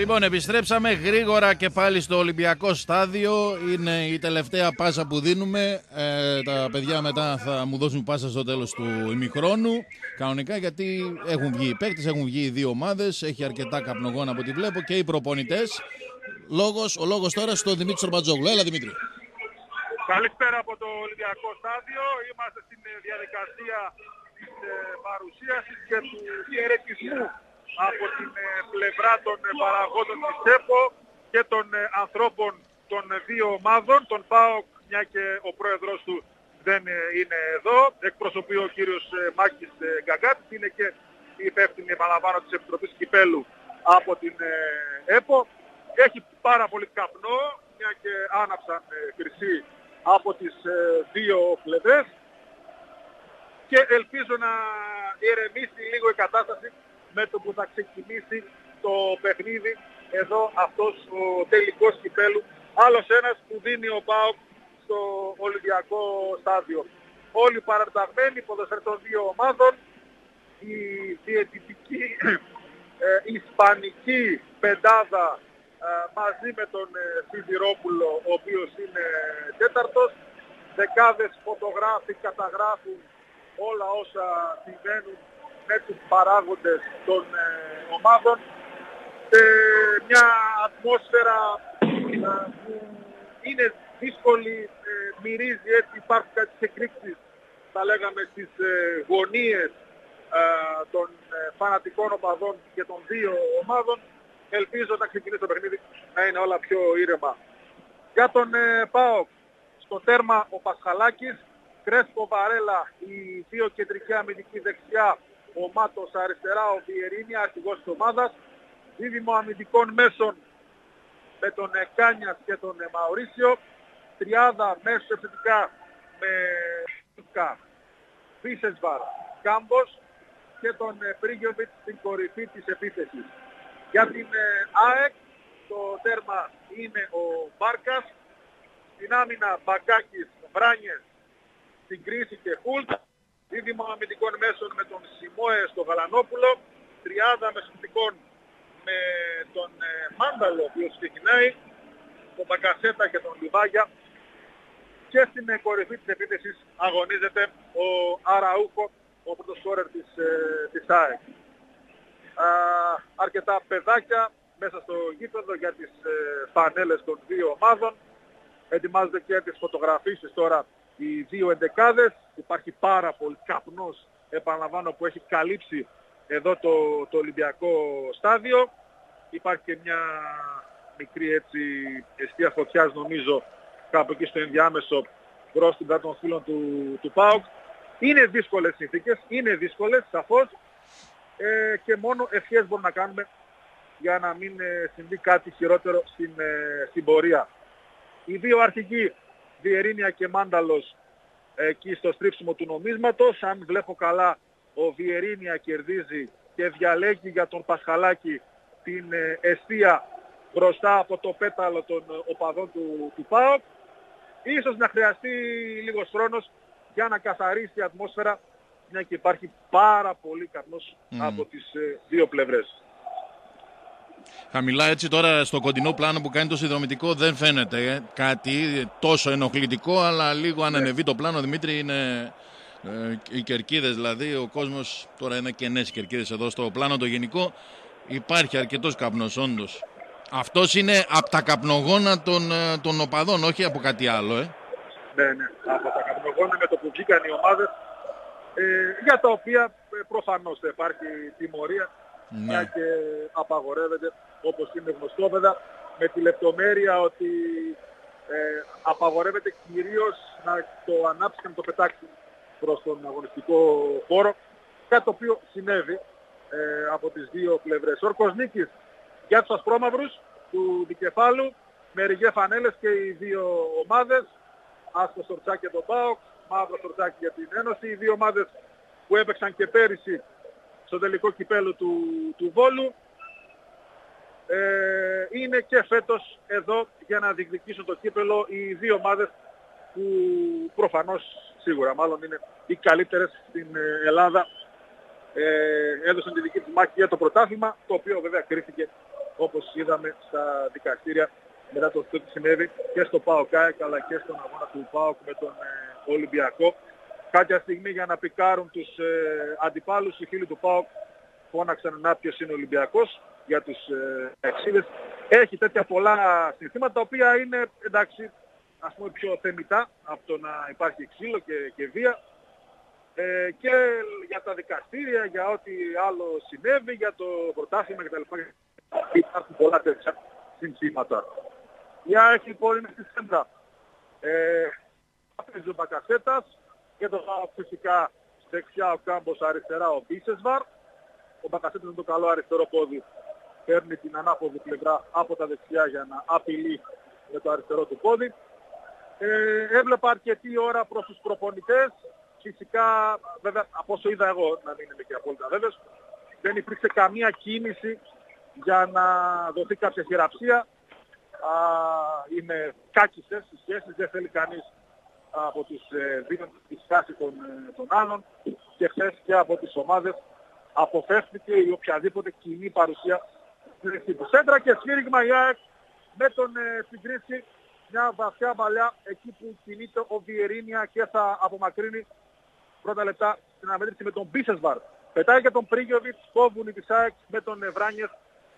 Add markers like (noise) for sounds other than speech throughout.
Λοιπόν, επιστρέψαμε γρήγορα και πάλι στο Ολυμπιακό στάδιο. Είναι η τελευταία πάσα που δίνουμε. Ε, τα παιδιά μετά θα μου δώσουν πάσα στο τέλος του ημιχρόνου. Κανονικά γιατί έχουν βγει οι παίκτες, έχουν βγει οι δύο ομάδες. Έχει αρκετά καπνογόνα από ό,τι βλέπω και οι προπονητές. Λόγος, ο λόγος τώρα στον Δημήτρη Σορμπατζόγλου. Έλα Δημήτρη. Καλησπέρα από το Ολυμπιακό στάδιο. Είμαστε στην ε, διαδικασία της ε, παρουσίασης και του χαιρετισμού από την ε, πλευρά των ε, παραγόντων της ΕΠΟ και των ε, ανθρώπων των δύο ομάδων. Τον ΠΑΟ, μια και ο πρόεδρος του δεν είναι εδώ. Εκπροσωπεί ο κύριος Μάκης Γκαγκάτης. Είναι και η υπεύθυνη, επαναλαμβάνω, της Επιτροπής Κυπέλου από την ΕΠΟ. Έχει πάρα πολύ καπνό, μια και άναψαν χρυσή από τις δύο πλευρές και ελπίζω να ηρεμήσει λίγο η κατάσταση με το που θα ξεκινήσει το παιχνίδι εδώ αυτός ο τελικός κυπέλου. Άλλος ένας που δίνει ο ΠΑΟΚ στο Ολυμπιακό στάδιο. Όλοι παραταγμένοι ποδοσφαίρ των δύο ομάδων. Η διαιτητική ε, ισπανική πεντάδα ε, μαζί με τον ε, Σιδηρόπουλο ο οποίος είναι τέταρτος. Δεκάδες φωτογράφοι καταγράφουν όλα όσα συμβαίνουν με τους παράγοντες των ε, ομάδων σε μια ατμόσφαιρα ε, που είναι δύσκολη, ε, μυρίζει έτσι, υπάρχουν κάτι εκρήξεις θα λέγαμε στις ε, γωνίες ε, των φανατικών οπαδών και των δύο ομάδων. Ελπίζω να ξεκινήσει το παιχνίδι να είναι όλα πιο ήρεμα. Για τον ΠΑΟΚ, στο τέρμα ο Πασχαλάκης, Κρέσπο Βαρέλα, οι δύο κεντρικοί αμυντικοί δεξιά, ο Μάτος αριστερά, ο Βιερίνη, αρχηγός της ομάδας, δίδυμο αμυντικών μέσων με τον Κάνιας και τον Μαουρίσιο, τριάδα μέσω επιθετικά με Σουκά, Βίσεσβαρ, Κάμπος και τον Πρίγιοβιτς στην κορυφή της επίθεσης. Για την ΑΕΚ το τέρμα είναι ο Μπάρκας, στην άμυνα Μπαγκάκης, Βράνιες, στην κρίση και Χούλτ, δίδυμο αμυντικών μέσων με τον Σιμόε στο Γαλανόπουλο, τριάδα μεσοπτικών με τον ε, Μάνταλο, ο οποίος ξεκινάει, τον Μπακασέτα και τον Λιβάγια και στην ε, κορυφή της επίθεσης αγωνίζεται ο Αραούχο, ο πρώτος σκόρερ της, ε, της ΑΕΚ. Α, αρκετά παιδάκια μέσα στο γήπεδο για τις ε, πανέλες των δύο ομάδων. Ετοιμάζονται και τις φωτογραφίσεις τώρα οι δύο εντεκάδες. Υπάρχει πάρα πολύ καπνός, επαναλαμβάνω, που έχει καλύψει εδώ το, το Ολυμπιακό στάδιο. Υπάρχει και μια μικρή έτσι αιστεία φωτιάς νομίζω κάπου εκεί στο ενδιάμεσο προς την των φίλων του, του ΠΑΟΚ. Είναι δύσκολες συνθήκες, είναι δύσκολες σαφώς ε, και μόνο ευχές μπορούμε να κάνουμε για να μην ε, συμβεί κάτι χειρότερο στην, ε, στην πορεία. Οι δύο αρχικοί Βιερίνια και Μάνταλος εκεί στο στρίψιμο του νομίσματος. Αν βλέπω καλά ο Βιερίνια κερδίζει και διαλέγει για τον Πασχαλάκη την αιστεία μπροστά από το πέταλο των οπαδών του, του ΠΑΟΚ. Ίσως να χρειαστεί λίγος χρόνος για να καθαρίσει η ατμόσφαιρα μια και υπάρχει πάρα πολύ καπνός από τις ε, δύο πλευρές. Χαμηλά έτσι τώρα στο κοντινό πλάνο που κάνει το συνδρομητικό δεν φαίνεται ε, κάτι τόσο ενοχλητικό αλλά λίγο αν ναι. ανεβεί το πλάνο Δημήτρη είναι ε, οι κερκίδες δηλαδή ο κόσμος τώρα είναι κενές οι κερκίδες εδώ στο πλάνο το γενικό υπάρχει αρκετός καπνός όντως αυτός είναι από τα καπνογόνα των, ε, των οπαδών όχι από κάτι άλλο ε. Ναι, ναι, από τα καπνογόνα με το που βγήκαν οι ομάδες ε, για τα οποία ε, προφανώς θα υπάρχει τιμωρία ναι. Μια και απαγορεύεται όπως είναι γνωστό βέβαια με τη λεπτομέρεια ότι ε, απαγορεύεται κυρίως να το ανάψει και να το πετάξει προς τον αγωνιστικό χώρο κάτι το οποίο συνέβη ε, από τις δύο πλευρές. Όρκος Νίκης για τους ασπρόμαυρους του δικεφάλου με ρηγέ φανέλες και οι δύο ομάδες άσπρο σορτσάκι για τον ΠΑΟΚ, μαύρο σορτσάκι για την Ένωση οι δύο ομάδες που έπαιξαν και πέρυσι στο τελικό κυπέλο του, του Βόλου. Ε, είναι και φέτος εδώ για να διεκδικήσουν το κύπελο οι δύο ομάδες που προφανώς σίγουρα μάλλον είναι οι καλύτερες στην ε, Ελλάδα. Ε, έδωσαν τη δική τους μάχη για το πρωτάθλημα, το οποίο βέβαια κρίθηκε όπως είδαμε στα δικαστήρια μετά το αυτό που συνέβη και στο ΠΑΟ ΚΑΕΚ αλλά και στον αγώνα του ΠΑΟΚ με τον ε, Ολυμπιακό. Κάποια στιγμή για να πικάρουν τους ε, αντιπάλους οι φίλοι του ΠΑΟΚ φώναξαν να ποιος είναι Ολυμπιακός για τους ε, Έχει τέτοια πολλά συνθήματα τα οποία είναι εντάξει ας πούμε πιο θεμητά από το να υπάρχει ξύλο και, και βία ε, και για τα δικαστήρια, για ό,τι άλλο συνέβη, για το πρωτάθλημα κτλ. Υπάρχουν πολλά τέτοια συνθήματα. Η ΑΕΚ λοιπόν είναι στη σέντρα. Ε, παίζει ο Μπακασέτας και το φυσικά δεξιά ο Κάμπος, αριστερά ο Μπίσεσβαρ. Ο Μπακασέτας με το καλό αριστερό πόδι παίρνει την ανάποδη πλευρά από τα δεξιά για να απειλεί με το αριστερό του πόδι. Ε, έβλεπα αρκετή ώρα προς τους προπονητές. Φυσικά, βέβαια, από όσο είδα εγώ, να μην είμαι και απόλυτα βέβαιος, δεν υπήρξε καμία κίνηση για να δοθεί κάποια χειραψία. Α, είναι κάκιστες οι σχέσεις, δεν θέλει κανείς από τους ε, δύο τη στάση των, ε, των άλλων και χθες και από τις ομάδες αποφεύθηκε η οποιαδήποτε κοινή παρουσία του Σέντρα και σφύριγμα η ΑΕΚ με τον ε, συγκρίση μια βαθιά μαλλιά εκεί που κινείται ο Βιερίνια και θα απομακρύνει πρώτα λεπτά στην αναμέτρηση με τον Μπίσεσβαρ. Πετάει και τον Πρίγιοβιτς, κόβουν οι Τισάεξ με τον Ευράνιες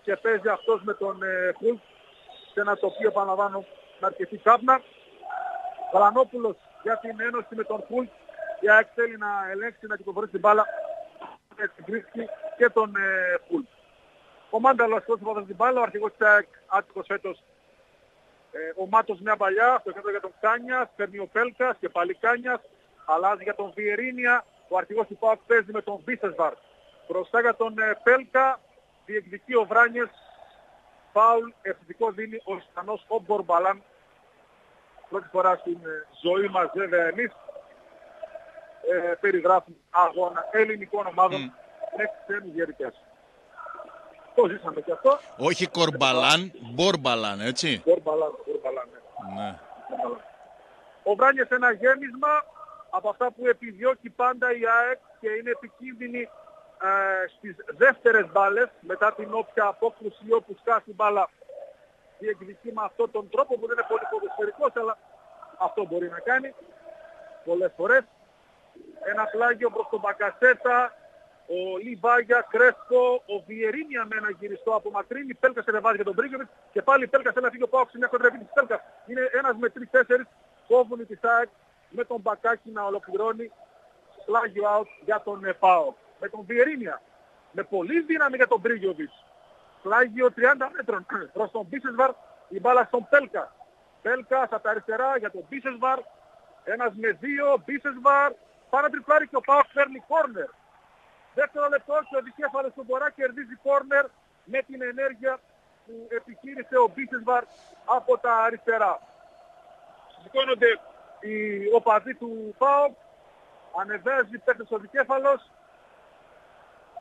και παίζει αυτός με τον ε, Χουλτ σε ένα τοπίο επαναλαμβάνω με αρκετή κάπνα. Βαλανόπουλος για την ένωση με τον Χουλτ. Η ΑΕΚ θέλει να ελέγξει, να κυκλοφορήσει την μπάλα με την και τον ε, Χουλτ. Ο Μάνταλος πρόσφατα την μπάλα, ο αρχηγός της ΑΕΚ άτυχος φέτος ε, ο Μάτος μια παλιά, στο κέντρο για τον Κάνιας, παίρνει ο Πέλκας και πάλι Κάνιας, αλλάζει για τον Βιερίνια, ο αρχηγός του ΠΑΟΚ παίζει με τον Βίσεσβαρ. Μπροστά για τον ε, Πέλκα, διεκδικεί ο Βράνιες, φάουλ, ευθυντικό δίνει ο Ισπανός ο Μπορμπαλάν. Πρώτη φορά στην ε, ζωή μας βέβαια εμείς ε, περιγράφουν αγώνα ελληνικών ομάδων mm. με ξένους διαιτητές. Το ζήσαμε και αυτό. Όχι Κορμπαλάν, Μπορμπαλάν, έτσι. Μπορμπαλάν, Μπορμπαλάν, ναι. ναι. Ο Βράνιες ένα γέμισμα από αυτά που επιδιώκει πάντα η ΑΕΚ και είναι επικίνδυνη ε, στις δεύτερες μπάλες μετά την όποια απόκρουση όπου σκάσει μπάλα διεκδικεί με αυτόν τον τρόπο που δεν είναι πολύ ποδοσφαιρικός αλλά αυτό μπορεί να κάνει πολλές φορές. Ένα πλάγιο προς τον Μπακασέτα, ο Λιβάγια, Κρέσκο, ο Βιερίνια με ένα γυριστό απομακρύνει, Πέλκα σε βάζει για τον Μπρίγκοβιτς και πάλι Πέλκα σε ένα φύγιο πάω μια κοντρεβή της Πέλκας. Είναι ένας με τρεις-τέσσερις κόβουν τη ΣΑΕΚ με τον Μπακάκι να ολοκληρώνει πλάγιο out για τον ΕΠΑΟ. Με τον Βιερίνια, με πολύ δύναμη για τον Μπρίγκοβιτς. Πλάγιο 30 μέτρων (clears throat) προς τον Μπίσεσβαρ, η μπάλα στον Πέλκα. Πέλκα στα τα αριστερά για τον Μπίσεσβαρ, ένας με δύο, Μπίσεσβαρ, πάνω τριπλάρι και ο Πάοκ φέρνει κόρνερ. Δεύτερο λεπτό και ο δικέφαλος του Μπορά κερδίζει κόρνερ με την ενέργεια που επιχείρησε ο Μπίσεσβαρ από τα αριστερά. Σηκώνονται οι οπαδοί του ΠΑΟΚ, ανεβάζει πέφτει ο δικέφαλος,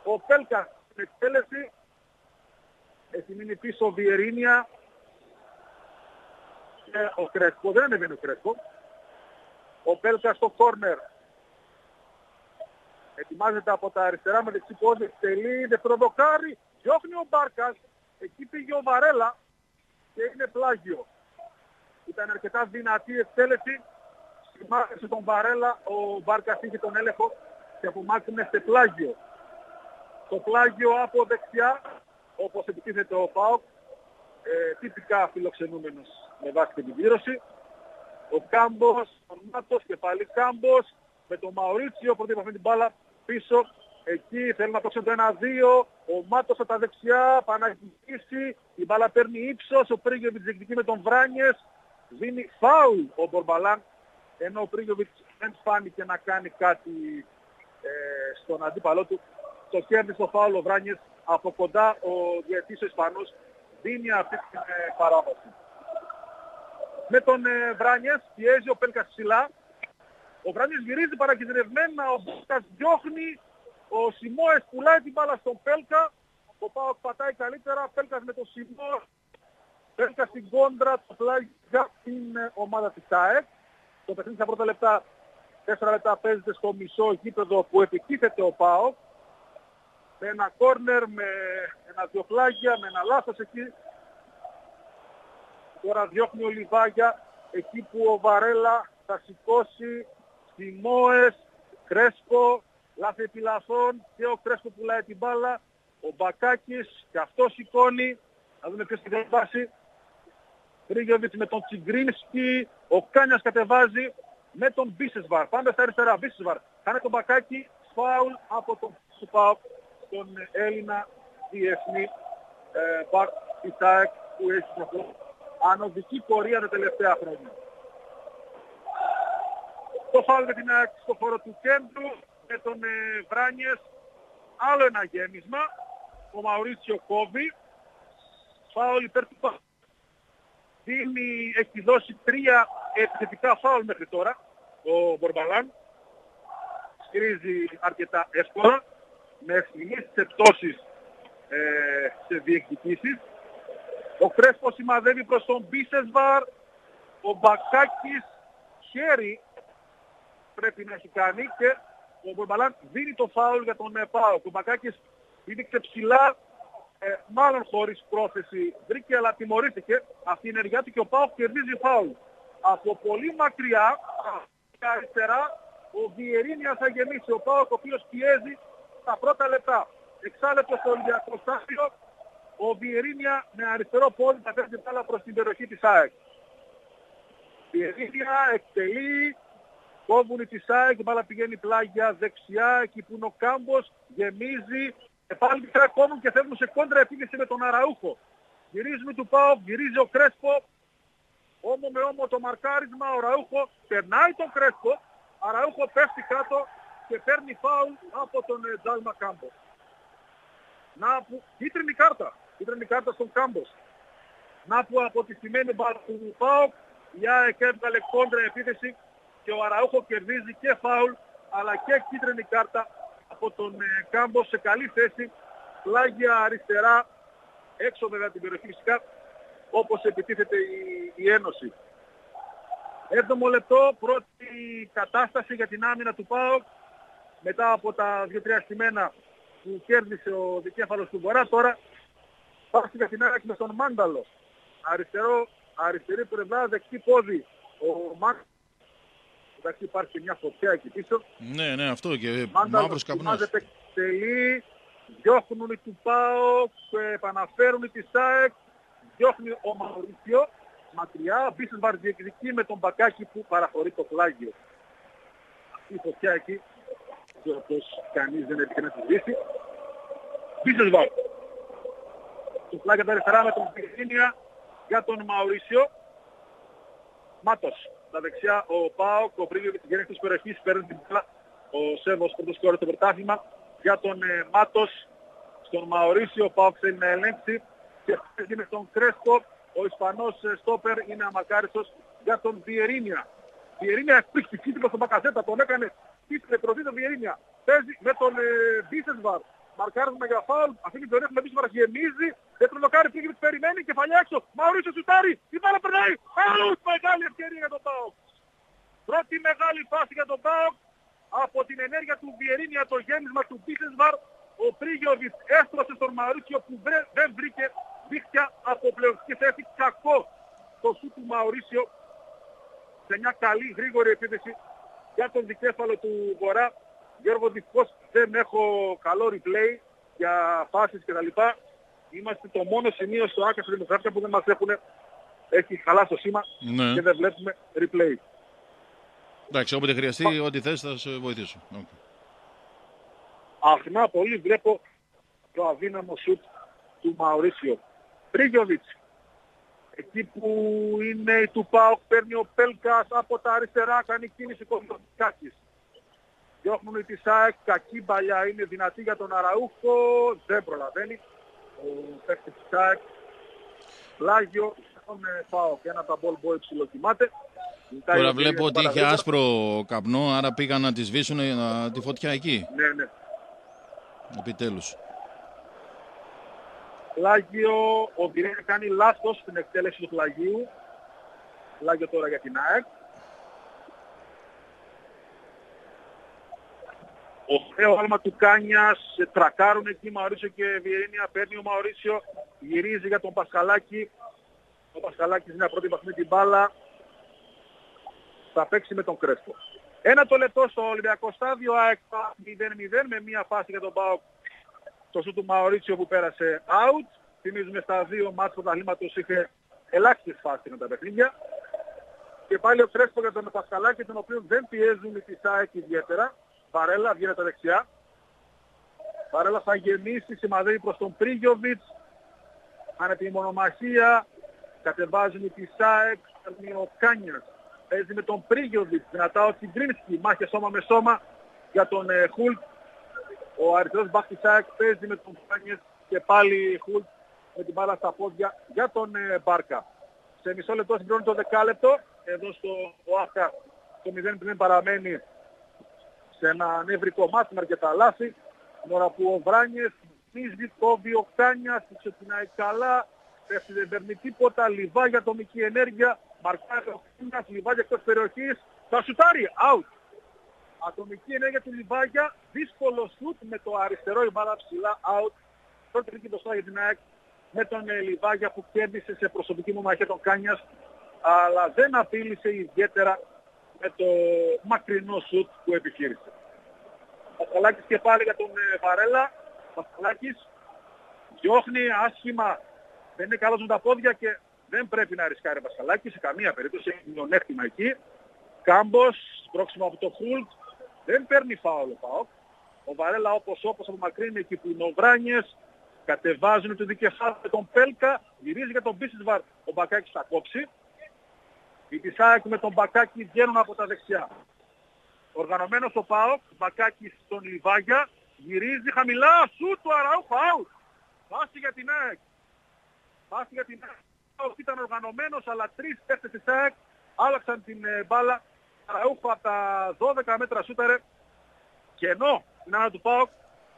ο Πέλκας με εκτέλεση, έχει μείνει πίσω ο Βιερίνια. Και ο Κρέσκο, δεν ανεβαίνει ο Κρέσκο, ο Πέλκα στο κόρνερ. Ετοιμάζεται από τα αριστερά με δεξί πόδι, εκτελεί, δευτεροδοκάρι, διώχνει ο Μπάρκας, εκεί πήγε ο Βαρέλα και είναι πλάγιο. Ήταν αρκετά δυνατή εκτέλεση, συμμάχασε τον Βαρέλα, ο Μπάρκας είχε τον έλεγχο και απομάκρυνε σε πλάγιο. Το πλάγιο από δεξιά, όπως επιτίθεται ο ΠΑΟΚ, ε, τυπικά φιλοξενούμενος με βάση την πλήρωση. Ο Κάμπος, ο Μάτος και πάλι Κάμπος, με τον Μαουρίτσιο, πρώτη επαφή την μπάλα πίσω. Εκεί θέλει να το το 1-2. Ο Μάτος από τα δεξιά, παναγγίσει. Η μπάλα παίρνει ύψος. Ο Πρίγιοβιτς διεκδικεί με τον Βράνιες. Δίνει φάουλ ο Μπορμπαλάν. Ενώ ο Πρίγιοβιτς δεν φάνηκε να κάνει κάτι ε, στον αντίπαλό του. Το κέρδισε το φάουλ ο Βράνιες. Από κοντά ο διαιτής ο Ισπανός δίνει αυτή την ε, παράβαση. Με τον ε, Βράνιες πιέζει ο Πέλκας ψηλά. Ο Βράνιος γυρίζει παρακινδυνευμένα, ο Μπούκας διώχνει, ο Σιμόες πουλάει την μπάλα στον Πέλκα, ο Πάοκ πατάει καλύτερα, Πέλκας με το Σιμό, Πέλκας στην κόντρα, το πλάγι για την ομάδα της ΤΑΕΚ. Το παιχνίδι στα πρώτα λεπτά, 4 λεπτά παίζεται στο μισό γήπεδο που επιτίθεται ο ΠΑΟΚ. Με ένα κόρνερ, με ένα δυο φλάγια, με ένα λάθος εκεί. Τώρα διώχνει ο Λιβάγια εκεί που ο Βαρέλα θα σηκώσει Σιμόες, Κρέσπο, λάθη επιλαθών και ο Κρέσπο πουλάει την μπάλα. Ο Μπακάκης και αυτό σηκώνει. Να δούμε ποιος την βάση. Ρίγιοβιτς με τον Τσιγκρίνσκι. Ο Κάνιας κατεβάζει με τον Μπίσεσβαρ. Πάμε στα αριστερά. Μπίσεσβαρ. Κάνε τον Μπακάκη. Φάουλ από τον Σουπάου τον Έλληνα διεθνή ε, μπακ Ισάεκ που έχει προχωρήσει ανωδική πορεία τα τελευταία χρόνια. Το φάουλ με την ΑΕΚ στο χώρο του κέντρου με τον ε, Βράνιες άλλο ένα γέμισμα ο Μαουρίτσιο κόβει φάουλ υπέρ του Πα. Δίνει, έχει δώσει τρία επιθετικά φάουλ μέχρι τώρα ο Μπορμπαλάν σκρίζει αρκετά εύκολα με ευθυνείς πτώσεις ε, σε διεκδικήσεις. Ο Κρέσπο σημαδεύει προς τον Μπίσεσβαρ. Ο Μπακάκης χέρι πρέπει να έχει κάνει και ο Μπορμπαλάν δίνει το φάουλ για τον Πάο. Ο Μπακάκης πήδηξε ψηλά, ε, μάλλον χωρίς πρόθεση βρήκε αλλά τιμωρήθηκε. Αυτή η ενεργειά του και ο Πάο κερδίζει φάουλ. Από πολύ μακριά, αριστερά, ο Βιερίνιας θα γεμίσει. Ο Πάο ο οποίος πιέζει τα πρώτα λεπτά. Εξάλεπτο στο Ολυμπιακό Στάσιο, ο Βιερίνια με αριστερό πόδι θα φέρνει πάλι προς την περιοχή της ΑΕΚ. Βιερίνια εκτελεί, κόβουν της ΑΕΚ, η μπάλα πηγαίνει πλάγια δεξιά, εκεί που είναι ο Κάμπος, γεμίζει, και πάλι μικρά κόβουν και φεύγουν σε κόντρα επίθεση με τον Αραούχο. Γυρίζουμε του Πάου, γυρίζει ο Κρέσπο, όμο με όμο το μαρκάρισμα, ο Ραούχο περνάει τον Κρέσπο, Αραούχο πέφτει κάτω, και παίρνει φάουλ από τον ε, Τζάλμα Κάμπος. Να που κίτρινη κάρτα. Κίτρινη κάρτα στον Κάμπος. Να που από τη σημαίνει μπάλα του ΠΑΟΚ η ΑΕΚ έβγαλε κόντρα επίθεση και ο Αραούχο κερδίζει και φάουλ αλλά και κίτρινη κάρτα από τον ε, Κάμπος σε καλή θέση. Πλάγια αριστερά, έξω βέβαια την περιοχή φυσικά, όπως επιτίθεται η, η Ένωση. Έβδομο λεπτό, πρώτη κατάσταση για την άμυνα του ΠΑΟΚ μετά από τα δύο-τρία στημένα που κέρδισε ο δικέφαλος του Βορρά, τώρα πάει στην καθημερινή με τον Μάνταλο. Αριστερό, αριστερή πλευρά, δεξί πόδι. Ο Μάνταλος. Εντάξει υπάρχει μια φωτιά εκεί πίσω. Ναι, ναι, αυτό και Μάνταλος μαύρος καπνός. τελεί, διώχνουν οι του ΠΑΟ, επαναφέρουν τη ΣΑΕΚ, διώχνει ο Μαουρίτσιο, μακριά, μπίσες βαρδιεκδική με τον μπακάκι που παραχωρεί το πλάγιο. Αυτή η φωτιά εκεί όπως κανείς δεν έπρεπε να συζητήσει. Πίσω βάλ. Το πλάκα τα αριστερά με τον Πυρίνια για τον Μαουρίσιο. Μάτος. Τα δεξιά ο Πάο, ο Πρίγιο της γενέκτης περιοχής παίρνει την πλά. Ο Σέβος πρώτος σκόρε στο πρωτάθλημα για τον ε, Μάτος. Στον Μαουρίσιο ο Πάο θέλει να ελέγξει και παίζει με τον Κρέσκο. Ο Ισπανός ε, στόπερ είναι αμακάριστος για τον Βιερίνια. Βιερίνια εκπληκτική τύπος στον Μπακαζέτα, τον έκανε πίστρε προδίδει τον Βιερίνια. Παίζει με τον ε, Μπίσεσβαρ. Μαρκάρισμα για φάουλ. Αυτή την πορεία με Μπίσεσβαρ γεμίζει. Δεν τον λοκάρει πήγε περιμένει. Κεφαλιά έξω. Μαουρίσιο σουτάρει. Η μπάλα περνάει. Αουτ μεγάλη ευκαιρία για τον Πάοκ. Πρώτη μεγάλη φάση για τον Πάοκ. Από την ενέργεια του Βιερίνια το γέμισμα του Μπίσεσβαρ. Ο Πρίγιοβιτς έστρωσε στον Μαουρίσιο που δεν βρήκε δίχτυα από πλεονική θέση. Κακό το σου του Μαουρίσιο σε μια καλή γρήγορη επίθεση για τον δικέφαλο του Βορρά. Γιώργο δυστυχώς δεν έχω καλό replay για φάσεις κτλ. Είμαστε το μόνο σημείο στο Άκα στη Δημοκρατία που δεν μας έχουν έχει καλά στο σήμα Ναι. και δεν βλέπουμε replay. Εντάξει, όποτε χρειαστεί, ό,τι θες θα σε βοηθήσω. Okay. Αχνά πολύ βλέπω το αδύναμο σουτ του Μαουρίσιο. Πρίγιοβιτς. Εκεί που είναι η του ΠΑΟΚ παίρνει ο Πέλκας από τα αριστερά, κάνει κίνηση Κοντοκάκης. Διώχνουν η ΣΑΕΚ, κακή παλιά, είναι δυνατή για τον Αραούχο, δεν προλαβαίνει. Ο παίκτης της ΣΑΕΚ, πλάγιο, τον ε, ΠΑΟΚ, ένα από τα ball boy ψιλοκοιμάται. Ζητάει Τώρα ο βλέπω ότι Κυρίας είχε Παραδίδα. άσπρο καπνό, άρα πήγαν να τη σβήσουν ε, τη φωτιά εκεί. Ναι, ναι. Επιτέλους. Πλάγιο, ο Μπιρέν κάνει λάθος στην εκτέλεση του πλαγίου. Πλάγιο τώρα για την ΑΕΚ. Ωραίο άλμα του Κάνιας, τρακάρουν εκεί Μαωρίσιο και Βιερίνια, παίρνει ο Μαωρίσιο, γυρίζει για τον Πασχαλάκη. Ο Πασχαλάκης είναι πρώτη βαθμή την μπάλα, θα παίξει με τον Κρέσπο. Ένα το λεπτό στο Ολυμπιακό στάδιο, ΑΕΚ 0-0 με μία φάση για τον Πάο το σου του Μαωρίτσιο που πέρασε out. Θυμίζουμε στα δύο μάτς πρωταθλήματος είχε ελάχιστες φάσεις με τα παιχνίδια. Και πάλι ο Κρέσπο για τον Πασκαλάκη, τον οποίο δεν πιέζουν τη ΣΑΕΚ ιδιαίτερα. Βαρέλα βγαίνει τα δεξιά. Βαρέλα θα γεννήσει, σημαδεύει προς τον Πρίγιοβιτς. Κάνετε η μονομαχία. Κατεβάζουν τη ΣΑΕΚ. Ο Κάνιας παίζει με τον Πρίγιοβιτς. Δυνατά ο Τσιγκρίνσκι. Μάχε σώμα με σώμα για τον ε, Χουλτ. Ο αριστερός μπακ της ΣΑΕΚ παίζει με τον Κάνιας και πάλι Χουλτ με την μπάλα στα πόδια για τον ε, Μπάρκα. Σε μισό λεπτό συμπληρώνει το δεκάλεπτο. Εδώ στο ΟΑΚΑ το 0-0 παραμένει σε ένα νευρικό μάτι με αρκετά λάθη. Την που ο Βράνιες μίζει, κόβει ο Κάνιας, ξεκινάει καλά, πέφτει δεν παίρνει τίποτα, λιβάγια ατομική ενέργεια, μαρκάρει ο Κάνιας, λιβάγια εκτός περιοχής, θα σουτάρει, out. Ατομική ενέργεια του Λιβάγια, δύσκολο σουτ με το αριστερό η μπάλα ψηλά, out. Πρώτη νίκη μπροστά για την ΑΕΚ με τον ε, Λιβάγια που κέρδισε σε προσωπική μου μαχαίρι τον Κάνιας, αλλά δεν απείλησε ιδιαίτερα με το μακρινό σουτ που επιχείρησε. Πασχαλάκης και πάλι για τον ε, Βαρέλα. Πασχαλάκης διώχνει άσχημα, δεν είναι καλός με τα πόδια και δεν πρέπει να ρισκάρει ο Πασχαλάκης σε καμία περίπτωση, έχει μειονέκτημα εκεί. Κάμπος, πρόξιμο από το Χουλτ, δεν παίρνει φάουλο πάω. Ο Βαρέλα όπως όπως απομακρύνει εκεί που είναι ο Βράνιες, κατεβάζουν το δικεφάλι με τον Πέλκα, γυρίζει για τον Μπίσισβαρ, ο Μπακάκης θα κόψει. Οι Τισάκη με τον Μπακάκη βγαίνουν από τα δεξιά. Οργανωμένος ο Πάοκ, Μπακάκης στον Λιβάγια, γυρίζει χαμηλά, σου του Αραού, Πάοκ. Πάση για την ΑΕΚ. Πάση για την ΑΕΚ. Ο ήταν οργανωμένος, αλλά τρεις παίχτες της ΑΕΚ άλλαξαν την ε, μπάλα. Αραούχο από τα 12 μέτρα σούταρε. Και ενώ την άρα του ΠΑΟΚ,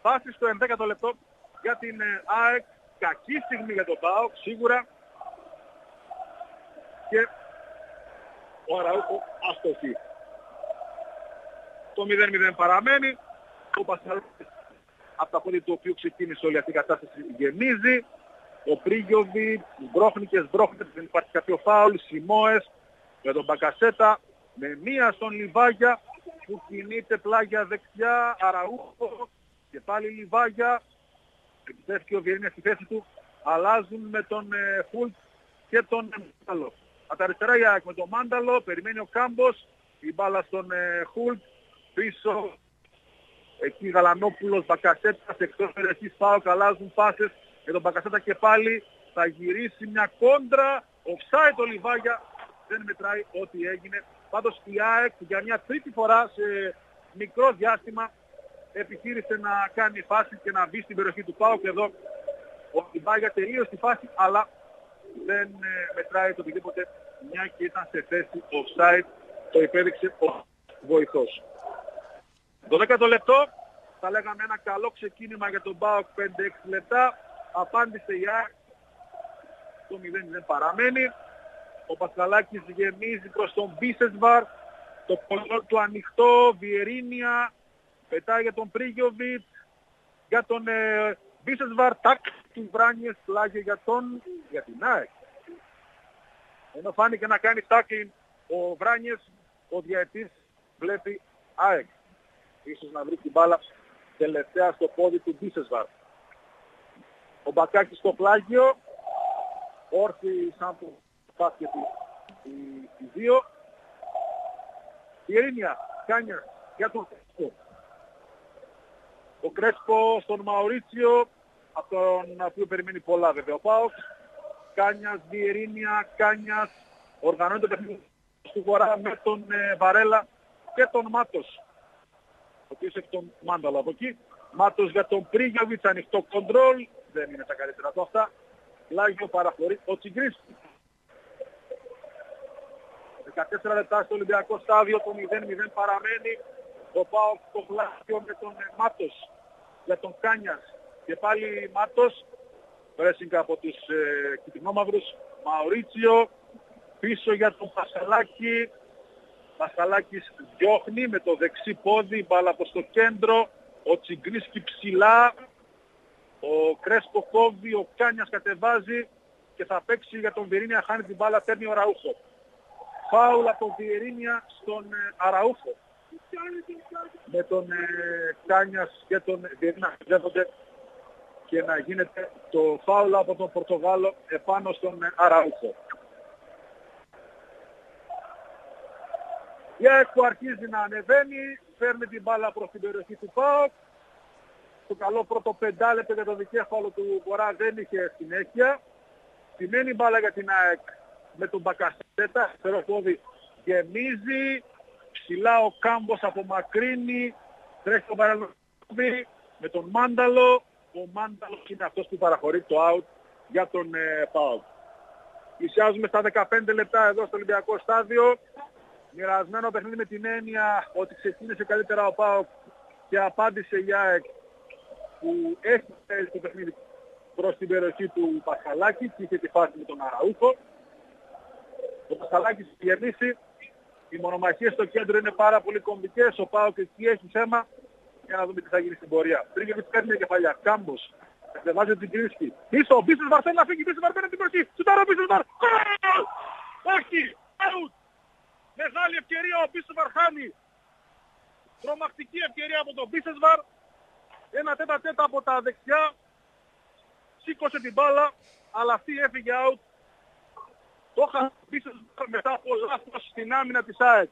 πάση στο 11ο λεπτό για την ε, ΑΕΚ. Κακή στιγμή για τον ΠΑΟΚ, σίγουρα. Και ο Αραούχο αστοχή. Το 0-0 παραμένει. Ο Πασχαλούκης από τα πόδια του οποίου ξεκίνησε όλη αυτή η κατάσταση γεμίζει. Ο Πρίγιοβι, μπρόχνει και σμπρώχνει, δεν υπάρχει κάποιο φάουλ, Σιμόες, για τον Μπακασέτα, με μία στον Λιβάγια που κινείται πλάγια δεξιά, Αραούχο. Και πάλι Λιβάγια, επιστρέφει ο Βιερίνια στη θέση του, αλλάζουν με τον ε, Χουλτ και τον Μάνταλο. Από τα αριστερά η με τον Μάνταλο, περιμένει ο Κάμπος, η μπάλα στον ε, Χουλτ, πίσω. Εκεί Γαλανόπουλος, Μπακασέτας, εκτός περιοχής πάω, αλλάζουν πάσες. Για τον Μπακασέτα και πάλι θα γυρίσει μια κόντρα, offside το Λιβάγια, δεν μετράει ό,τι έγινε. Πάντως η ΑΕΚ για μια τρίτη φορά σε μικρό διάστημα επιχείρησε να κάνει φάση και να μπει στην περιοχή του ΠΑΟ και εδώ ο Λιβάγια τελείωσε τη φάση αλλά δεν ε, μετράει το οτιδήποτε μια και ήταν σε θέση offside το υπέδειξε ο βοηθός. Το 10ο λεπτό θα λέγαμε ένα καλό ξεκίνημα για τον ΠΑΟΚ 5-6 λεπτά. Απάντησε η ΑΕΚ. Το 0-0 παραμένει. Ο Πασχαλάκης γεμίζει προς τον Μπίσεσβαρ. Το κοντρόλ του ανοιχτό. Βιερίνια. Πετάει για τον Πρίγιοβιτς. Για τον ε, Μπίσεσβαρ. Τάκ του Βράνιες πλάγει για τον... για την ΑΕΚ. Ενώ φάνηκε να κάνει τάκλιν ο Βράνιες, ο διαετής βλέπει ΑΕΚ. Ίσως να βρει την μπάλα τελευταία στο πόδι του Μπίσεσβαρ. Ο Μπακάκης στο πλάγιο, όρθιοι σαν που πάθει οι δύο. Η Ερήνια, Κάνια, για τον Κρέσπο. Ο Κρέσπο στον Μαουρίτσιο, από τον οποίο περιμένει πολλά βέβαια ο Πάοξ. Κάνιας, Διερήνια, Κάνιας, οργανώνεται το παιχνίδι του Βορρά με τον ε, Βαρέλα και τον Μάτος ο οποίος έχει τον Μάνταλο από εκεί. Μάτος για τον Πρίγιοβιτς, ανοιχτό κοντρόλ, δεν είναι τα καλύτερα του αυτά. Λάγιο παραχωρεί ο Τσιγκρής. 14 λεπτά στο Ολυμπιακό στάδιο, το 0-0 παραμένει. Ο Πάο στο πλάσιο με τον Μάτος για τον Κάνιας. Και πάλι Μάτος, πρέσιγκα από τους ε, κοιτινόμαυρους, Μαουρίτσιο, πίσω για τον Πασαλάκη, Πασχαλάκης διώχνει με το δεξί πόδι, μπάλα προς το κέντρο, Ο Τσιγκρίσκι ψηλά. Ο Κρέσπο κόβει, ο Κάνιας κατεβάζει και θα παίξει για τον Βιερίνια, χάνει την μπάλα, παίρνει ο Ραούχο. Φάουλ από τον Βιερίνια στον ε, Αραούχο. Με τον ε, Κάνιας και τον Βιερίνια να και να γίνεται το φάουλ από τον Πορτογάλο επάνω στον ε, Αραούχο. Για που αρχίζει να ανεβαίνει, φέρνει την μπάλα προς την περιοχή του ΠΑΟΚ. Το καλό πρώτο πεντάλεπτο για το δικέφαλο του Βορρά δεν είχε συνέχεια. Σημαίνει μπάλα για την ΑΕΚ με τον Μπακασέτα, πόδι γεμίζει, ψηλά ο Κάμπος απομακρύνει, τρέχει τον Παραλόβι με τον Μάνταλο, ο Μάνταλος είναι αυτός που παραχωρεί το out για τον ε, ΠΑΟΚ. Πλησιάζουμε στα 15 λεπτά εδώ στο Ολυμπιακό Στάδιο. Μοιρασμένο παιχνίδι με την έννοια ότι ξεκίνησε καλύτερα ο ΠΑΟΚ και απάντησε η ΑΕΚ που έχει θέσει το παιχνίδι προς την περιοχή του Πασχαλάκη και είχε τη φάση με τον Αραούχο. Ο Πασχαλάκης γεμίσει. Οι μονομαχίες στο κέντρο είναι πάρα πολύ κομβικές. Ο Πάοκ εκεί έχει θέμα για να δούμε τι θα γίνει στην πορεία. Πριν και κάνει μια κεφαλιά. Κάμπος. Κατεβάζει την κρίση. Πίσω, ο Μπίσες Βαρ θέλει να φύγει. Μπίσες Βαρ παίρνει την προσοχή. Σουτάρω ο Μπίσες Βαρ. Όχι. Out. Μεγάλη ευκαιρία ο Μπίσες Βαρ χάνει. Τρομακτική ευκαιρία από τον Μπίσες Βαρ. Ένα τέτα τέτα από τα δεξιά. Σήκωσε την μπάλα. Αλλά αυτή έφυγε out. Το είχα πίσω μετά από λάθος στην άμυνα της ΑΕΚ.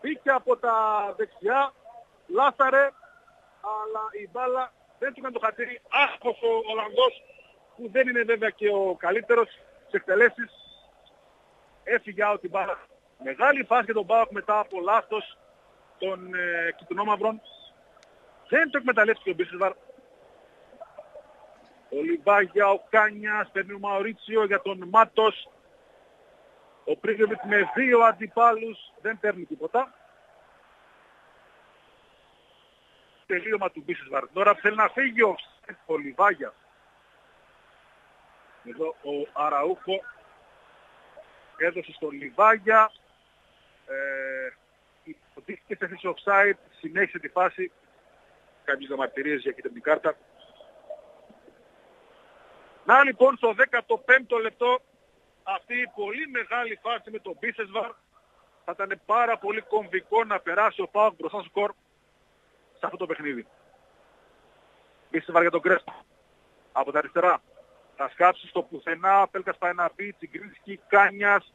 Μπήκε από τα δεξιά. Λάθαρε. Αλλά η μπάλα δεν του έκανε το χατήρι. Άσχος ο Ολλανδός που δεν είναι βέβαια και ο καλύτερος σε εκτελέσεις. Έφυγε out την μπάλα. Μεγάλη φάση για τον Μπάουκ μετά από λάθος των ε, κοιτουνόμαυρων. Δεν το εκμεταλλεύτηκε ο Μπίσεσβαρ. Ο Λιβάγια, ο Κάνιας, παίρνει ο Μαουρίτσιο για τον Μάτος. Ο Πρίγκεβιτ με δύο αντιπάλους δεν παίρνει τίποτα. Τελείωμα του Μπίσεσβαρ. Τώρα θέλει να φύγει ο, ο Λιβάγια. Εδώ ο Αραούχο έδωσε στο Λιβάγια. Ε, υποτίθεται σε θέση offside, συνέχισε τη φάση κάποιες διαμαρτυρίες για την κάρτα. Να λοιπόν στο 15ο λεπτό αυτή η πολύ μεγάλη φάση με τον Μπίσεσβαρ θα ήταν πάρα πολύ κομβικό να περάσει ο Πάοκ μπροστά στο σκορ σε αυτό το παιχνίδι. Μπίσεσβαρ για τον Κρέσπο. Από τα αριστερά. Θα σκάψει στο πουθενά, Πέλκας πάει να πει, Τσιγκρίνσκι, Κάνιας,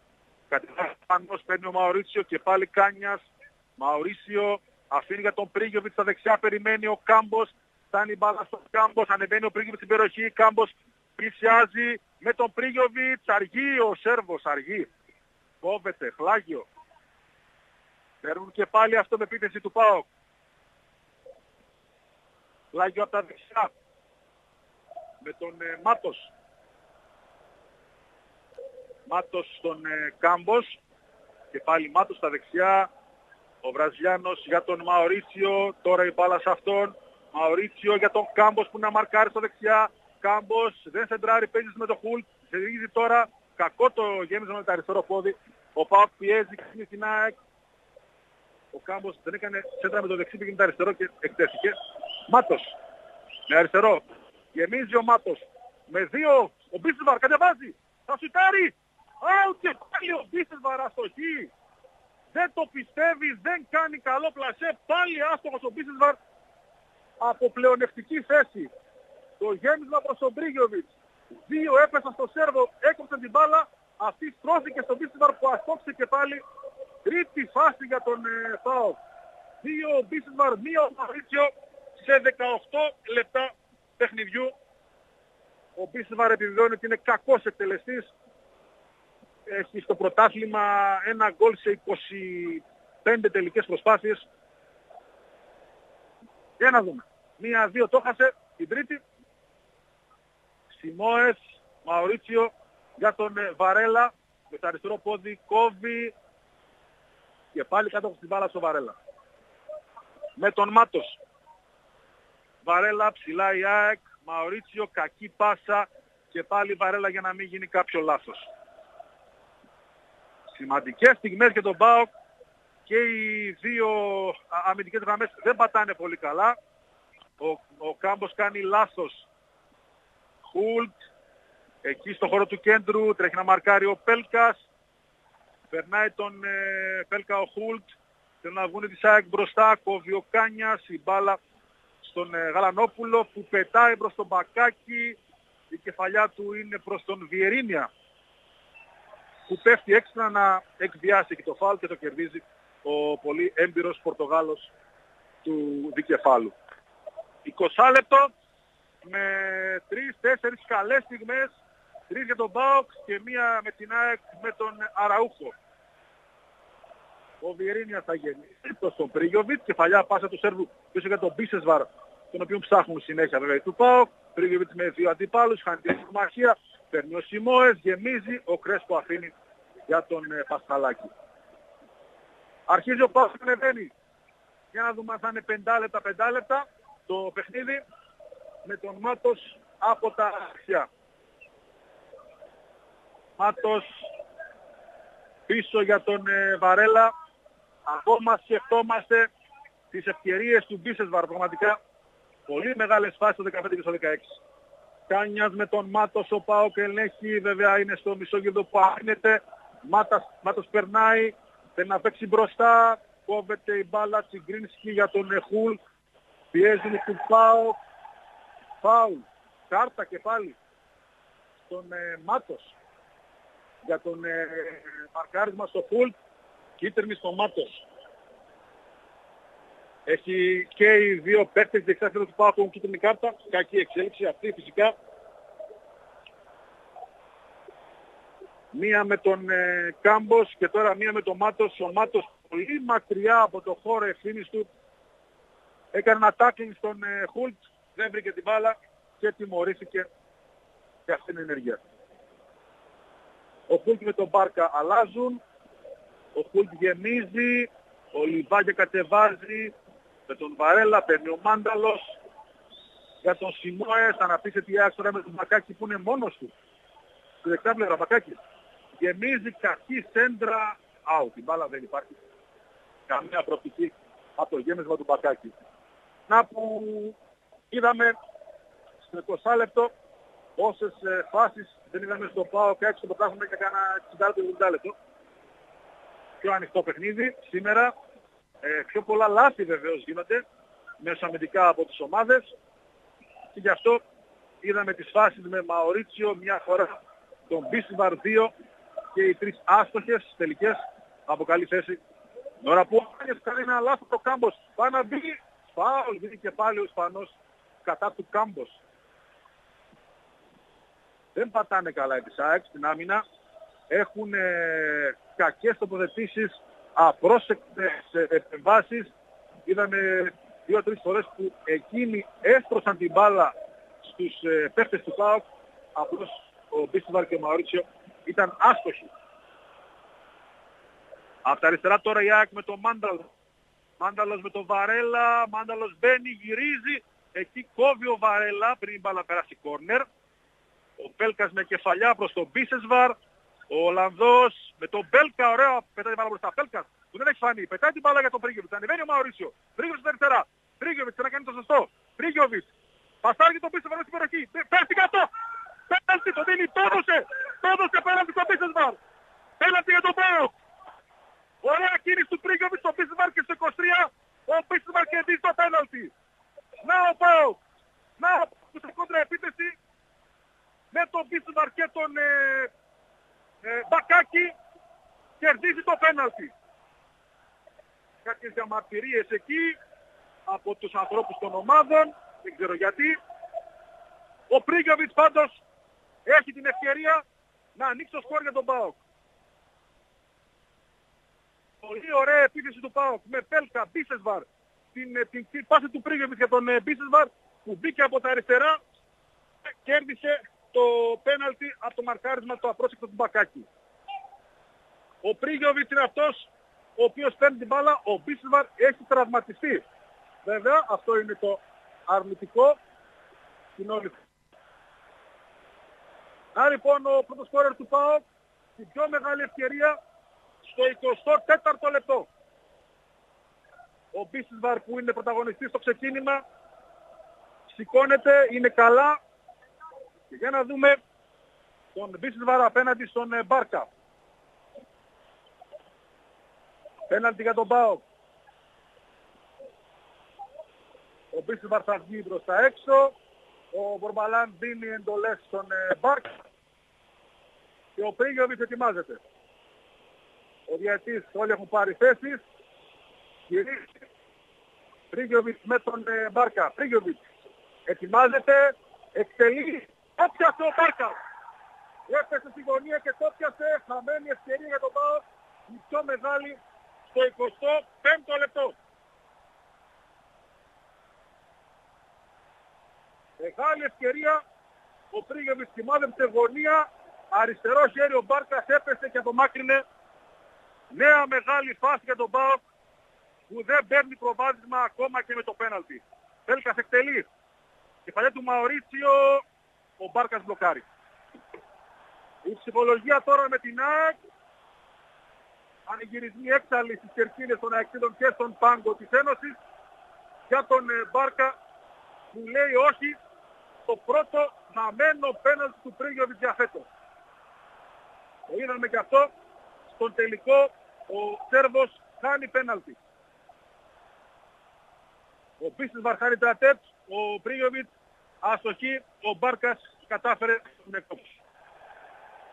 κατεβάζει πάνω, παίρνει ο Μαωρίτσιο και πάλι Κάνιας, Μαωρίσιο, Αφήνει για τον Πρίγιοβιτς στα δεξιά, περιμένει ο Κάμπος. Φτάνει μπάλα στον Κάμπος, ανεβαίνει ο Πρίγιοβιτς στην περιοχή. Κάμπος πλησιάζει με τον Πρίγιοβιτς. Αργεί ο Σέρβος, αργεί. Κόβεται, φλάγιο. Παίρνουν και πάλι αυτό με επίθεση του ΠΑΟΚ. Φλάγιο από τα δεξιά. Με τον ε, Μάτος. Μάτος στον ε, Κάμπος. Και πάλι Μάτος στα δεξιά. Ο Βραζιάνος για τον Μαωρίτσιο, τώρα η μπάλα σε αυτόν. Μαωρίτσιο για τον Κάμπος που να μαρκάρει στο δεξιά. Κάμπος δεν σεντράρει, παίζεις με το Χουλ. Ζερίζει τώρα. Κακό το γέμιζε με το αριστερό πόδι. Ο Πάοκ πιέζει και στην ΑΕΚ. Ο Κάμπος δεν έκανε σέντρα με το δεξί, πήγε με το αριστερό και εκτέθηκε. Μάτος. Με αριστερό. Γεμίζει ο Μάτος. Με δύο. Ο Μπίσεσβαρ κατεβάζει. Θα σουτάρει. Άου και πάλι ο Μπίσεσβαρ αστοχή δεν το πιστεύει, δεν κάνει καλό πλασέ, πάλι άστοχος ο Μπίσεσβαρ από πλεονεκτική θέση. Το γέμισμα προς τον Μπρίγιοβιτς. Δύο έπεσαν στο Σέρβο, έκοψε την μπάλα, αυτή στρώθηκε στον Μπίσεσβαρ που αστόξε και πάλι. Τρίτη φάση για τον ε, Φάο. Δύο Μπίσεσβαρ, μία ο Μαρίτσιο σε 18 λεπτά παιχνιδιού. Ο Μπίσεσβαρ επιβεβαιώνει ότι είναι κακός εκτελεστής έχει στο πρωτάθλημα ένα γκολ σε 25 τελικές προσπάθειες. Για να δούμε. Μία-δύο το χάσε, την τρίτη. Σιμόες, Μαωρίτσιο για τον ε, Βαρέλα. Με το αριστερό πόδι κόβει και πάλι κάτω από την μπάλα στο Βαρέλα. Με τον Μάτος. Βαρέλα ψηλά η ΑΕΚ, Μαωρίτσιο κακή πάσα και πάλι Βαρέλα για να μην γίνει κάποιο λάθος σημαντικές στιγμές για τον ΠΑΟΚ και οι δύο αμυντικές γραμμές δεν πατάνε πολύ καλά. Ο, ο Κάμπος κάνει λάθος. Χουλτ. Εκεί στο χώρο του κέντρου τρέχει να μαρκάρει ο Πέλκας. Περνάει τον ε, Πέλκα ο Χουλτ. Θέλουν να βγουν της ΣΑΕΚ μπροστά. Κόβει ο Κάνιας. Η μπάλα στον ε, Γαλανόπουλο που πετάει προς τον Μπακάκι. Η κεφαλιά του είναι προς τον Βιερίνια που πέφτει έξτρα να εκβιάσει και το φάουλ και το κερδίζει ο πολύ έμπειρος Πορτογάλος του δικεφάλου. 20 λεπτό με 3-4 καλές στιγμές, τρεις για τον Μπάοξ και μία με την ΑΕΚ με τον Αραούχο. Ο Βιερίνια θα γεννήσει προς τον Πρίγιοβιτς, κεφαλιά πάσα του Σέρβου πίσω για τον Μπίσεσβαρ, τον οποίο ψάχνουν συνέχεια βέβαια του ΠΑΟΚ. Πρίγιοβιτς με δύο αντιπάλους, χάνει τη συμμαχία, παίρνει ο Σιμόες, γεμίζει, ο Κρέσπο αφήνει για τον ε, Πασχαλάκη. Αρχίζει ο Πάσος να ανεβαίνει. Για να δούμε αν θα είναι 5 λεπτά, 5 λεπτά το παιχνίδι με τον Μάτος από τα αρχιά. Μάτος πίσω για τον ε, Βαρέλα. Ακόμα σκεφτόμαστε τις ευκαιρίες του Μπίσεσβαρ πραγματικά. Πολύ μεγάλες φάσεις το 15 και στο 16. Κάνιας με τον Μάτος, ο Πάοκ ελέγχει, βέβαια είναι στο μισόγεδο που άφηνεται. Μάτας, Μάτος περνάει, θέλει να παίξει μπροστά, κόβεται η μπάλα Τσιγκρίνσκι για τον Εχούλ, πιέζουν του Πάοκ, φάουλ, κάρτα και πάλι στον ε, Μάτος. Για τον ε, μαρκάρισμα στο Χουλ, κίτρινη στο Μάτος. Έχει και οι δύο παίκτες δεξιά του Πάοκ έχουν κίτρινη κάρτα, κακή εξέλιξη αυτή φυσικά. Μία με τον ε, Κάμπος και τώρα μία με τον Μάτος. Ο Μάτος πολύ μακριά από το χώρο ευθύνης του. Έκανε ένα τάκλινγκ στον ε, Χουλτ, δεν βρήκε την μπάλα και τιμωρήθηκε για αυτήν την ενέργεια. Ο Χουλτ με τον Μπάρκα αλλάζουν, ο Χουλτ γεμίζει, ο Λιβάγια κατεβάζει, με τον Βαρέλα παίρνει ο Μάνταλος, για τον Σιμόες θα αναπτύσσει τη άξορα με τον Μπακάκη που είναι μόνος του. Στη δεξιά πλευρά Μπακάκη γεμίζει κακή σέντρα out. Η μπάλα δεν υπάρχει καμία προοπτική από το γέμισμα του Μπακάκη. Να που είδαμε στο 20 λεπτό όσες ε, φάσεις δεν είδαμε στο ΠΑΟ και έξω το πράγμα και κάνα 60 λεπτό. Πιο ανοιχτό παιχνίδι σήμερα. Ε, πιο πολλά λάθη βεβαίως γίνονται μέσω αμυντικά από τις ομάδες και γι' αυτό είδαμε τις φάσεις με Μαωρίτσιο μια φορά τον Μπίσβαρ 2 και οι τρεις άστοχες τελικές από καλή θέση. Τώρα που ο Άνιες κάνει ένα λάθος το Κάμπος. Πάει να μπει, φάουλ, μπει και πάλι ο Ισπανός κατά του Κάμπος. Δεν πατάνε καλά οι ΑΕΚ στην άμυνα. Έχουν ε, κακές τοποθετήσεις, απρόσεκτες επεμβάσεις. Είδαμε δύο-τρεις φορές που εκείνοι έστρωσαν την μπάλα στους ε, παίχτες του ΠΑΟΚ. Απλώς ο Μπίστιβαρ και ο Μαωρίτσιο ήταν άστοχη. Από τα αριστερά τώρα η ΑΕΚ με τον Μάνταλο. Μάνταλος με τον Βαρέλα, Μάνταλος μπαίνει, γυρίζει. Εκεί κόβει ο Βαρέλα πριν η μπάλα περάσει κόρνερ. Ο Πέλκας με κεφαλιά προς τον Μπίσεσβαρ. Ο Ολλανδός με τον Μπέλκα, ωραίο, πετάει την μπάλα μπροστά. Πέλκας που δεν έχει φανεί. Πετάει την μπάλα για τον Πρίγκοβιτς. Ανεβαίνει ο Μαουρίσιο. Πρίγκοβιτς στην αριστερά. Πρίγκοβιτς να κάνει το σωστό. Πρίγκοβιτς. Παστάρει τον Μπίσεσβαρ στην περιοχή. Πέφτει κάτω. Πέναλτι το δίνει, το έδωσε. Το έδωσε πέναλτι στο Πίσεσβαρ. Πέναλτι για τον Πάο. Ωραία κίνηση του Πρίγκοβιτ στο Πίσεσβαρ και στο 23. Ο Πίσεσβαρ κερδίζει το πέναλτι. Να ο Πάο. Να ο σε κόντρα επίθεση με τον Πίσεσβαρ και τον ε, ε, Μπακάκη κερδίζει το πέναλτι. Κάποιες διαμαρτυρίες εκεί από τους ανθρώπους των ομάδων, δεν ξέρω γιατί. Ο Πρίγκοβιτς πάντως έχει την ευκαιρία να ανοίξει το σκορ για τον ΠΑΟΚ. Πολύ ωραία επίθεση του ΠΑΟΚ με Πέλκα, Μπίσεσβαρ, την, ε, την, την πάση του Πρίγεβιτ για τον ε, Μπίσεσβαρ που μπήκε από τα αριστερά και κέρδισε το πέναλτι από το μαρκάρισμα το απρόσεκτο του Μπακάκη. Ο Πρίγιοβιτς είναι αυτός ο οποίος παίρνει την μπάλα, ο Μπίσεσβαρ έχει τραυματιστεί. Βέβαια αυτό είναι το αρνητικό στην όλη να λοιπόν ο πρώτος σκόρερ του ΠΑΟΚ την πιο μεγάλη ευκαιρία στο 24ο λεπτό. Ο Μπίσισβαρ που είναι πρωταγωνιστής στο ξεκίνημα σηκώνεται, είναι καλά. Και για να δούμε τον Μπίσισβαρ απέναντι στον ε, Μπάρκα. Πέναντι για τον Πάο. Ο Μπίσισβαρ θα βγει προς τα έξω. Ο Μπορμπαλάν δίνει εντολές στον ε, Μπάρκα. Και ο Πρίγιοβιτς ετοιμάζεται. Ο διαιτής όλοι έχουν πάρει θέσεις. Γυρίζει. Πρίγιοβιτς με τον ε, Μπάρκα. Πρίγιοβιτς ετοιμάζεται. Εκτελεί. Όπιασε ο Μπάρκας. Έπεσε στη γωνία και το πιασε. Χαμένη ευκαιρία για τον Πάο. Η πιο μεγάλη στο 25ο λεπτό. Μεγάλη ευκαιρία. Ο Πρίγιοβιτς κοιμάδεψε γωνία. Αριστερός χέρι ο Μπάρκας έπεσε και απομάκρυνε. Νέα μεγάλη φάση για τον Πάο που δεν παίρνει προβάδισμα ακόμα και με το πέναλτι. Θέλκας εκτελεί. Κεφαλιά του Μαωρίτσιο ο Μπάρκας μπλοκάρει. Η ψυχολογία τώρα με την ΑΕΚ. Ανεγυρισμοί έξαλλοι στις κερκίνες των αεξίδων και στον πάγκο της Ένωσης. Για τον ε, Μπάρκα που λέει όχι το πρώτο μένο πέναλτι του Πρίγιοβιτ για φέτος. Το είδαμε και αυτό. Στον τελικό ο Σέρβος χάνει πέναλτι. Ο Πίστης Βαρχάνη Τρατέτ, ο Πρίγιοβιτς αστοχή, ο Μπάρκας κατάφερε τον εκόψη.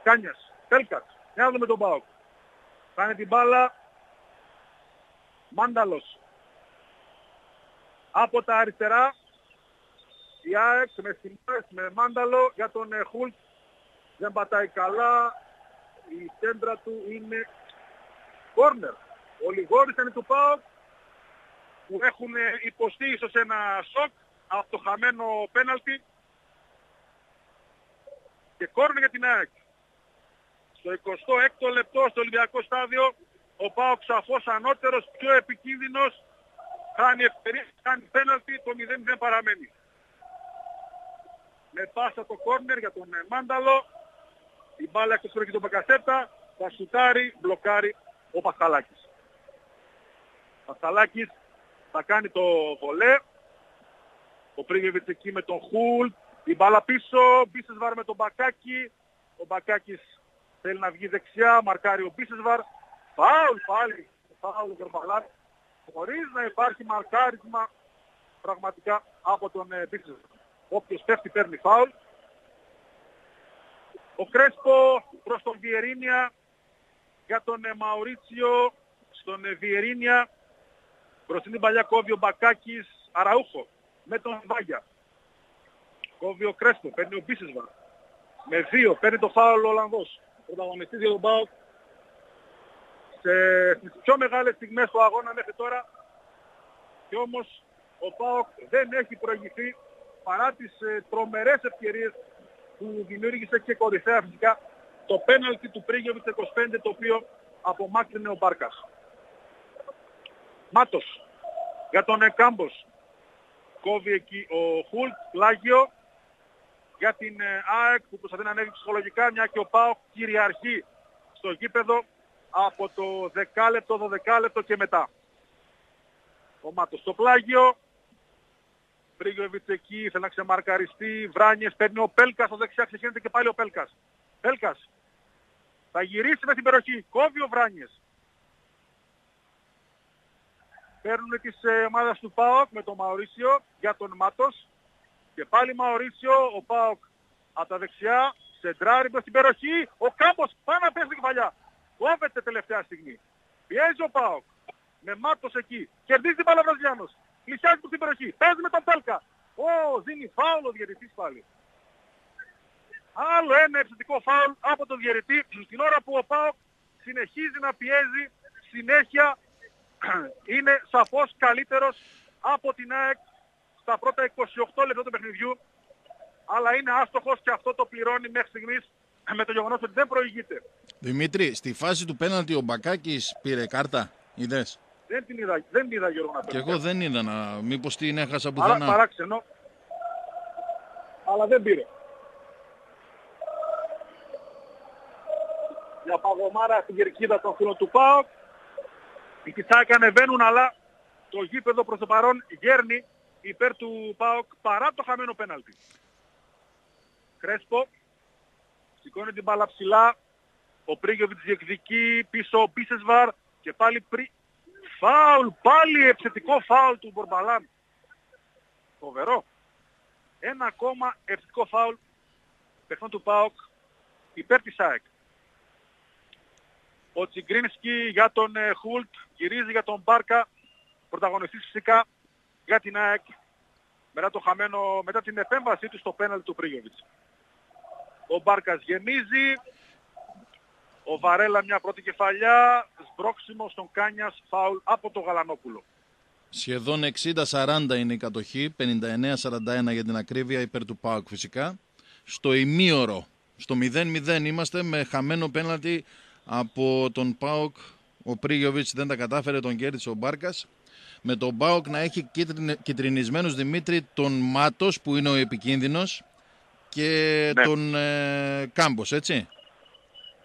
Κάνιας, Τέλκας, για να δούμε τον Πάοκ. Κάνει την μπάλα, Μάνταλος. Από τα αριστερά, η ΑΕΚ με στιγμές, με Μάνταλο για τον ε, Χουλτ. Δεν πατάει καλά, η σέντρα του είναι κόρνερ. Ο Λιγόρης είναι του ΠΑΟΚ που έχουν ε, υποστεί ίσως ένα σοκ από το χαμένο πέναλτι και κόρνερ για την ΑΕΚ. Στο 26ο λεπτό στο Ολυμπιακό στάδιο ο ΠΑΟΚ σαφώς ανώτερος, πιο επικίνδυνος, κάνει ευκαιρία, κάνει πέναλτι, το 0-0 παραμένει. Με πάσα το κόρνερ για τον ε, Μάνταλο, η μπάλα εκτός και τον Μπακασέτα, θα σουτάρει, μπλοκάρει ο Παχαλάκης. Παχαλάκης θα κάνει το βολέ. Ο Πρίγεβιτς εκεί με τον Χουλ. Η μπάλα πίσω, Μπίσεσβαρ με τον Μπακάκη. Ο Μπακάκης θέλει να βγει δεξιά, μαρκάρει ο Μπίσεσβαρ. Φάουλ πάλι, φάουλ ο Χωρίς να υπάρχει μαρκάρισμα πραγματικά από τον ε, Μπίσεσβαρ. Όποιος πέφτει παίρνει φάουλ. Ο Κρέσπο προς τον Βιερίνια για τον ε, Μαουρίτσιο στον ε, Βιερίνια. Μπροστά την παλιά κόβει ο Μπακάκης Αραούχο με τον Βάγια. Κόβει ο Κρέσπο, παίρνει ο Μπίσεσβα. Με δύο, παίρνει το φάουλ ο Ολλανδός. Πρωταγωνιστής για τον Μπάουκ. Σε, στις πιο μεγάλες στιγμές του αγώνα μέχρι τώρα. Και όμως ο Πάοκ δεν έχει προηγηθεί παρά τις ε, τρομερές ευκαιρίες που δημιούργησε και κορυφαία φυσικά το πέναλτι του Πρίγιοβιτς 25 το οποίο απομάκρυνε ο Μπάρκας. Μάτος για τον Εκάμπος. Κόβει εκεί ο Χουλτ, πλάγιο για την ε, ΑΕΚ που προσπαθεί να ανέβει ψυχολογικά μια και ο ΠΑΟΚ κυριαρχεί στο γήπεδο από το δεκάλεπτο, δωδεκάλεπτο και μετά. Ο Μάτος στο πλάγιο. Πρίγιοβιτς εκεί, θέλει να ξεμαρκαριστεί. Βράνιες, παίρνει ο Πέλκας στο δεξιά, ξεκίνησε και πάλι ο Πέλκας. Πέλκας. Θα γυρίσει με την περιοχή. Κόβει ο Βράνιες. Παίρνουν τις ε, ομάδες του ΠΑΟΚ με τον Μαωρίσιο για τον Μάτος. Και πάλι Μαωρίσιο, ο ΠΑΟΚ από τα δεξιά, σεντράρει προς την περιοχή. Ο Κάμπος πάνω να πέσει κεφαλιά. Κόβεται τελευταία στιγμή. Πιέζει ο ΠΑΟΚ. Με Μάτος εκεί. Κερδίζει την μπάλα Βραζιάνος. Πλησιάζει προς την περιοχή. Παίζει με τον Πέλκα. Ω, δίνει φάουλο διαιτητής πάλι. Άλλο ένα επιθετικό φάουλ από τον διαιρετή την ώρα που ο ΠΑΟΚ συνεχίζει να πιέζει συνέχεια (clears throat) είναι σαφώς καλύτερος από την ΑΕΚ στα πρώτα 28 λεπτά του παιχνιδιού αλλά είναι άστοχος και αυτό το πληρώνει μέχρι στιγμής (clears throat) με το γεγονός ότι δεν προηγείται. Δημήτρη, στη φάση του πέναλτι ο Μπακάκης πήρε κάρτα, είδες; Δεν την είδα, δεν είδα Γιώργο να Και εγώ δεν είδα να... Μήπως την έχασα πουθενά. Παράξενο. Αλλά δεν πήρε. μια παγωμάρα στην κερκίδα των φίλων του ΠΑΟΚ. Οι Κιτσάκια ανεβαίνουν αλλά το γήπεδο προς το παρόν γέρνει. υπέρ του ΠΑΟΚ παρά το χαμένο πέναλτι. Κρέσπο, σηκώνει την μπάλα ψηλά, ο Πρίγιοβιτς διεκδικεί πίσω ο Πίσεσβαρ και πάλι πρι... Φάουλ, πάλι επιθετικό φάουλ του Μπορμπαλάν. Φοβερό. Ένα ακόμα επιθετικό φάουλ παιχνών του ΠΑΟΚ υπέρ της ΑΕΚ. Ο Τσιγκρίνσκι για τον ε, Χουλτ γυρίζει για τον Μπάρκα, πρωταγωνιστής φυσικά για την ΑΕΚ μετά, το χαμένο, μετά την επέμβασή του στο πέναλ του Πρίγιοβιτς. Ο Μπάρκας γεμίζει, ο Βαρέλα μια πρώτη κεφαλιά, σμπρόξιμο στον Κάνιας, φάουλ από το Γαλανόπουλο. Σχεδόν 60-40 είναι η κατοχή, 59-41 για την ακρίβεια υπέρ του ΠΑΟΚ φυσικά. Στο ημίωρο, στο 0-0 είμαστε με χαμένο πέναλτι από τον ΠΑΟΚ. Ο Πρίγιοβιτς δεν τα κατάφερε, τον κέρδισε ο Μπάρκας. Με τον ΠΑΟΚ να έχει κυτρινισμένους Δημήτρη τον Μάτος που είναι ο επικίνδυνος και Ναι. τον ε, Κάμπος, έτσι;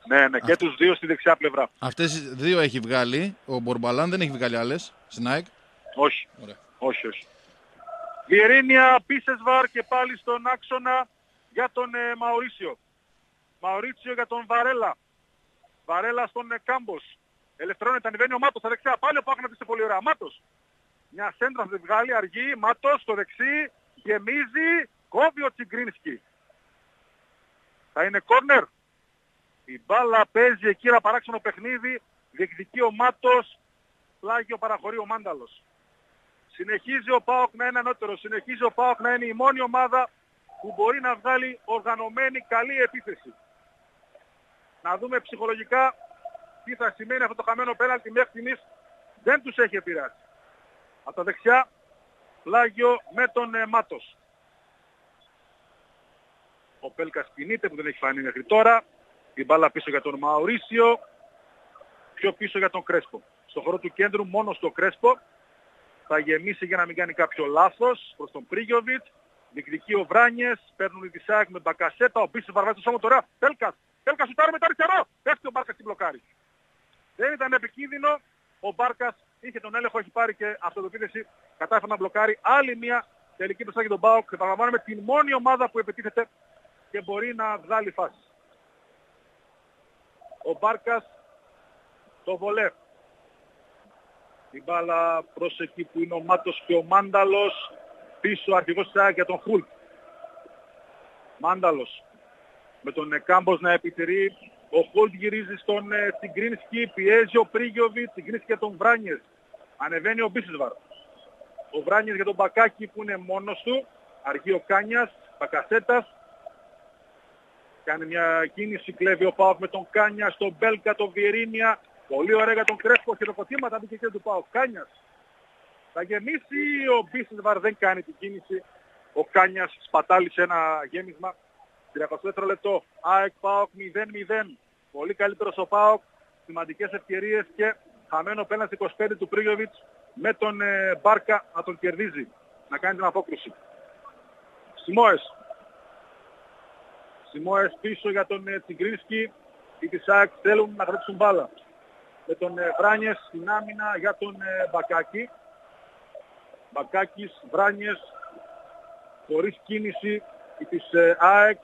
Ναι, ναι, και τους δύο στη δεξιά πλευρά. Αυτές οι δύο έχει βγάλει. Ο Μπορμπαλάν δεν έχει βγάλει άλλες στην ΑΕΚ; Όχι, Ωραία. όχι, όχι. Βιερίνια, Πίσεσβαρ και πάλι στον άξονα για τον ε, Μαουρίσιο. Μαουρίτσιο για τον Βαρέλα. Βαρέλα στον ε, Κάμπος. Ελευθερώνεται, ανεβαίνει ο Μάτος στα δεξιά. Πάλι ο Πάκνατης είναι πολύ ωραία. Μάτος. Μια σέντρα θα τη βγάλει, αργή. Μάτος στο δεξί. Γεμίζει. Κόβει ο Τσιγκρίνσκι. Θα είναι κόρνερ. Η μπάλα παίζει εκεί ένα παράξενο παιχνίδι. Διεκδικεί ο Μάτος. Πλάγιο παραχωρεί ο Μάνταλος. Συνεχίζει ο ΠΑΟΚ να είναι ανώτερος. Συνεχίζει ο ΠΑΟΚ να είναι η μόνη ομάδα που μπορεί να βγάλει οργανωμένη καλή επίθεση. Να δούμε ψυχολογικά τι θα σημαίνει αυτό το χαμένο πέναλτι μέχρι στιγμής. Δεν τους έχει επηρεάσει. Από τα δεξιά, πλάγιο με τον ε, Μάτος. Ο Πέλκας κινείται που δεν έχει φανεί μέχρι τώρα. Η μπάλα πίσω για τον Μαουρίσιο. Πιο πίσω για τον Κρέσπο. Στο χώρο του κέντρου μόνο στο Κρέσπο. Θα γεμίσει για να μην κάνει κάποιο λάθος προς τον Πρίγιοβιτς. Διεκδικεί ο Βράνιες. Παίρνουν οι Δισάκ με μπακασέτα. Ο Πίσης βαρβάζει το σώμα τώρα. Πέλκας. Πέλκας σουτάρει με το αριστερό. Πέφτει ο Μπάρκας στην μπλοκάρι. Δεν ήταν επικίνδυνο. Ο Μπάρκας είχε τον έλεγχο, έχει πάρει και αυτοδοπίδεση. Κατάφερε να μπλοκάρει άλλη μια τελική μπροστά για τον Μπάουκ. Επαναλαμβάνουμε την μόνη ομάδα που επιτίθεται και μπορεί να βγάλει φάση. Ο Μπάρκας το βολέ. Η μπάλα προς εκεί που είναι ο Μάτος και ο Μάνταλος. Πίσω ο αρχηγός της ΑΕΚ για τον Χουλτ. Μάνταλος. Με τον ε, Κάμπος να επιτηρεί. Ο Χουλτ γυρίζει στον ε, Τιγκρίνσκι. Πιέζει ο Πρίγιοβιτς. Τιγκρίνσκι για τον Βράνιες. Ανεβαίνει ο Μπίσεσβαρ. Ο Βράνιες για τον Μπακάκι που είναι μόνος του. Αργεί ο Κάνιας. Μπακασέτας. Κάνει μια κίνηση, κλέβει ο Πάοκ με τον Κάνια, στον Πέλκα, τον Βιερίνια. Πολύ ωραία για τον Κρέσπο, χειροκροτήματα μπήκε και του Πάοκ. Κάνιας. Θα γεμίσει, ο Μπίσεσβαρ δεν κάνει την κίνηση. Ο Κάνιας σπατάλησε ένα γέμισμα. 34 λεπτό. ΑΕΚ Πάοκ 0-0. Πολύ καλύτερος ο Πάοκ. Σημαντικές ευκαιρίες και χαμένο πέναντι 25 του Πρίγιοβιτς με τον ε, Μπάρκα να τον κερδίζει. Να κάνει την απόκριση. Σιμόες. Σιμόες πίσω για τον ε, Τσιγκρίνσκι. Οι της ΑΕΚ θέλουν να κρατήσουν μπάλα. Με τον ε, Βράνιες στην άμυνα για τον ε, Μπακάκη. Μπακάκης, Βράνιες, χωρίς κίνηση η της ε, ΑΕΚ.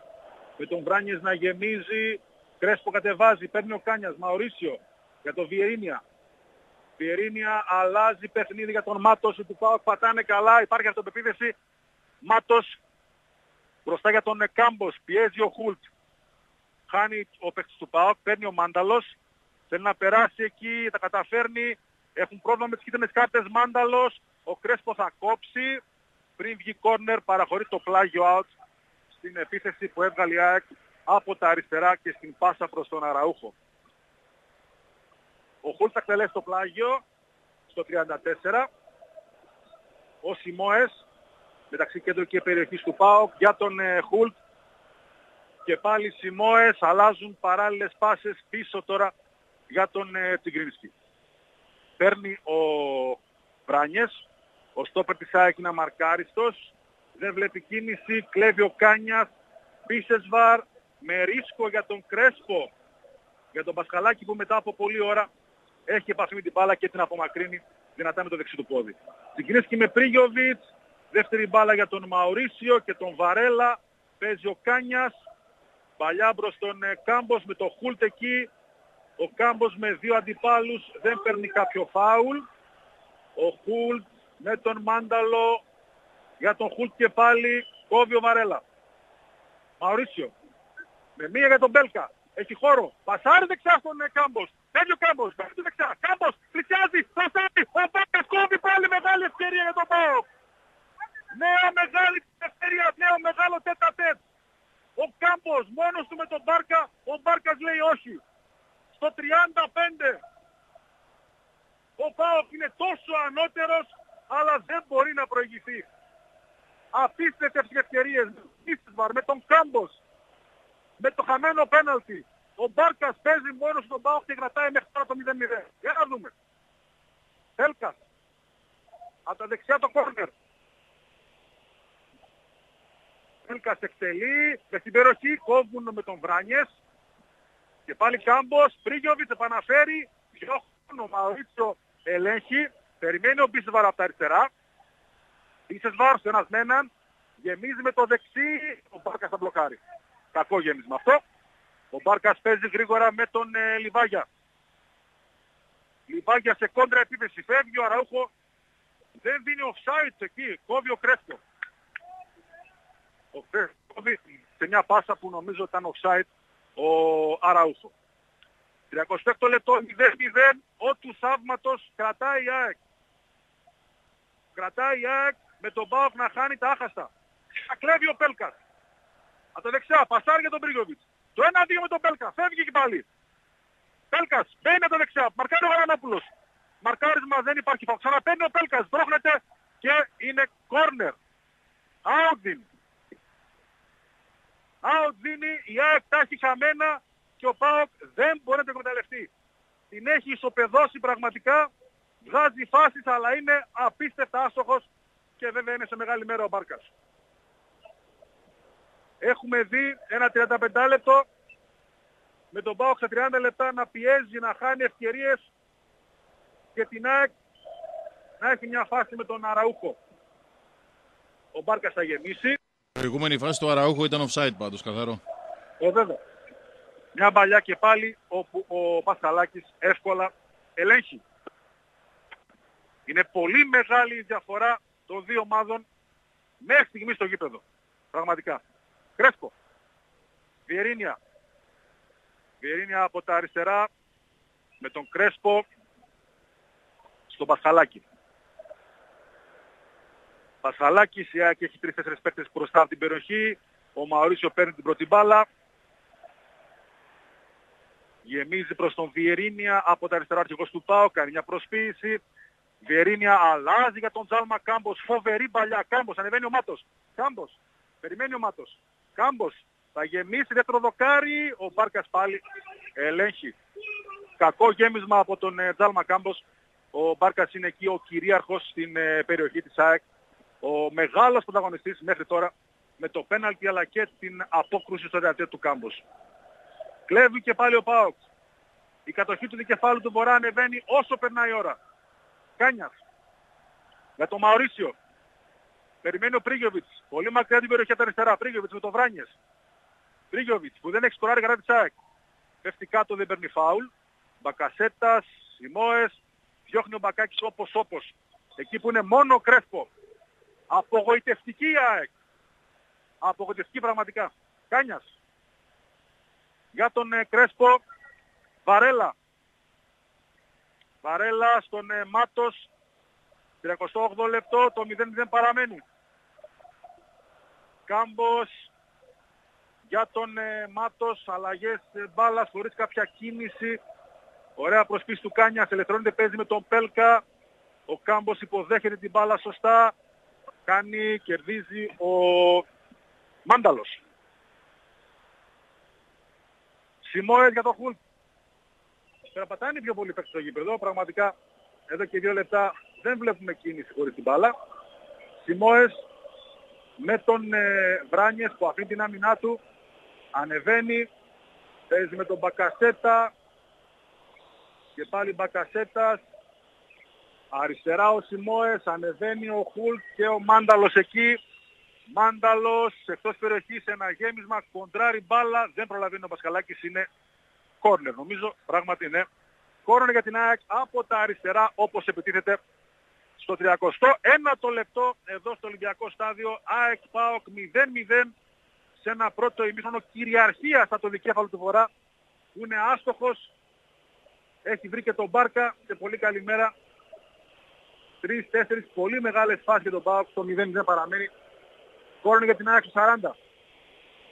Με τον Βράνιες να γεμίζει. Κρέσπο κατεβάζει, παίρνει ο Κάνιας, Μαωρίσιο για τον Βιερίνια. Βιερίνια αλλάζει παιχνίδι για τον Μάτος του ΠΑΟΚ, πατάνε καλά, υπάρχει αυτοπεποίθηση. Μάτος μπροστά για τον ε, Κάμπος, πιέζει ο Χουλτ. Χάνει ο παίκτης του ΠΑΟΚ, παίρνει ο Μάνταλος, θέλει να περάσει εκεί, τα καταφέρνει. Έχουν πρόβλημα με τις κίτρινες κάρτες Μάνταλος, ο Κρέσπο θα κόψει. Πριν βγει κόρνερ παραχωρεί το πλάγιο out στην επίθεση που έβγαλε η ΑΕΚ από τα αριστερά και στην πάσα προς τον Αραούχο. Ο Χουλτ θα εκτελέσει το πλάγιο στο 34. Ο Σιμόες μεταξύ κέντρου και περιοχής του ΠΑΟΚ για τον ε, Χουλτ και πάλι Σιμόες αλλάζουν παράλληλες πάσες πίσω τώρα για τον ε, Τιγκρίνσκι. Παίρνει ο Βράνιες, ο στόπερ της ΑΕΚ είναι αμαρκάριστος, δεν βλέπει κίνηση, κλέβει ο Κάνιας, Πίσεσβαρ με ρίσκο για τον Κρέσπο, για τον Πασχαλάκη που μετά από πολλή ώρα έχει επαφή με την μπάλα και την απομακρύνει δυνατά με το δεξί του πόδι. Συγκρίνσκι με Πρίγιοβιτς, Δεύτερη μπάλα για τον Μαουρίσιο και τον Βαρέλα. Παίζει ο Κάνιας. Παλιά μπρος τον ε, Κάμπος με το Χούλτ εκεί. Ο Κάμπος με δύο αντιπάλους δεν παίρνει κάποιο φάουλ. Ο Χούλτ με τον Μάνταλο. Για τον Χούλτ και πάλι κόβει ο Βαρέλα. Μαουρίσιο. Με μία για τον Μπέλκα. Έχει χώρο. Πασάρει δεξιά στον ε, Κάμπος. Παίρνει ο Κάμπος. Παίρνει δεξιά. Κάμπος. Πλησιάζει. Πασάρει. Ο Μπάκας κόβει πάλι μεγάλη ευκαιρία για τον Πάο. Νέα μεγάλη ευκαιρία. Νέο μεγάλο τέτα τέτ. Ο Κάμπος μόνος του με τον Μπάρκα. Ο Μπάρκας λέει όχι. Στο 35. Ο Πάοκ είναι τόσο ανώτερος αλλά δεν μπορεί να προηγηθεί. Απίστευτες ευκαιρίες με τον Κάμπος με το χαμένο πέναλτι. Ο Μπάρκας παίζει μόνος στον Πάοκ και κρατάει μέχρι τώρα το 0-0. Για να δούμε. Τέλκας. Από τα δεξιά το κόρνερ. Τέλκας εκτελεί. Με στην περιοχή κόβουν με τον Βράνιες. Και πάλι Κάμπος. Πρίγιοβιτς επαναφέρει. Διώχνω ο Μαωρίτσο ελέγχει. Περιμένει ο Μπίσβαρ από τα αριστερά. Μπίσβαρ σε ένας με έναν. Γεμίζει με το δεξί. Ο Μπάρκας θα μπλοκάρει. Κακό γέμισμα αυτό. Ο Μπάρκας παίζει γρήγορα με τον ε, Λιβάγια. Λιβάγια σε κόντρα επίθεση. Φεύγει ο Αραούχο. Δεν δίνει offside εκεί. Κόβει ο Κρέσκο. Ο Κρέσκο κόβει σε μια πάσα που νομίζω ήταν offside ο Αραούχο. 36 λεπτό 0-0. Ο του θαύματος κρατάει η ΑΕΚ. Κρατάει η ΑΕΚ με τον Μπάουκ να χάνει τα άχαστα. Θα κλέβει ο Πέλκας. Από τα δεξιά, πασάρει για τον Μπρίγκοβιτς. Το 1-2 με τον Πέλκας. Φεύγει και πάλι. Πέλκας, μπαίνει από τα δεξιά. Μαρκάρει ο Γαρανόπουλος. Μαρκάρισμα δεν υπάρχει φάουλ. Ξαναπαίνει ο Πέλκας. Μπρόχνεται και είναι κόρνερ. Out δίνει. Out δίνει. Η ΑΕΚ τα έχει χαμένα και ο ΠΑΟΚ δεν μπορεί να το εκμεταλλευτεί. Την έχει ισοπεδώσει πραγματικά. Βγάζει φάσεις αλλά είναι απίστευτα άστοχος και βέβαια είναι σε μεγάλη μέρα ο Μπάρκας. Έχουμε δει ένα 35 λεπτό με τον Πάο στα 30 λεπτά να πιέζει, να χάνει ευκαιρίες και την ΑΕΚ να έχει μια φάση με τον Αραούχο. Ο Μπάρκας θα γεμίσει. Η προηγούμενη φάση του Αραούχο ήταν offside πάντως, καθαρό. Ε, βέβαια. Μια παλιά και πάλι όπου ο Πασχαλάκης εύκολα ελέγχει. Είναι πολύ μεγάλη η διαφορά των δύο ομάδων μέχρι στιγμής στο γήπεδο. Πραγματικά. Κρέσκο. Βιερίνια. Βιερίνια από τα αριστερά με τον Κρέσπο στον Πασχαλάκη. Πασχαλάκης η έχει τρεις-τέσσερις παίκτες μπροστά από την περιοχή. Ο Μαωρίσιο παίρνει την πρώτη μπάλα. Γεμίζει προς τον Βιερίνια από τα αριστερά αρχηγός του Πάου. Κάνει μια προσποίηση. Βιερίνια αλλάζει για τον Τζάλμα Κάμπος. Φοβερή παλιά. Κάμπος. Ανεβαίνει ο Μάτος. Κάμπος. Περιμένει ο Μάτος. Κάμπος θα γεμίσει δεύτερο δοκάρι. Ο Μπάρκας πάλι ελέγχει. Κακό γέμισμα από τον ε, Τζάλμα Κάμπος. Ο Μπάρκας είναι εκεί ο κυρίαρχος στην ε, περιοχή της ΑΕΚ. Ο μεγάλος πρωταγωνιστής μέχρι τώρα με το πέναλτι αλλά και την απόκρουση στο διατέ του Κάμπος. Κλέβει και πάλι ο Πάοξ. Η κατοχή του δικεφάλου του Βορρά ανεβαίνει όσο περνάει η ώρα. Κάνιας. Για τον Μαωρίσιο. Περιμένει ο Πρίγιοβιτς. Πολύ μακριά την περιοχή τα αριστερά. Πρίγιοβιτς με το Βράνιες. Πρίγιοβιτς που δεν έχει σκοράρει κατά της ΣΑΕΚ. Πέφτει κάτω δεν παίρνει φάουλ. Μπακασέτας, Σιμόες. Διώχνει ο Μπακάκης όπως όπως. Εκεί που είναι μόνο ο Κρέσπο. Απογοητευτική η ΑΕΚ. Απογοητευτική πραγματικά. Κάνιας. Για τον ε, Κρέσπο. Βαρέλα. Βαρέλα στον ε, Μάτος 38 λεπτό, το 0-0 παραμένει. Κάμπος για τον ε, Μάτος, αλλαγές ε, μπάλας χωρίς κάποια κίνηση. Ωραία προσπίση του Κάνια, ελευθερώνεται, παίζει με τον Πέλκα. Ο Κάμπος υποδέχεται την μπάλα σωστά. Κάνει, κερδίζει ο Μάνταλος. Σιμόες για το Χουλ. Περαπατάνε πιο πολύ παίξει στο γήπεδο. Πραγματικά εδώ και δύο λεπτά δεν βλέπουμε κίνηση χωρίς την μπάλα. Σιμόες με τον ε, Βράνιες που αφήνει την άμυνά του ανεβαίνει, παίζει με τον Μπακασέτα και πάλι Μπακασέτας Αριστερά ο Σιμόες, ανεβαίνει ο Χουλτ και ο Μάνταλος εκεί. Μάνταλος εκτός περιοχής ένα γέμισμα, κοντράρι μπάλα, δεν προλαβαίνει ο Πασχαλάκης, είναι κόρνερ. Νομίζω. Πράγματι είναι κόρνερ για την ΑΕΚ από τα αριστερά όπως επιτίθεται στο 30 ένα το λεπτό εδώ στο Ολυμπιακό στάδιο. ΑΕΚ ΠΑΟΚ 0-0 σε ένα πρώτο ημίχρονο. Κυριαρχία στα το δικέφαλο του Βορρά που είναι άστοχος. Έχει βρει και τον Μπάρκα και πολύ καλή μέρα. Τρεις, τέσσερις πολύ μεγάλες φάσεις για τον ΠΑΟΚ. Στο 0-0 παραμένει. Κόρνερ για την ΑΕΚ 40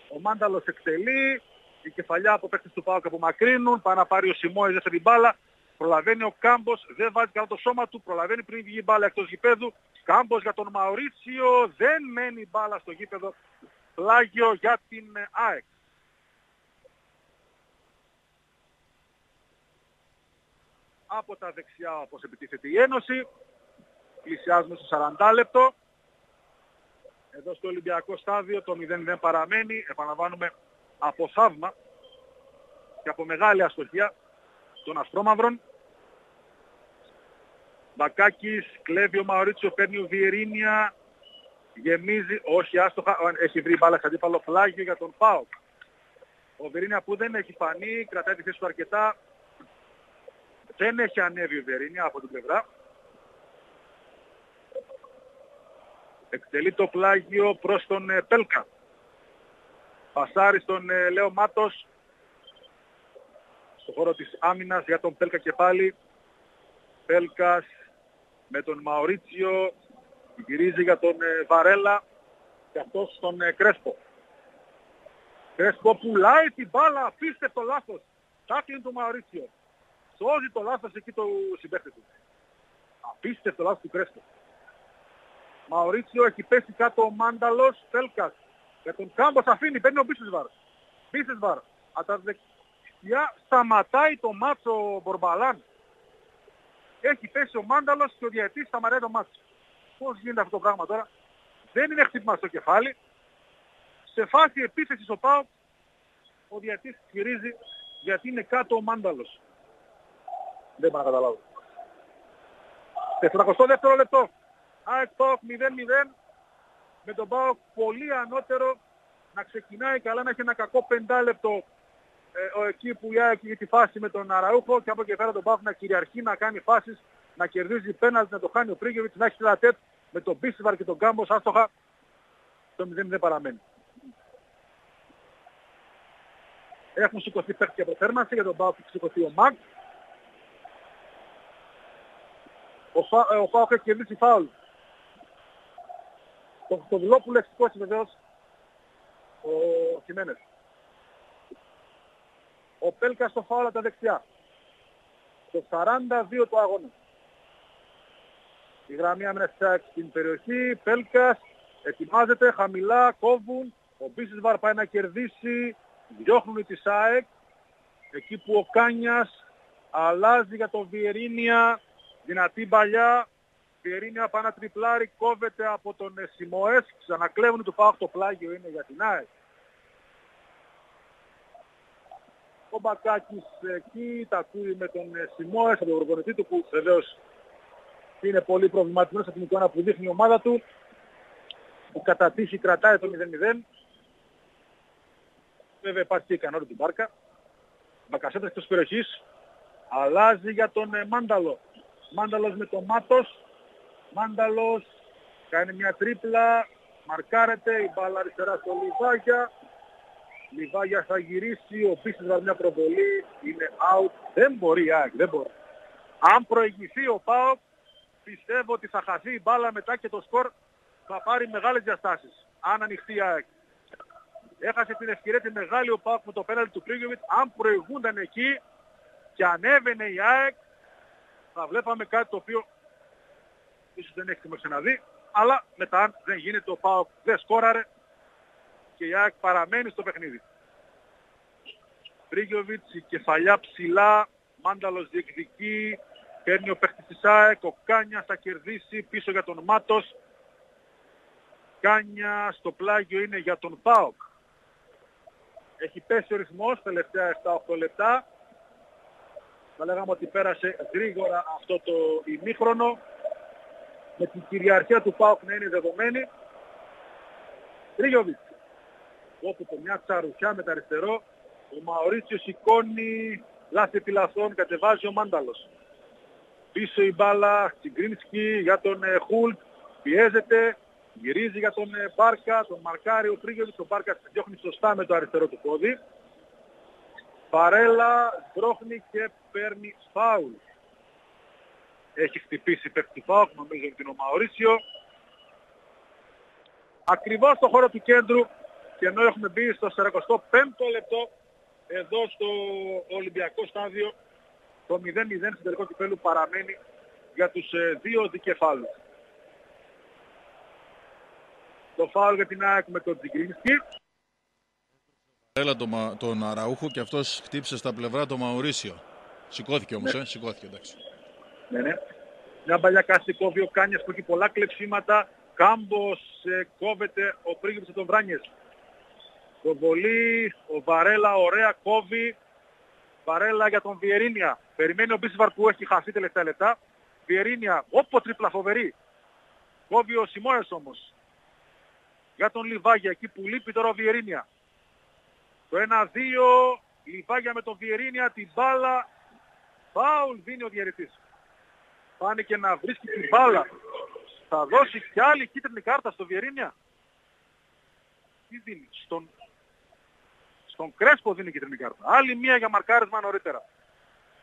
ο Μάνταλος εκτελεί η κεφαλιά από παίκτες του ΠΑΟΚ απομακρύνουν πάει να πάρει ο Σιμόης δεύτερη μπάλα Προλαβαίνει ο Κάμπος, δεν βάζει καλά το σώμα του, προλαβαίνει πριν βγει η μπάλα εκτός γηπέδου. Κάμπος για τον Μαουρίτσιο, δεν μένει η μπάλα στο γήπεδο. Πλάγιο για την ΑΕΚ. Από τα δεξιά όπως επιτίθεται η Ένωση. Πλησιάζουμε στο 40 λεπτό. Εδώ στο Ολυμπιακό στάδιο το 0-0 παραμένει. Επαναλαμβάνουμε από θαύμα και από μεγάλη αστοχία των Αστρόμαυρων. Μπακάκης, κλέβει ο Μαωρίτσιο, παίρνει ο Βιερίνια, γεμίζει, όχι άστοχα, έχει βρει μπάλα αντίπαλο φλάγιο για τον Πάοκ. Ο Βιερίνια που δεν έχει φανεί, κρατάει τη θέση του αρκετά, δεν έχει ανέβει ο Βιερίνια από την πλευρά. Εκτελεί το πλάγιο προς τον ε, Πέλκα. Πασάρι στον ε, Λέο Μάτος, στο χώρο της άμυνας για τον Πέλκα και πάλι. Πέλκας με τον Μαωρίτσιο γυρίζει για τον ε, Βαρέλα και αυτός στον ε, Κρέσπο. Κρέσπο πουλάει την μπάλα, απίστευτο λάθος. Τάκλιν του Μαωρίτσιο. Σώζει το λάθος εκεί το συμπέχτη του. Απίστευτο λάθος του Κρέσπο. Μαωρίτσιο έχει πέσει κάτω ο Μάνταλος, Πέλκας. Για τον Κάμπος αφήνει, παίρνει ο Μπίσεσβαρ. Μπίσεσβαρ. Από τα δεξιά σταματάει το μάτσο Μπορμπαλάν. Έχει πέσει ο Μάνταλος και ο διαιτής σταματάει το μάτσο. Πώς γίνεται αυτό το πράγμα τώρα; Δεν είναι χτύπημα στο κεφάλι. Σε φάση επίθεσης ο Πάο ο διαιτής χειρίζει γιατί είναι κάτω ο Μάνταλος. Δεν μπορώ να καταλάβω. 42 λεπτό. ΑΕΚ Πάοκ 0-0 με τον Πάοκ πολύ ανώτερο να ξεκινάει καλά να έχει ένα κακό πεντάλεπτο ε, εκεί που η ΑΕΚ τη φάση με τον Αραούχο και από εκεί πέρα τον Πάοκ να κυριαρχεί, να κάνει φάσεις, να κερδίζει πέναλτι, να το χάνει ο Πρίγκεβιτς, να έχει τετ με τον Μπίσιβαρ και τον Κάμπος άστοχα. Το 0 δεν παραμένει. Έχουν σηκωθεί παίχτες από θέρμανση για τον Πάοκ έχει σηκωθεί ο Μαγ. Ο, Φα, ε, ο Πάοκ έχει κερδίσει φάουλ. Το Χριστοδουλόπουλο έχει σηκώσει βεβαίως ο Χιμένες. Ο Πέλκας στο φάουλα τα δεξιά. Το 42 το αγώνα. Η γραμμή άμυνας στην περιοχή. Πέλκας ετοιμάζεται χαμηλά, κόβουν. Ο Μπίσισβαρ πάει να κερδίσει. Διώχνουν τη ΣΑΕΚ. Εκεί που ο Κάνιας αλλάζει για το Βιερίνια. Δυνατή παλιά. Βιερίνια πάει να τριπλάρει, κόβεται από τον Σιμοές. Ξανακλέβουν του πάω το πλάγιο είναι για την ΑΕΚ. Ο Μπακάκης εκεί τα ακούει με τον ε, Σιμόες, τον προπονητή του που βεβαίως είναι πολύ προβληματισμένος από την εικόνα που δείχνει η ομάδα του που κατά τύχη κρατάει το 0-0. Βέβαια υπάρχει και η ικανότητα του Μπάρκα. Μπακασέτας εκτός περιοχής. Αλλάζει για τον ε, Μάνταλο. Μάνταλος με τον Μάτος. Μάνταλος κάνει μια τρίπλα. Μαρκάρεται η μπάλα αριστερά στο Λιβάγια. Λιβάγια θα γυρίσει, ο Πίστης μια προβολή, είναι out. Δεν μπορεί η δεν μπορεί. Αν προηγηθεί ο ΠΑΟΚ, πιστεύω ότι θα χαθεί η μπάλα μετά και το σκορ θα πάρει μεγάλες διαστάσεις. Αν ανοιχτεί η ΑΕΚ. Έχασε την ευκαιρία τη μεγάλη ο ΠΑΟΚ με το πέναλτι του Κρίγιοβιτ. Αν προηγούνταν εκεί και ανέβαινε η ΑΕΚ, θα βλέπαμε κάτι το οποίο ίσως δεν έχει ξαναδεί. Αλλά μετά αν δεν γίνεται ο ΠΑΟΚ δεν σκόραρε και η ΑΕΚ παραμένει στο παιχνίδι. Πρίγκοβιτς, η κεφαλιά ψηλά, Μάνταλος διεκδικεί, παίρνει ο παίχτης της ΑΕΚ, ο Κάνια θα κερδίσει πίσω για τον Μάτος. Κάνια στο πλάγιο είναι για τον ΠΑΟΚ. Έχει πέσει ο ρυθμός τελευταία 7-8 λεπτά. θα λέγαμε ότι πέρασε γρήγορα αυτό το ημίχρονο με την κυριαρχία του ΠΑΟΚ να είναι δεδομένη. Τρίγιοβιτς, όπου το μια τσαρουχιά με τα αριστερό, ο Μαωρίτσιο σηκώνει λάθη επιλαθών, κατεβάζει ο Μάνταλος. Πίσω η μπάλα, Τσιγκρίνσκι για τον ε, Χουλτ, πιέζεται, γυρίζει για τον ε, Μπάρκα, τον μαρκάρει ο Τρίγιοβιτς, τον Μπάρκας διώχνει σωστά με το αριστερό του πόδι. Παρέλα δρόχνει και παίρνει φάουλ. Έχει χτυπήσει παίκτη φάουλ, νομίζω ότι είναι ο Μαωρίσιο. Ακριβώς στο χώρο του κέντρου και ενώ έχουμε μπει στο 45ο λεπτό εδώ στο Ολυμπιακό στάδιο το 0-0 στην τελικό κυπέλου παραμένει για τους ε, δύο δικεφάλους. Το φάουλ για την ΑΕΚ με τον Τζιγκρίνσκι. Έλα τον, τον Αραούχο και αυτός χτύπησε στα πλευρά το Μαουρίσιο. Σηκώθηκε όμως, ναι. ε, σηκώθηκε εντάξει. Ναι, ναι. Μια παλιά κάστη κόβει ο Κάνιας που έχει πολλά κλεψίματα. Κάμπος ε, κόβεται ο πρίγκιπς των Βράνιες. Προβολή, ο Βαρέλα ωραία κόβει. Βαρέλα για τον Βιερίνια. Περιμένει ο Μπίσβαρ που έχει χαθεί τελευταία λεπτά. Βιερίνια, όπο τρίπλα φοβερή. Κόβει ο Σιμόες όμως. Για τον Λιβάγια, εκεί που λείπει τώρα ο Βιερίνια. Το 1-2, Λιβάγια με τον Βιερίνια, την μπάλα. Φάουλ δίνει ο διαιρετής. Πάνε και να βρίσκει την μπάλα. Θα δώσει κι άλλη κίτρινη κάρτα στο Βιερίνια. Τι δίνει, στον, στον Κρέσπο δίνει κίτρινη κάρτα. Άλλη μία για μαρκάρισμα νωρίτερα.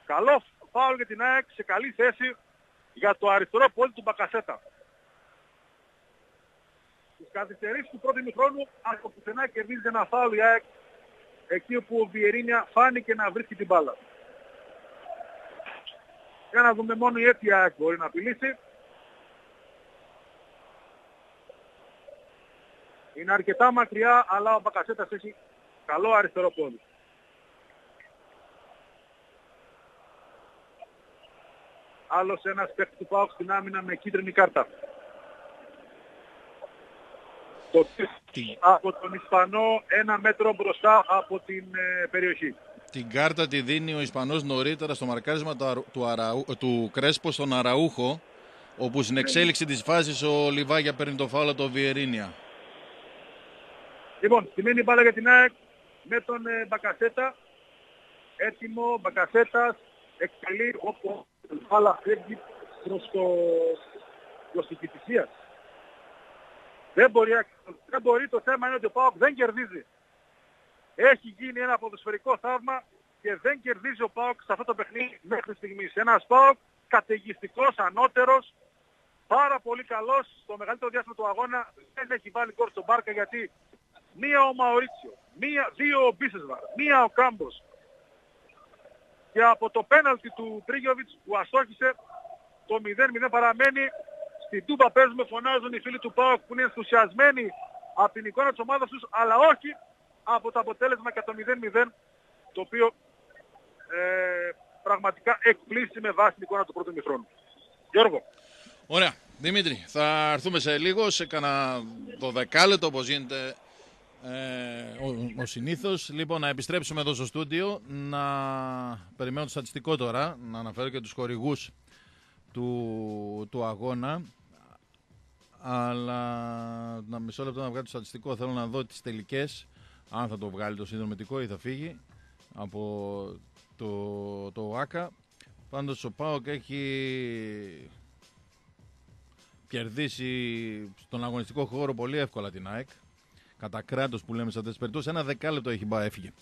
Καλό φάουλ για την ΑΕΚ σε καλή θέση για το αριστερό πόλη του Μπακασέτα. Στις καθυστερήσεις του πρώτου μηχρόνου από πουθενά κερδίζει ένα φάουλ η ΑΕΚ εκεί όπου ο Βιερίνια φάνηκε να βρίσκει την μπάλα. Για να δούμε μόνο η έτσι ΑΕΚ μπορεί να απειλήσει. Είναι αρκετά μακριά, αλλά ο Μπακασέτας έχει καλό αριστερό πόδι. Άλλος ένας παίκτης του ΠΑΟΚ στην άμυνα με κίτρινη κάρτα. Το από τον Ισπανό ένα μέτρο μπροστά από την ε, περιοχή. Την κάρτα τη δίνει ο Ισπανός νωρίτερα στο μαρκάρισμα του, του, Αραού, του Κρέσπο στον Αραούχο όπου στην εξέλιξη της φάσης ο Λιβάγια παίρνει το φάουλο το Βιερίνια. Λοιπόν, σημαίνει μπάλα για την ΑΕΚ με τον ε, Μπακασέτα. Έτοιμο, Μπακασέτας, εκτελεί όπου η μπάλα φεύγει προς το προς την δεν μπορεί, δεν μπορεί, το θέμα είναι ότι ο ΠΑΟΚ δεν κερδίζει. Έχει γίνει ένα ποδοσφαιρικό θαύμα και δεν κερδίζει ο ΠΑΟΚ σε αυτό το παιχνίδι μέχρι στιγμής. Ένας ΠΑΟΚ καταιγιστικός, ανώτερος, πάρα πολύ καλός στο μεγαλύτερο διάστημα του αγώνα. Δεν έχει βάλει κόρ στον Μπάρκα γιατί μία ο Μαωρίτσιο, μία, δύο ο Μπίσεσβαρ, μία ο Κάμπος. Και από το πέναλτι του Τρίγιοβιτς που αστόχησε το 0-0 παραμένει στην Τούμπα παίζουμε, φωνάζουν οι φίλοι του ΠΑΟΚ που είναι ενθουσιασμένοι από την εικόνα της ομάδας τους, αλλά όχι από το αποτέλεσμα και το 0-0, το οποίο ε, πραγματικά εκπλήσει με βάση την εικόνα του πρώτου μηχρόνου. Γιώργο. Ωραία. Δημήτρη, θα έρθουμε σε λίγο, σε κανένα το δεκάλεπτο όπως γίνεται ε, ο, ο συνήθως. Λοιπόν, να επιστρέψουμε εδώ στο στούντιο, να περιμένω το στατιστικό τώρα, να αναφέρω και τους χορηγούς του, του αγώνα αλλά να μισό λεπτό να βγάλει το στατιστικό. Θέλω να δω τις τελικές, αν θα το βγάλει το συνδρομητικό ή θα φύγει από το, το ΆΚΑ. Πάντως ο ΠΑΟΚ έχει κερδίσει στον αγωνιστικό χώρο πολύ εύκολα την ΑΕΚ. Κατά κράτος που λέμε σε αυτές τις περιπτώσεις. Ένα δεκάλεπτο έχει μπα, έφυγε.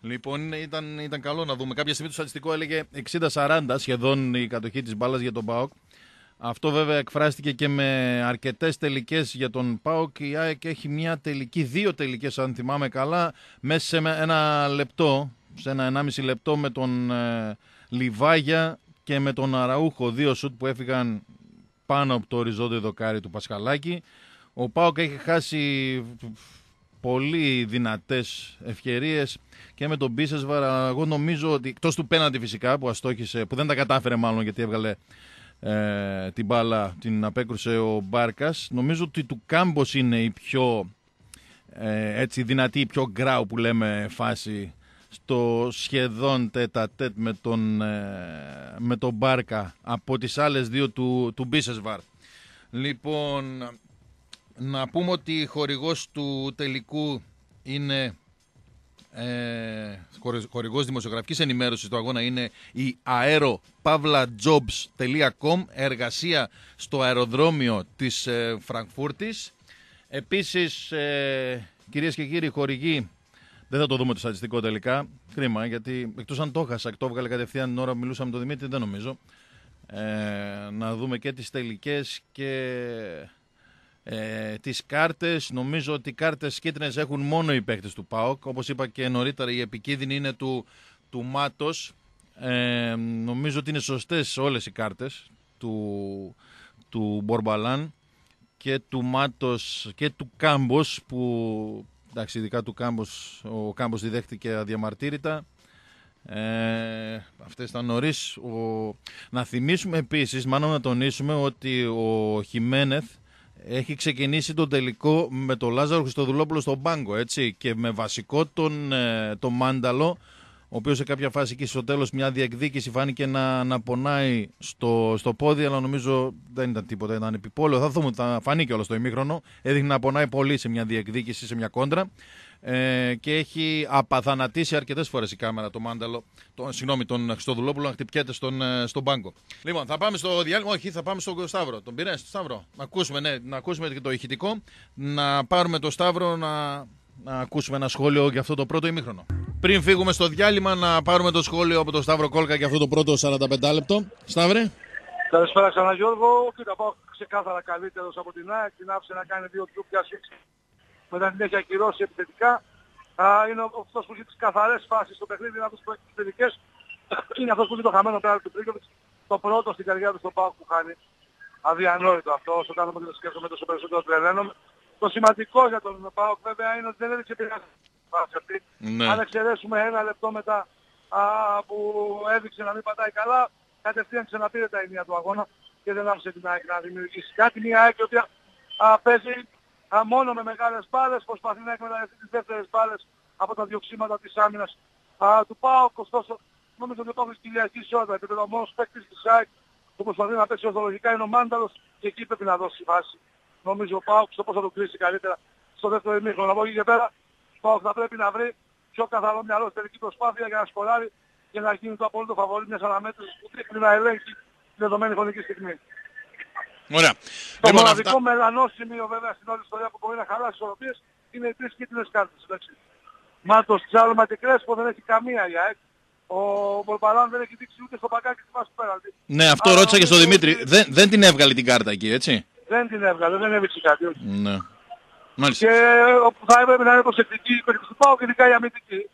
Λοιπόν, ήταν, ήταν καλό να δούμε. Κάποια στιγμή το στατιστικό έλεγε 60-40 σχεδόν η κατοχή της μπάλας για τον ΠΑΟΚ. Αυτό βέβαια εκφράστηκε και με αρκετές τελικές για τον ΠΑΟΚ. Η ΑΕΚ έχει μια τελική, δύο τελικές, αν θυμάμαι καλά, μέσα σε ένα λεπτό, σε ένα ενάμιση λεπτό με τον ε, Λιβάγια και με τον Αραούχο. Δύο σουτ που έφυγαν πάνω από το οριζόντιο δοκάρι του Πασχαλάκη. Ο ΠΑΟΚ έχει χάσει πολύ δυνατές ευκαιρίες και με τον Μπίσεσβαρ. Εγώ νομίζω ότι εκτός του πέναντι φυσικά που αστόχησε, που δεν τα κατάφερε μάλλον γιατί έβγαλε ε, την μπάλα, την απέκρουσε ο Μπάρκας. Νομίζω ότι του Κάμπος είναι η πιο ε, έτσι δυνατή, η πιο γκράου που λέμε φάση στο σχεδόν τέτα τέτ με τον, ε, με τον Μπάρκα από τις άλλες δύο του, του Μπίσεσβαρ. Λοιπόν, να πούμε ότι χορηγός του τελικού είναι ε, χορηγός δημοσιογραφικής ενημέρωσης του αγώνα είναι η aeropavlajobs.com εργασία στο αεροδρόμιο της ε, Φραγκφούρτης. Επίσης, ε, κυρίες και κύριοι, χορηγοί δεν θα το δούμε το στατιστικό τελικά. Κρίμα, γιατί εκτός αν το έχασα, το έβγαλε κατευθείαν την ώρα που μιλούσαμε με τον Δημήτρη, δεν νομίζω. Ε, να δούμε και τις τελικές και ε, τις κάρτες. Νομίζω ότι οι κάρτες κίτρινες έχουν μόνο οι παίκτες του ΠΑΟΚ. Όπως είπα και νωρίτερα, η επικίνδυνη είναι του, του Μάτος. Ε, νομίζω ότι είναι σωστές όλες οι κάρτες του, του Μπορμπαλάν και του Μάτος και του Κάμπος που εντάξει ειδικά του Κάμπος ο Κάμπος διδέχτηκε αδιαμαρτύρητα ε, αυτές ήταν νωρίς ο... να θυμίσουμε επίσης μάλλον να τονίσουμε ότι ο Χιμένεθ έχει ξεκινήσει το τελικό με τον Λάζαρο Χριστοδουλόπουλο στον πάγκο έτσι και με βασικό τον, ε, τον Μάνταλο ο οποίος σε κάποια φάση και στο τέλος μια διεκδίκηση φάνηκε να, να πονάει στο, στο πόδι, αλλά νομίζω δεν ήταν τίποτα, ήταν επιπόλαιο. Θα δούμε, θα φανεί όλο στο ημίχρονο. Έδειχνε να πονάει πολύ σε μια διεκδίκηση, σε μια κόντρα. Ε, και έχει απαθανατήσει αρκετές φορές η κάμερα το Μάνταλο, το, συγγνώμη, τον Χριστοδουλόπουλο να χτυπιέται στον, ε, στον πάγκο. Λοιπόν, θα πάμε στο διάλειμμα. Όχι, θα πάμε στον Σταύρο. Τον πήρες, στο Σταύρο; Να ακούσουμε, ναι, να ακούσουμε και το ηχητικό. Να πάρουμε το Σταύρο να, να ακούσουμε ένα σχόλιο για αυτό το πρώτο ημίχρονο. Πριν φύγουμε στο διάλειμμα, να πάρουμε το σχόλιο από τον Σταύρο Κόλκα για αυτό το πρώτο 45 λεπτό. Σταύρε; Καλησπέρα ξανά Γιώργο. Κοίτα, πάω ξεκάθαρα καλύτερος από την ΑΕΚ. Την άφησε να κάνει δύο τρούπια μετά την έχει ακυρώσει επιθετικά. Α, είναι αυτός που έχει τις καθαρές φάσεις στο παιχνίδι, είναι αυτός που έχει τις θετικές. Είναι αυτός που έχει το χαμένο πέρα του Πρίγκοβιτς. Το πρώτο στην καρδιά του στο Πάο που χάνει. Αδιανόητο αυτό, όσο κάνουμε και το σκέφτομαι τόσο περισσότερο τρελαίνομαι. Το σημαντικό για τον Πάοκ βέβαια είναι ότι δεν έδειξε πειράζει αυτή. Ναι. Αν εξαιρέσουμε ένα λεπτό μετά α, που έδειξε να μην πατάει καλά, κατευθείαν ξαναπήρε τα ενία του αγώνα και δεν άφησε την ΑΕΚ να δημιουργήσει κάτι. Μια ΑΕΚ η οποία α, παίζει α, μόνο με μεγάλες μπάλες, προσπαθεί να εκμεταλλευτεί τις δεύτερες μπάλες από τα διοξήματα της άμυνας α, του ΠΑΟΚ, ωστόσο νομίζω ότι υπάρχει Κυριακή ισότητα, επειδή ο μόνος παίκτης της ΑΕΚ που προσπαθεί να παίξει ορθολογικά είναι ο Μάνταλος και εκεί πρέπει να δώσει βάση. Νομίζω ο ΠΑΟΚ στο πώς θα το κλείσει καλύτερα στο δεύτερο ημίχρονο. Από εκεί και πέρα ο ΠΑΟΚ θα πρέπει να βρει πιο καθαρό μυαλό στην τελική προσπάθεια για να σκοράρει και να γίνει το απόλυτο φαβορή μιας αναμέτρησης που δείχνει να ελέγχει την δεδομένη χρονική στιγμή. Ωραία. Το λοιπόν, μοναδικό αυτά... μελανό σημείο βέβαια στην όλη ιστορία που μπορεί να χαλάσει ισορροπίες είναι οι τρεις κίτρινες κάρτες. Εντάξει. Μάτος, Τσάλμα και Κρέσπο δεν έχει καμία η ΑΕΚ. Ο Μπορμπαλάν δεν έχει δείξει ούτε στο πακάκι τη βάση πέραντη. Ναι, αυτό Άρα, ρώτησα και στον Δημήτρη. Δεν, δεν την έβγαλε την κάρτα εκεί, έτσι; Δεν την έβγαλε, δεν έβγαλε κάτι. Όχι. Ναι. Μάλιστα. Και όπου θα έπρεπε να είναι προσεκτική η περίπτωση του Πάου και ειδικά η αμυντική.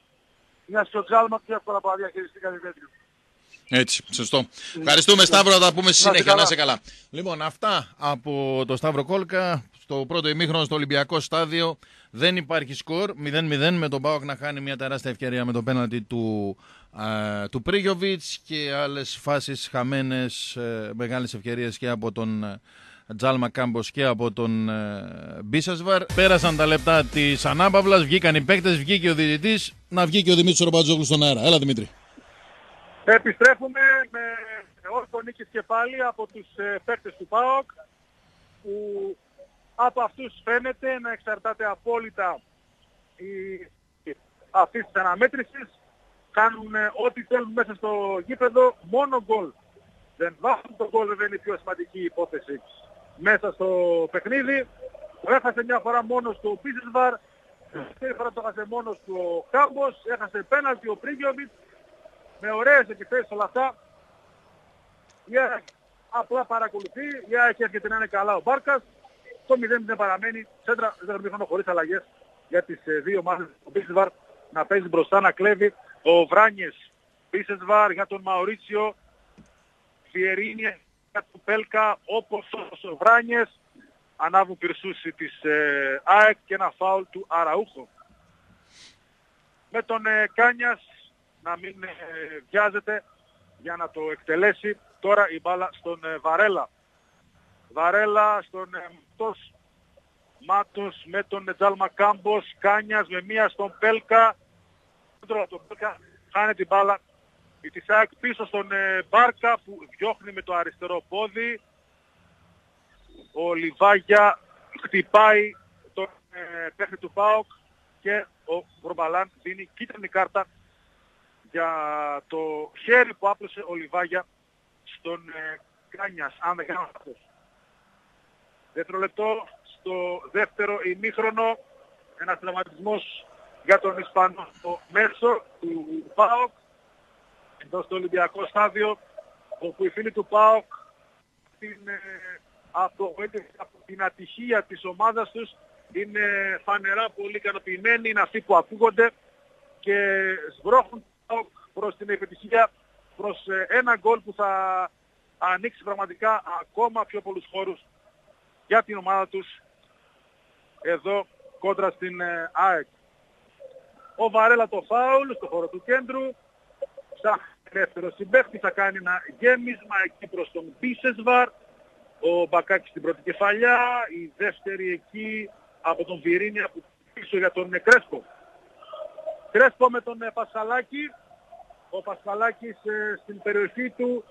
Για στο Τσάλμα πιο εύκολα από να διαχειριστεί κάτι τέτοιο. Έτσι, σωστό. Ευχαριστούμε Σταύρο, θα τα πούμε στη συνέχεια. Να είσαι καλά. Λοιπόν, αυτά από το Σταύρο Κόλκα. Στο πρώτο ημίχρονο στο Ολυμπιακό στάδιο δεν υπάρχει σκορ. 0-0 με τον Πάοκ να χάνει μια τεράστια ευκαιρία με το πέναντι του, α, του Πρίγιοβιτς και άλλες φάσεις χαμένες, ε, μεγάλες ευκαιρίες και από τον ε, Τζάλμα Κάμπος και από τον ε, Μπίσασβαρ. Πέρασαν τα λεπτά της ανάπαυλα, βγήκαν οι παίκτες, βγήκε ο διαιτητής. Να βγει και ο Δημήτρης Ρομπατζόγλου στον αέρα. Έλα Δημήτρη. Επιστρέφουμε με όρθο νίκης και πάλι από τους ε, παίκτες του ΠΑΟΚ που από αυτούς φαίνεται να εξαρτάται απόλυτα η, αυτής της αναμέτρησης. Κάνουν ε, ό,τι θέλουν μέσα στο γήπεδο, μόνο γκολ. Δεν βάζουν το γκολ, δεν είναι η πιο σημαντική υπόθεση μέσα στο παιχνίδι. Έχασε μια φορά μόνος του ο Πίσεσβαρ, μια φορά το έχασε μόνος του ο Κάμπος, έχασε πέναλτι ο Πρίγκιοβιτς με ωραίες επιθέσεις όλα αυτά. Η ΑΕΚ απλά παρακολουθεί, η ΑΕΚ έρχεται να είναι καλά ο Μπάρκας. Το 0-0 παραμένει, σέντρα δεν χρόνο χωρίς αλλαγές για τις ε, δύο ομάδες του Μπίσεσβαρ να παίζει μπροστά, να κλέβει ο Βράνιες Μπίσεσβαρ για τον Μαουρίτσιο, Φιερίνια για τον Πέλκα, όπως ο Βράνιες ανάβουν πυρσούσι της ε, ΑΕΚ και ένα φάουλ του Αραούχο. Με τον ε, Κάνιας να μην ε, βιάζεται για να το εκτελέσει. Τώρα η μπάλα στον ε, Βαρέλα. Βαρέλα στον ε, Μάτος. Μάτος με τον Τζάλμα Κάμπος. Κάνιας με μία στον Πέλκα. κόντρο τον Μπάρκα, χάνει την μπάλα. Η Τισάκ πίσω στον ε, Μπάρκα που διώχνει με το αριστερό πόδι. Ο Λιβάγια χτυπάει τον ε, παίχτη του ΠΑΟΚ και ο Μπορμπαλάν δίνει κίτρινη κάρτα για το χέρι που άπλωσε ο Λιβάγια στον ε, Κάνιας, αν δεν κάνω λάθος. Δεύτερο λεπτό στο δεύτερο ημίχρονο ένας τραυματισμός για τον Ισπανό στο μέσο του ΠΑΟΚ εδώ στο Ολυμπιακό στάδιο όπου οι φίλοι του ΠΑΟΚ την, ε, από, από την ατυχία της ομάδας τους είναι φανερά πολύ ικανοποιημένοι, είναι αυτοί που ακούγονται και σβρώχνουν προς την επιτυχία προς ε, ένα γκολ που θα ανοίξει πραγματικά ακόμα πιο πολλούς χώρους για την ομάδα τους εδώ κόντρα στην ε, ΑΕΚ. Ο Βαρέλα το φάουλ στο χώρο του κέντρου. Ψάχνει δεύτερο συμπέχτη, θα κάνει ένα γέμισμα εκεί προς τον Πίσεσβαρ. Ο Μπακάκης στην πρώτη κεφαλιά, η δεύτερη εκεί από τον Βιρίνια που πίσω για τον Κρέσπο. Κρέσπο με τον ε, Πασχαλάκη. Ο Πασχαλάκης ε, στην περιοχή του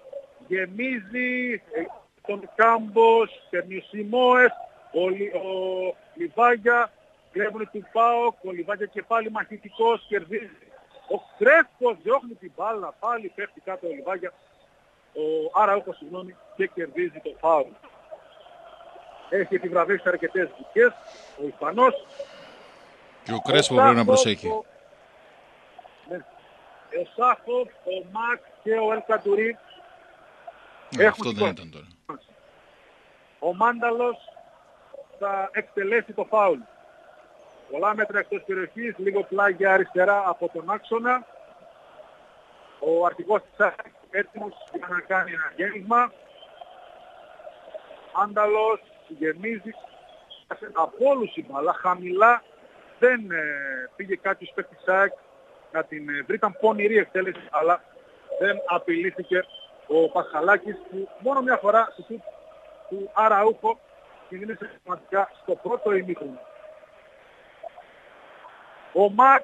γεμίζει τον Κάμπος, Σιμόες, ο, ο Λιβάγια, κλέβουν του ΠΑΟΚ, ο Λιβάγια και πάλι μαχητικός, κερδίζει. Ο Κρέσπος διώχνει την μπάλα, πάλι πέφτει κάτω ο Λιβάγια, ο Άραούχος συγγνώμη, και κερδίζει το φάουλ. Έχει επιβραβεύσει αρκετές δικές, ο Ισπανός. Και ο Κρέσπο πρέπει να προσέχει. Ο, ναι. Ο Σάχοφ, ο Μακ και ο Ελκαντουρί ναι, αυτό δεν ήταν τώρα. Ο Μάνταλος θα εκτελέσει το φάουλ. Πολλά μέτρα εκτός περιοχής, λίγο πλάγια αριστερά από τον άξονα. Ο αρχηγός της ΑΕΚ έτοιμος για να κάνει ένα γέμισμα. Μάνταλος γεμίζει από όλους η μπάλα, χαμηλά δεν ε, πήγε κάποιος παίκτης ΑΕΚ να την ε, βρει, ήταν πονηρή εκτέλεση, αλλά δεν απειλήθηκε ο Πασχαλάκης που μόνο μια φορά του, του Αραούχο κινδύνησε σημαντικά στο πρώτο ημίχρονο. Ο Μακ,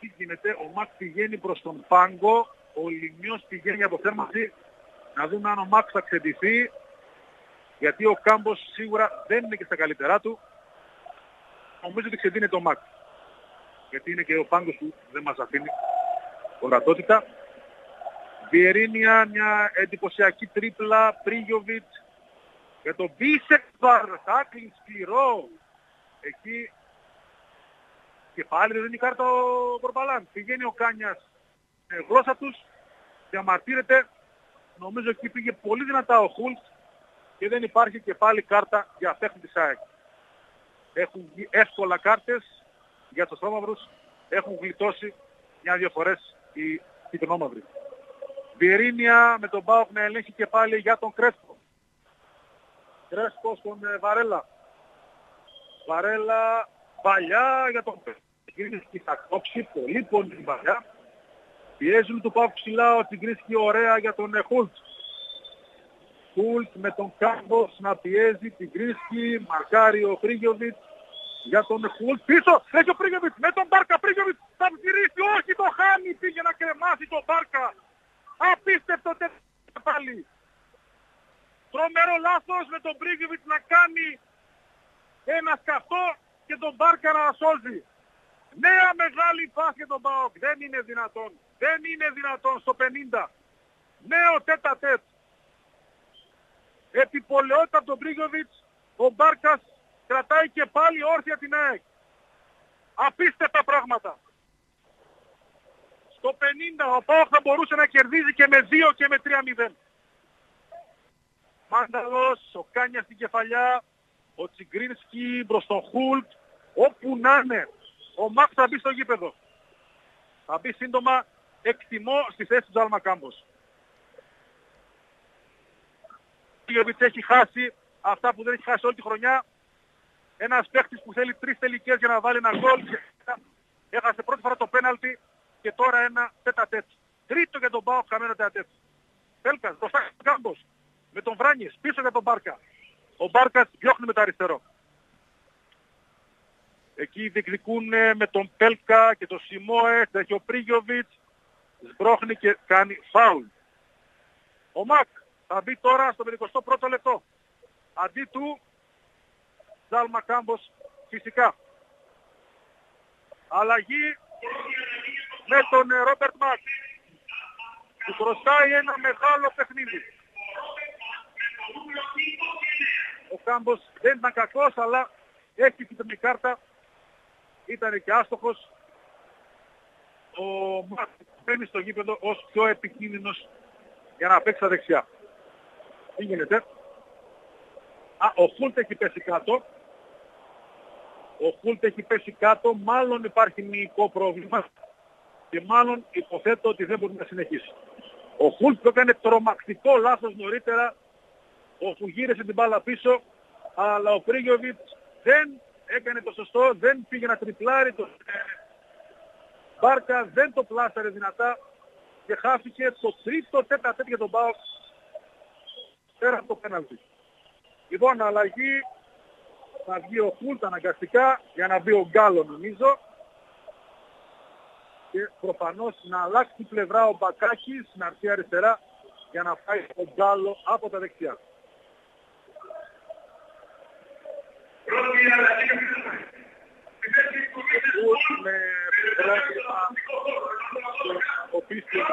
τι γίνεται, ο Μακ πηγαίνει προς τον Πάγκο, ο Λιμιός πηγαίνει από θέρμανση, να δούμε αν ο Μακ θα ξεντηθεί, γιατί ο Κάμπος σίγουρα δεν είναι και στα καλύτερά του. Νομίζω ότι ξεντύνει το Μακ. Γιατί είναι και ο Πάγκος που δεν μας αφήνει ορατότητα. Βιερίνια, μια εντυπωσιακή τρίπλα, Πρίγιοβιτς για τον Μπίσεκβαρ, τάκλιν σκληρό. Εκεί και πάλι δεν δίνει κάρτα ο Μπορμπαλάν. Πηγαίνει ο Κάνιας με γλώσσα τους, διαμαρτύρεται. Νομίζω εκεί πήγε πολύ δυνατά ο Χουλτ και δεν υπάρχει και πάλι κάρτα για αυτές της ΑΕΚ. Έχουν εύκολα κάρτες για τους τρόμαυρους, έχουν γλιτώσει μια-δυο φορές οι κυβερνόμαυροι. Βιερίνια με τον Μπάουκ να ελέγχει και πάλι για τον Κρέσπο. Κρέσπο στον ε, Βαρέλα. Βαρέλα παλιά για τον Τσιγκρίνσκι θα κόψει πολύ πολύ παλιά. Πιέζουν του Πάουκ ψηλά ο Τσιγκρίνσκι ωραία για τον ε, Χούλτ. Χούλτ με τον Κάμπος να πιέζει Τσιγκρίνσκι, μαρκάρει ο Πρίγιοβιτ για τον Χούλτ. Πίσω έχει ο Πρίγιοβιτ με τον Μπάρκα. Πρίγιοβιτ θα γυρίσει, όχι το χάνει, πήγε να κρεμάσει τον Μπάρκα. Απίστευτο τέτοιο πάλι. Τρομερό λάθος με τον Μπρίγκεβιτς να κάνει ένα σκαφτό και τον Μπάρκα να σώζει. Νέα μεγάλη πάση για τον Μπάοκ. Δεν είναι δυνατόν. Δεν είναι δυνατόν στο 50. Νέο τέτα τέτ. Επιπολαιότητα από τον Μπρίγκεβιτς. Ο Μπάρκας κρατάει και πάλι όρθια την ΑΕΚ. Απίστευτα πράγματα. Στο 50 ο Πάοκ θα μπορούσε να κερδίζει και με 2 και με 3-0. Μάνταλος, ο Κάνια στην κεφαλιά, ο Τσιγκρίνσκι μπρος τον Χουλτ, όπου να είναι. Ο Μαξ θα μπει στο γήπεδο. Θα μπει σύντομα, εκτιμώ στη θέση του Ζάλμα Κάμπος. Ο Ιωβιτς έχει χάσει αυτά που δεν έχει χάσει όλη τη χρονιά. Ένας παίχτης που θέλει τρεις τελικές για να βάλει ένα γκολ. Έχασε πρώτη φορά το πέναλτι και τώρα ένα τέτα τέτ. Τρίτο για τον Πάο χαμένο τέτα τέτ. Τέλκας, μπροστά Κάμπος με τον Βράνιες πίσω για τον Μπάρκα. Ο Μπάρκας διώχνει με το αριστερό. Εκεί διεκδικούν με τον Πέλκα και τον Σιμόε, έχει ο Πρίγιοβιτς, σμπρώχνει και κάνει φάουλ. Ο Μακ θα μπει τώρα στο 51ο λεπτό. Αντί του, Ζάλμα Κάμπος φυσικά. Αλλαγή με τον Ρόμπερτ Μακ που χρωστάει ένα μεγάλο παιχνίδι. Ο Κάμπος δεν ήταν κακός αλλά έχει κίτρινη κάρτα. Ήταν και άστοχος. Ο Μακ μπαίνει στο γήπεδο ως πιο επικίνδυνος για να παίξει τα δεξιά. Τι γίνεται; Α, ο Χούλτ έχει πέσει κάτω. Ο Χούλτ έχει πέσει κάτω. Μάλλον υπάρχει μυϊκό πρόβλημα και μάλλον υποθέτω ότι δεν μπορεί να συνεχίσει. Ο Χούλτ το έκανε τρομακτικό λάθος νωρίτερα όπου γύρισε την μπάλα πίσω αλλά ο Πρίγιοβιτς δεν έκανε το σωστό, δεν πήγε να τριπλάρει το Μπάρκα, δεν το πλάσαρε δυνατά και χάθηκε το τρίτο τέτα τέτοια για τον Πάο πέρα από το πέναλτι. Λοιπόν, αλλαγή θα βγει ο Χούλτ αναγκαστικά για να μπει ο Γκάλο νομίζω. Και προφανώς να αλλάξει την πλευρά ο Μπακάκης να έρθει αριστερά για να φάει ο Γκάλο από τα δεξιά. με πρόβλημα ο Πίστιο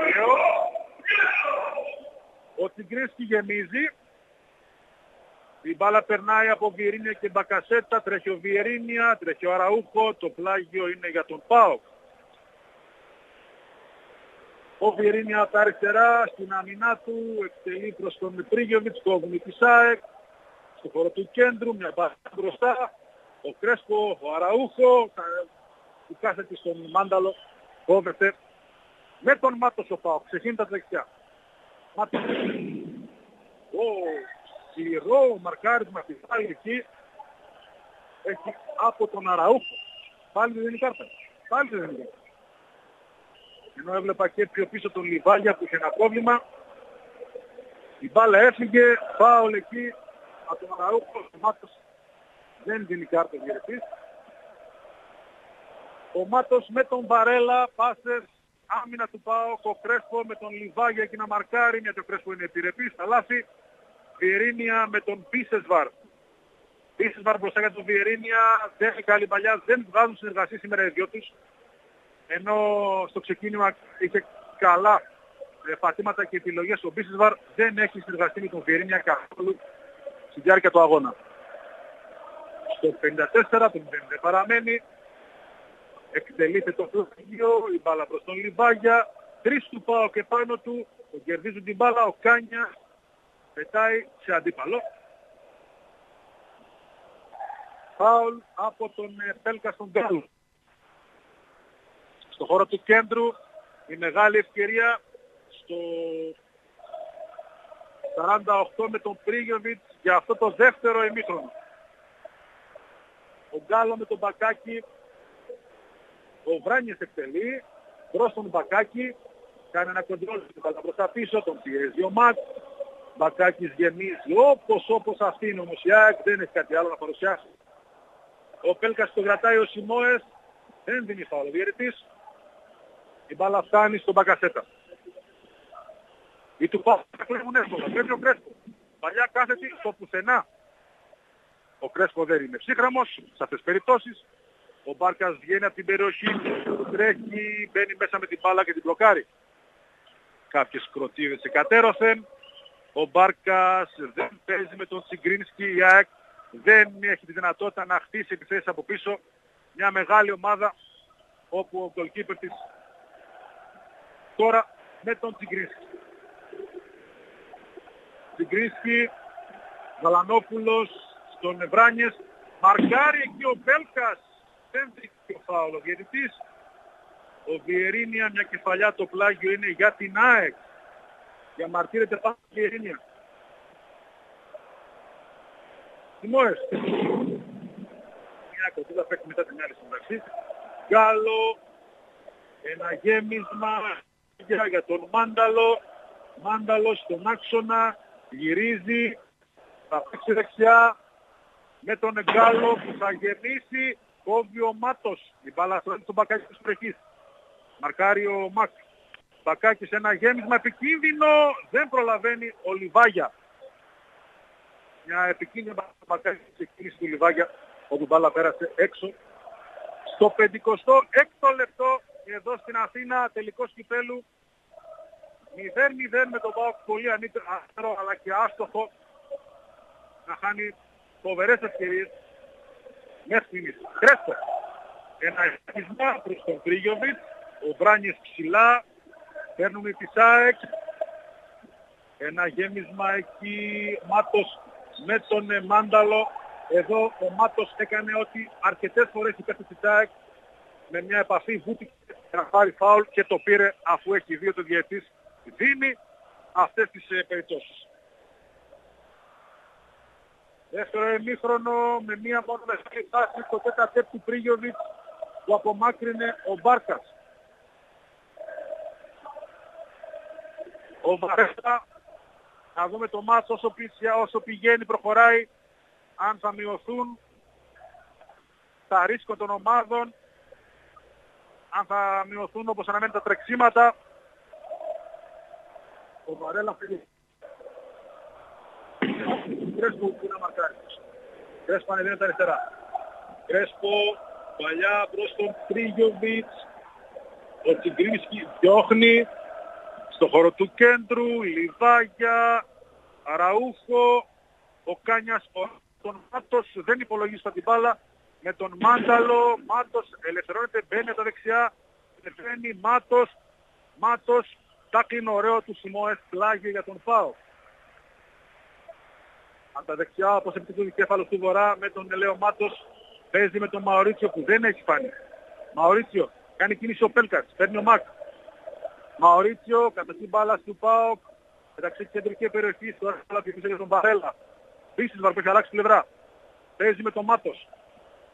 Ο Τσιγκρίσκι γεμίζει. Η μπάλα περνάει από Βιερίνια και Μπακασέτα, τρέχει ο Βιερίνια, τρέχει ο Αραούχο, το πλάγιο είναι για τον Πάοκ. Ο Βιερίνια από τα αριστερά, στην αμυνά του, εκτελεί προς τον Πρίγιοβιτς, κόβουν τη ΣΑΕΚ, στο χώρο του κέντρου, μια μπάλα μπροστά, ο Κρέσκο, ο Αραούχο, που κάθεται στον Μάνταλο, κόβεται με τον Μάτος ο Πάο, ξεχύνει τα δεξιά. Μάτος. Ο Σιρό, μαρκάρισμα τη πάλι εκεί, έχει από τον Αραούχο. Πάλι δεν είναι κάρτα. Πάλι δεν είναι κάρτα. Ενώ έβλεπα και πιο πίσω τον Λιβάλια που είχε ένα πρόβλημα. Η μπάλα έφυγε, φάουλ εκεί από τον Αραούχο, ο Μάτος δεν δίνει κάρτα διερετής. Ο Μάτος με τον Βαρέλα, πάσες, άμυνα του πάω, ο Κρέσπο με τον Λιβάγια εκεί να μαρκάρει, γιατί ο Κρέσπο είναι επιρρεπής, θα λάθει. Βιερίνια με τον Πίσεσβαρ. Πίσεσβαρ μπροστά για τον Βιερίνια, δεν είναι καλή παλιά, δεν βγάζουν συνεργασία σήμερα οι δυο τους. Ενώ στο ξεκίνημα είχε καλά ε, πατήματα και επιλογές ο Πίσεσβαρ, δεν έχει συνεργαστεί με τον Βιερίνια καθόλου στη διάρκεια του αγώνα. Στο 54 τον 5 παραμένει, εκτελείται το πλάγιο, η μπάλα προς τον Λιβάγια, τρεις του πάω και πάνω του, τον κερδίζουν την μπάλα, ο Κάνιας πετάει σε αντίπαλο. Φάουλ από τον ε, Πέλκα στον Γκάλ. Στο χώρο του κέντρου η μεγάλη ευκαιρία στο 48 με τον Πρίγιοβιτς για αυτό το δεύτερο εμίχρονο. Ο Γκάλο με τον Μπακάκι ο Βράνιες εκτελεί, προς τον Μπακάκη, κάνει ένα κοντρόλ αλλά μπροστά πίσω, τον πιέζει ο Μακ. Μπακάκης γεμίζει όπως όπως αυτή είναι όμως η ΑΕΚ, δεν έχει κάτι άλλο να παρουσιάσει. Ο Πέλκας το κρατάει ο Σιμόες, δεν δίνει φάουλο διαιρετής. Η μπάλα φτάνει στον Μπακασέτα. Οι του Πάου κλέβουν εύκολα, πρέπει ο Κρέσπο. Παλιά κάθετη στο πουθενά. Ο Κρέσπο δεν είναι ψύχραμος σε αυτές τις περιπτώσεις. Ο Μπάρκας βγαίνει από την περιοχή, τρέχει, μπαίνει μέσα με την μπάλα και την μπλοκάρει. Κάποιες κροτίδες εκατέρωθεν. Ο Μπάρκας δεν παίζει με τον Συγκρίνσκι, η ΑΕΚ δεν έχει τη δυνατότητα να χτίσει επιθέσεις από πίσω. Μια μεγάλη ομάδα όπου ο goalkeeper της τώρα με τον Τσιγκρίνσκι. Τσιγκρίνσκι, Βαλανόπουλος στον Ευράνιες, μαρκάρει εκεί ο Μπέλκας δεν βρίσκει ο φάουλος διαιτητής. Ο Βιερίνια μια κεφαλιά το πλάγιο είναι για την ΑΕΚ. Διαμαρτύρεται πάνω η Βιερίνια. Θυμόες. Μια κοντίδα παίξει μετά την άλλη σύνταξη. Γκάλο. Ένα γέμισμα για τον Μάνταλο. Μάνταλο στον άξονα. Γυρίζει. Θα παίξει δεξιά με τον Γκάλο που θα γεμίσει Κόβει ο Μάτος. Η μπάλα στο του Μπακάκη της Πρεχής. Μαρκάρει ο Μακ. Μπακάκης ένα γέμισμα επικίνδυνο. Δεν προλαβαίνει ο Λιβάγια. Μια επικίνδυνη Μπακάκης της κίνηση του Λιβάγια. Όπου μπάλα πέρασε έξω. Στο 56ο λεπτό εδώ στην Αθήνα τελικός κυπέλου 0-0 με τον Πάοκ πολύ ανύτερο αλλά και άστοχο να χάνει φοβερές ευκαιρίες μέχρι στιγμής. Κρέστο. Ένα ευχησμό προς τον Κρίγιοβιτ. Ο Βράνιες ψηλά. Παίρνουμε τη ΣΑΕΚ. Ένα γέμισμα εκεί. Μάτος με τον Μάνταλο. Εδώ ο Μάτος έκανε ότι αρκετές φορές υπέρ της ΣΑΕΚ με μια επαφή βούτηκε να πάρει φάουλ και το πήρε αφού έχει δει ότι ο διαιτής δίνει αυτές τις ε, περιπτώσεις. Δεύτερο εμίχρονο με μία μόνο μεγάλη τάση στο τέτα του Πρίγιοβιτς που απομάκρυνε ο Μπάρκας. Ο Βαρέστα, να δούμε το μάτς όσο, όσο πηγαίνει, προχωράει, αν θα μειωθούν τα ρίσκο των ομάδων, αν θα μειωθούν όπως αναμένει τα τρεξίματα. Ο Βαρέλα φύγει. Κρέσπο που είναι μαρκάρι. Κρέσπο ανεβαίνει τα αριστερά. Κρέσπο παλιά προς τον Τρίγιοβιτς. Ο Τσιγκρίνσκι διώχνει στο χώρο του κέντρου. Λιβάγια, Αραούχο, ο Κάνιας, ο, τον Μάτος δεν υπολογίζει την μπάλα με τον Μάνταλο. Μάτος ελευθερώνεται, μπαίνει από τα δεξιά. Ελευθερώνει Μάτος. Μάτος, τάκλινο ωραίο του Σιμώες, πλάγιο για τον Φάο από τα δεξιά όπως επί του κέφαλος του Βορρά με τον Ελέο Μάτος παίζει με τον Μαωρίτσιο που δεν έχει φάνει. Μαωρίτσιο κάνει κίνηση ο Πέλκας, παίρνει ο Μακ. Μαωρίτσιο κατοχή μπάλα του ΠΑΟΚ μεταξύ κεντρική περιοχή του Άρσαλα και πίσω για τον Μπαρέλα. Πίσης που έχει αλλάξει πλευρά. Παίζει με τον Μάτος.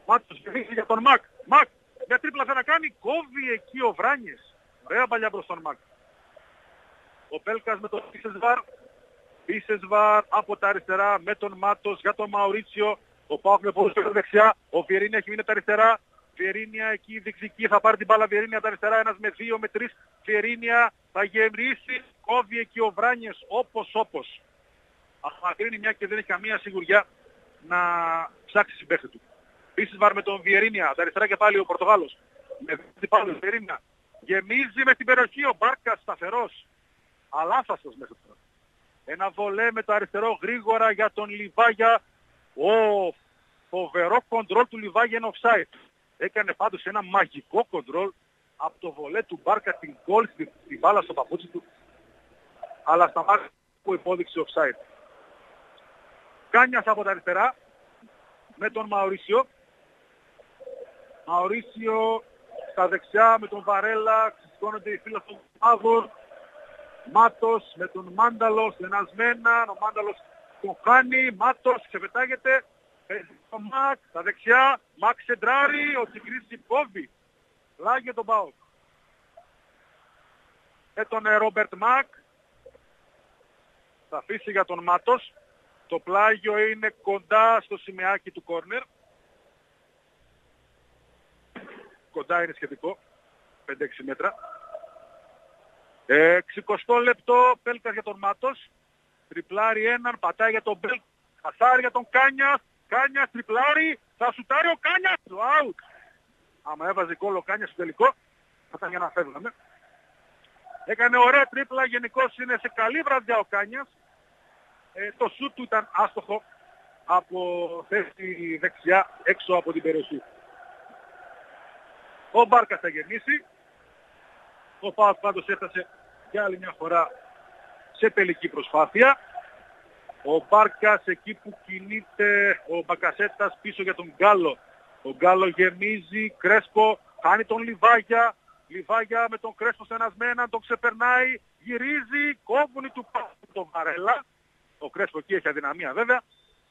Μάτος γυρίζει για τον Μακ. Μακ μια τρίπλα θα να κάνει, κόβει εκεί ο Βράνιες. Ωραία παλιά προς τον Μακ. Ο Πέλκας με τον Πίσεσβαρ Πίσεσβαρ από τα αριστερά με τον Μάτος για τον Μαουρίτσιο. Ο Πάοκ με ποδοσφαίρο δεξιά. Ο Βιερίνια έχει μείνει τα αριστερά. Βιερίνια εκεί δεξική θα πάρει την μπάλα Βιερίνια τα αριστερά. Ένας με δύο με τρεις. Βιερίνια θα γεμίσει. Κόβει εκεί ο Βράνιες όπως όπως. Απομακρύνει μια και δεν έχει καμία σιγουριά να ψάξει συμπέχτη του. Πίσεσβαρ με τον Βιερίνια. Τα αριστερά και πάλι ο Πορτογάλος. Με την πάλι Βιερίνια. Γεμίζει με την περιοχή ο Μπάρκας σταθερός. Αλάθαστος μέχρι τώρα. Ένα βολέ με το αριστερό γρήγορα για τον Λιβάγια. Ο φοβερό κοντρόλ του Λιβάγια είναι offside. Έκανε πάντως ένα μαγικό κοντρόλ από το βολέ του Μπάρκα την κόλ στην, στην μπάλα στο παπούτσι του. Αλλά στα μάτια που υπόδειξε offside. Κάνιας από τα αριστερά με τον Μαουρίσιο. Μαουρίσιο στα δεξιά με τον Βαρέλα. Ξεσηκώνονται οι φίλοι του Μάγορ. Μάτος με τον Μάνταλος στενασμένα, ο Μάνταλος τον χάνει, Μάτος ξεπετάγεται, το Μακ, τα δεξιά, Μακ σεντράρει, ο Τσικρής κόβει. Λάγε τον Πάοκ. Με τον ε, Ρόμπερτ Μακ, θα αφήσει για τον Μάτος. Το πλάγιο είναι κοντά στο σημαίακι του κόρνερ. Κοντά είναι σχετικό, 5-6 μέτρα. 60 λεπτό, Πέλκας για τον Μάτος. Τριπλάρει έναν, πατάει για τον Μπέλ. Χασάρει για τον Κάνιας. Κάνιας τριπλάρει. Θα σουτάρει ο Κάνιας. Το out. Άμα έβαζε κόλλο ο Κάνιας στο τελικό, θα ήταν για να φεύγαμε. Έκανε ωραία τρίπλα, γενικώς είναι σε καλή βραδιά ο Κάνιας. Ε, το σουτ του ήταν άστοχο από θέση δεξιά έξω από την περιοχή. Ο Μπάρκας θα γεννήσει. Ο Πάος πάντως έφτασε για άλλη μια φορά σε τελική προσπάθεια. Ο Μπάρκας εκεί που κινείται ο Μπακασέτας πίσω για τον Γκάλο. Ο Γκάλο γεμίζει, Κρέσπο, χάνει τον Λιβάγια. Λιβάγια με τον Κρέσπο στενασμένα, τον ξεπερνάει, γυρίζει, κόβουνι του Πάπου τον Βαρέλα. Ο Κρέσπο εκεί έχει αδυναμία βέβαια.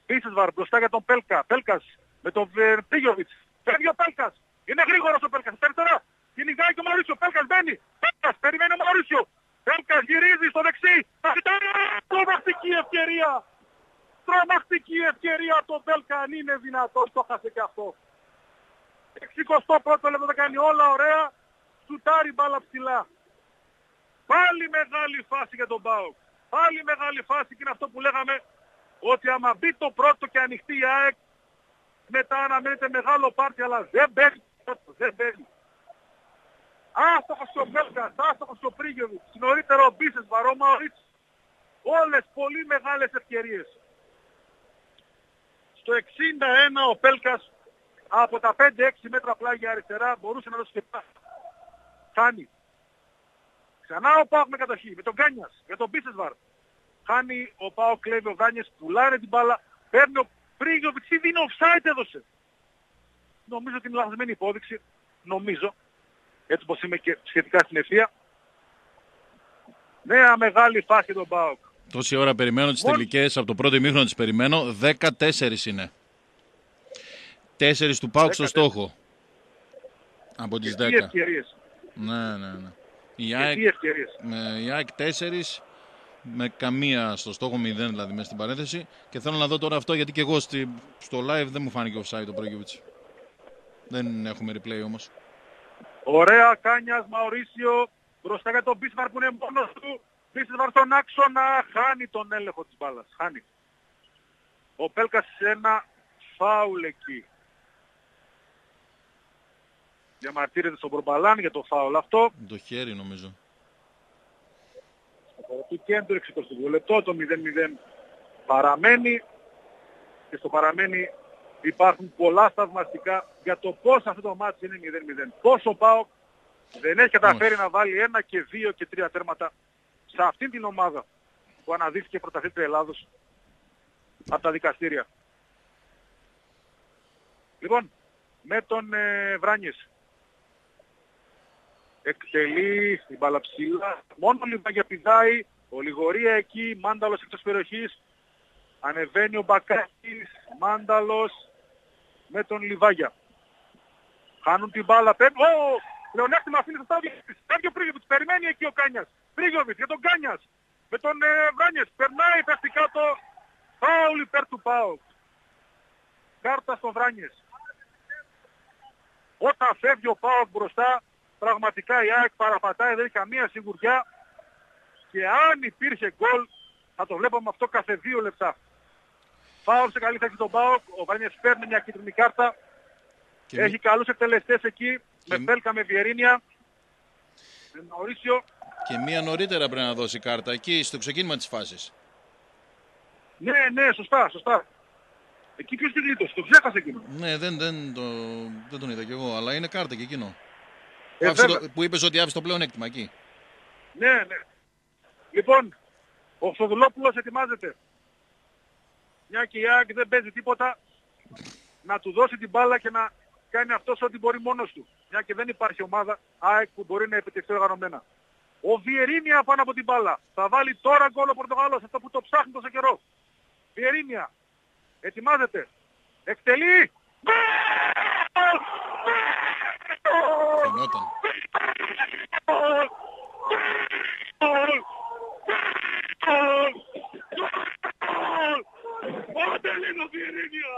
Πίσες βαρ μπροστά για τον Πέλκα. Πέλκας με τον Πίγιοβιτς. Φεύγει ο Πέλκας. Είναι γρήγορος ο Πέλκας. Αριστερά. Κυνηγάει και ο Μαουρίσιο. Πέλκας μπαίνει. Πέλκας περιμένει ο Μαουρίσιο. Πέλκας γυρίζει στο δεξί. Τρομακτική ευκαιρία. Τρομακτική ευκαιρία το Πέλκα αν είναι δυνατόν. Το χάσε και αυτό. 61ο λεπτό τα κάνει όλα ωραία. Σουτάρει μπάλα ψηλά. Πάλι μεγάλη φάση για τον Μπάουκ. Πάλι μεγάλη φάση και είναι αυτό που λέγαμε ότι άμα μπει το πρώτο και ανοιχτεί η ΑΕΚ μετά αναμένεται μεγάλο πάρτι αλλά δεν μπαίνει. Δεν μπαίνει. Άστοχος ο Μπέλκας, άστοχος ο Πρίγιοβιτς, νωρίτερο ο Μπίσες, Βαρόμα ο Ρίτς. Όλες πολύ μεγάλες ευκαιρίες. Στο 61 ο Πέλκας από τα 5-6 μέτρα πλάγια αριστερά μπορούσε να δώσει και πάση. Χάνει. Ξανά ο Πάοκ με κατοχή, με τον Κάνιας, με τον Μπίσεσβαρ. Χάνει ο Πάοκ, κλέβει ο Γάνιες, πουλάει την μπάλα, παίρνει ο Πρίγιοβιτς, τι δίνει offside έδωσε. Νομίζω ότι είναι λαθασμένη υπόδειξη, νομίζω, έτσι πως είμαι και σχετικά στην ευθεία. Νέα μεγάλη φάση τον Πάοκ. Τόση ώρα περιμένω τις Μόνο... τελικές, από το πρώτο ημίχρονο τις περιμένω, 14 είναι. 4 του Πάοκ στο στόχο. Από τις 10. Ναι, ναι, ναι. Η ΑΕΚ, με, η ΑΕΚ 4 με καμία στο στόχο 0 δηλαδή μέσα στην παρένθεση και θέλω να δω τώρα αυτό γιατί και εγώ στη, στο live δεν μου φάνηκε offside το Πρόγιοβιτς. Δεν έχουμε replay όμως. Ωραία, Κάνιας, Μαωρίσιο, μπροστά για τον Μπίσμαρ που είναι μόνος του. Μπίσμαρ στον άξονα, χάνει τον έλεγχο της μπάλας, χάνει. Ο Πέλκας σε ένα φάουλ εκεί. Διαμαρτύρεται στον Προμπαλάν για το φάουλ αυτό. Το χέρι νομίζω. Στο κέντρο 62 λεπτό, το 0-0 παραμένει και στο παραμένει υπάρχουν πολλά σταυμαστικά για το πώς αυτό το μάτι είναι 0-0. Πόσο πάω δεν έχει καταφέρει να βάλει ένα και δύο και τρία τέρματα σε αυτήν την ομάδα που αναδείχθηκε πρωταθλήτρια Ελλάδος από τα δικαστήρια. Λοιπόν, με τον ε, Βράνιες εκτελεί την μπαλαψίλα. Μόνο Λιβάγια πηδάει, ο Λιγορία εκεί, Μάνταλος εκτός περιοχής. Ανεβαίνει ο Μπακάκης, Μάνταλος με τον Λιβάγια. Χάνουν την μπάλα, παίρνουν. Ω! Λεωνέκτημα αφήνει στο στάδιο. Κάνει ο Πρίγιοβιτς, περιμένει εκεί ο Κάνιας. Πρίγιοβιτς για τον Κάνιας. Με τον ε, Βράνιες. Περνάει πέφτει κάτω. Φάουλ υπέρ του Πάου. Κάρτα στο Βράνιες. Όταν φεύγει ο Πάοκ μπροστά, πραγματικά η ΑΕΚ παραπατάει, δεν έχει καμία σιγουριά και αν υπήρχε γκολ θα το βλέπαμε αυτό κάθε δύο λεπτά. Φάουλ σε καλή θέση τον Πάοκ, ο Βανιές παίρνει μια κίτρινη κάρτα, και έχει μη... καλούς εκτελεστές εκεί, και... με Μπέλκα, με Βιερίνια, με Μαωρίσιο. Και μία νωρίτερα πρέπει να δώσει κάρτα εκεί στο ξεκίνημα της φάσης. Ναι, ναι, σωστά, σωστά. Εκεί ποιος την γλίτωσε, το ξέχασε εκείνο. Ναι, δεν, δεν, το, δεν τον είδα κι εγώ, αλλά είναι κάρτα και εκείνο. Ε, το, που είπες ότι άφησε το πλέον έκτημα εκεί. Ναι, ναι. Λοιπόν, ο Σοδουλόπουλος ετοιμάζεται. Μια και η ΑΕΚ δεν παίζει τίποτα, να του δώσει την μπάλα και να κάνει αυτός ό,τι μπορεί μόνος του. Μια και δεν υπάρχει ομάδα ΑΕΚ που μπορεί να επιτευχθεί οργανωμένα. Ο Βιερίνια πάνω από την μπάλα. Θα βάλει τώρα γκολ ο Πορτογάλος, αυτό που το ψάχνει τόσο καιρό. Βιερίνια. Ετοιμάζεται. Εκτελεί. Φαινόταν. Άντε λίγο Βιερίνια!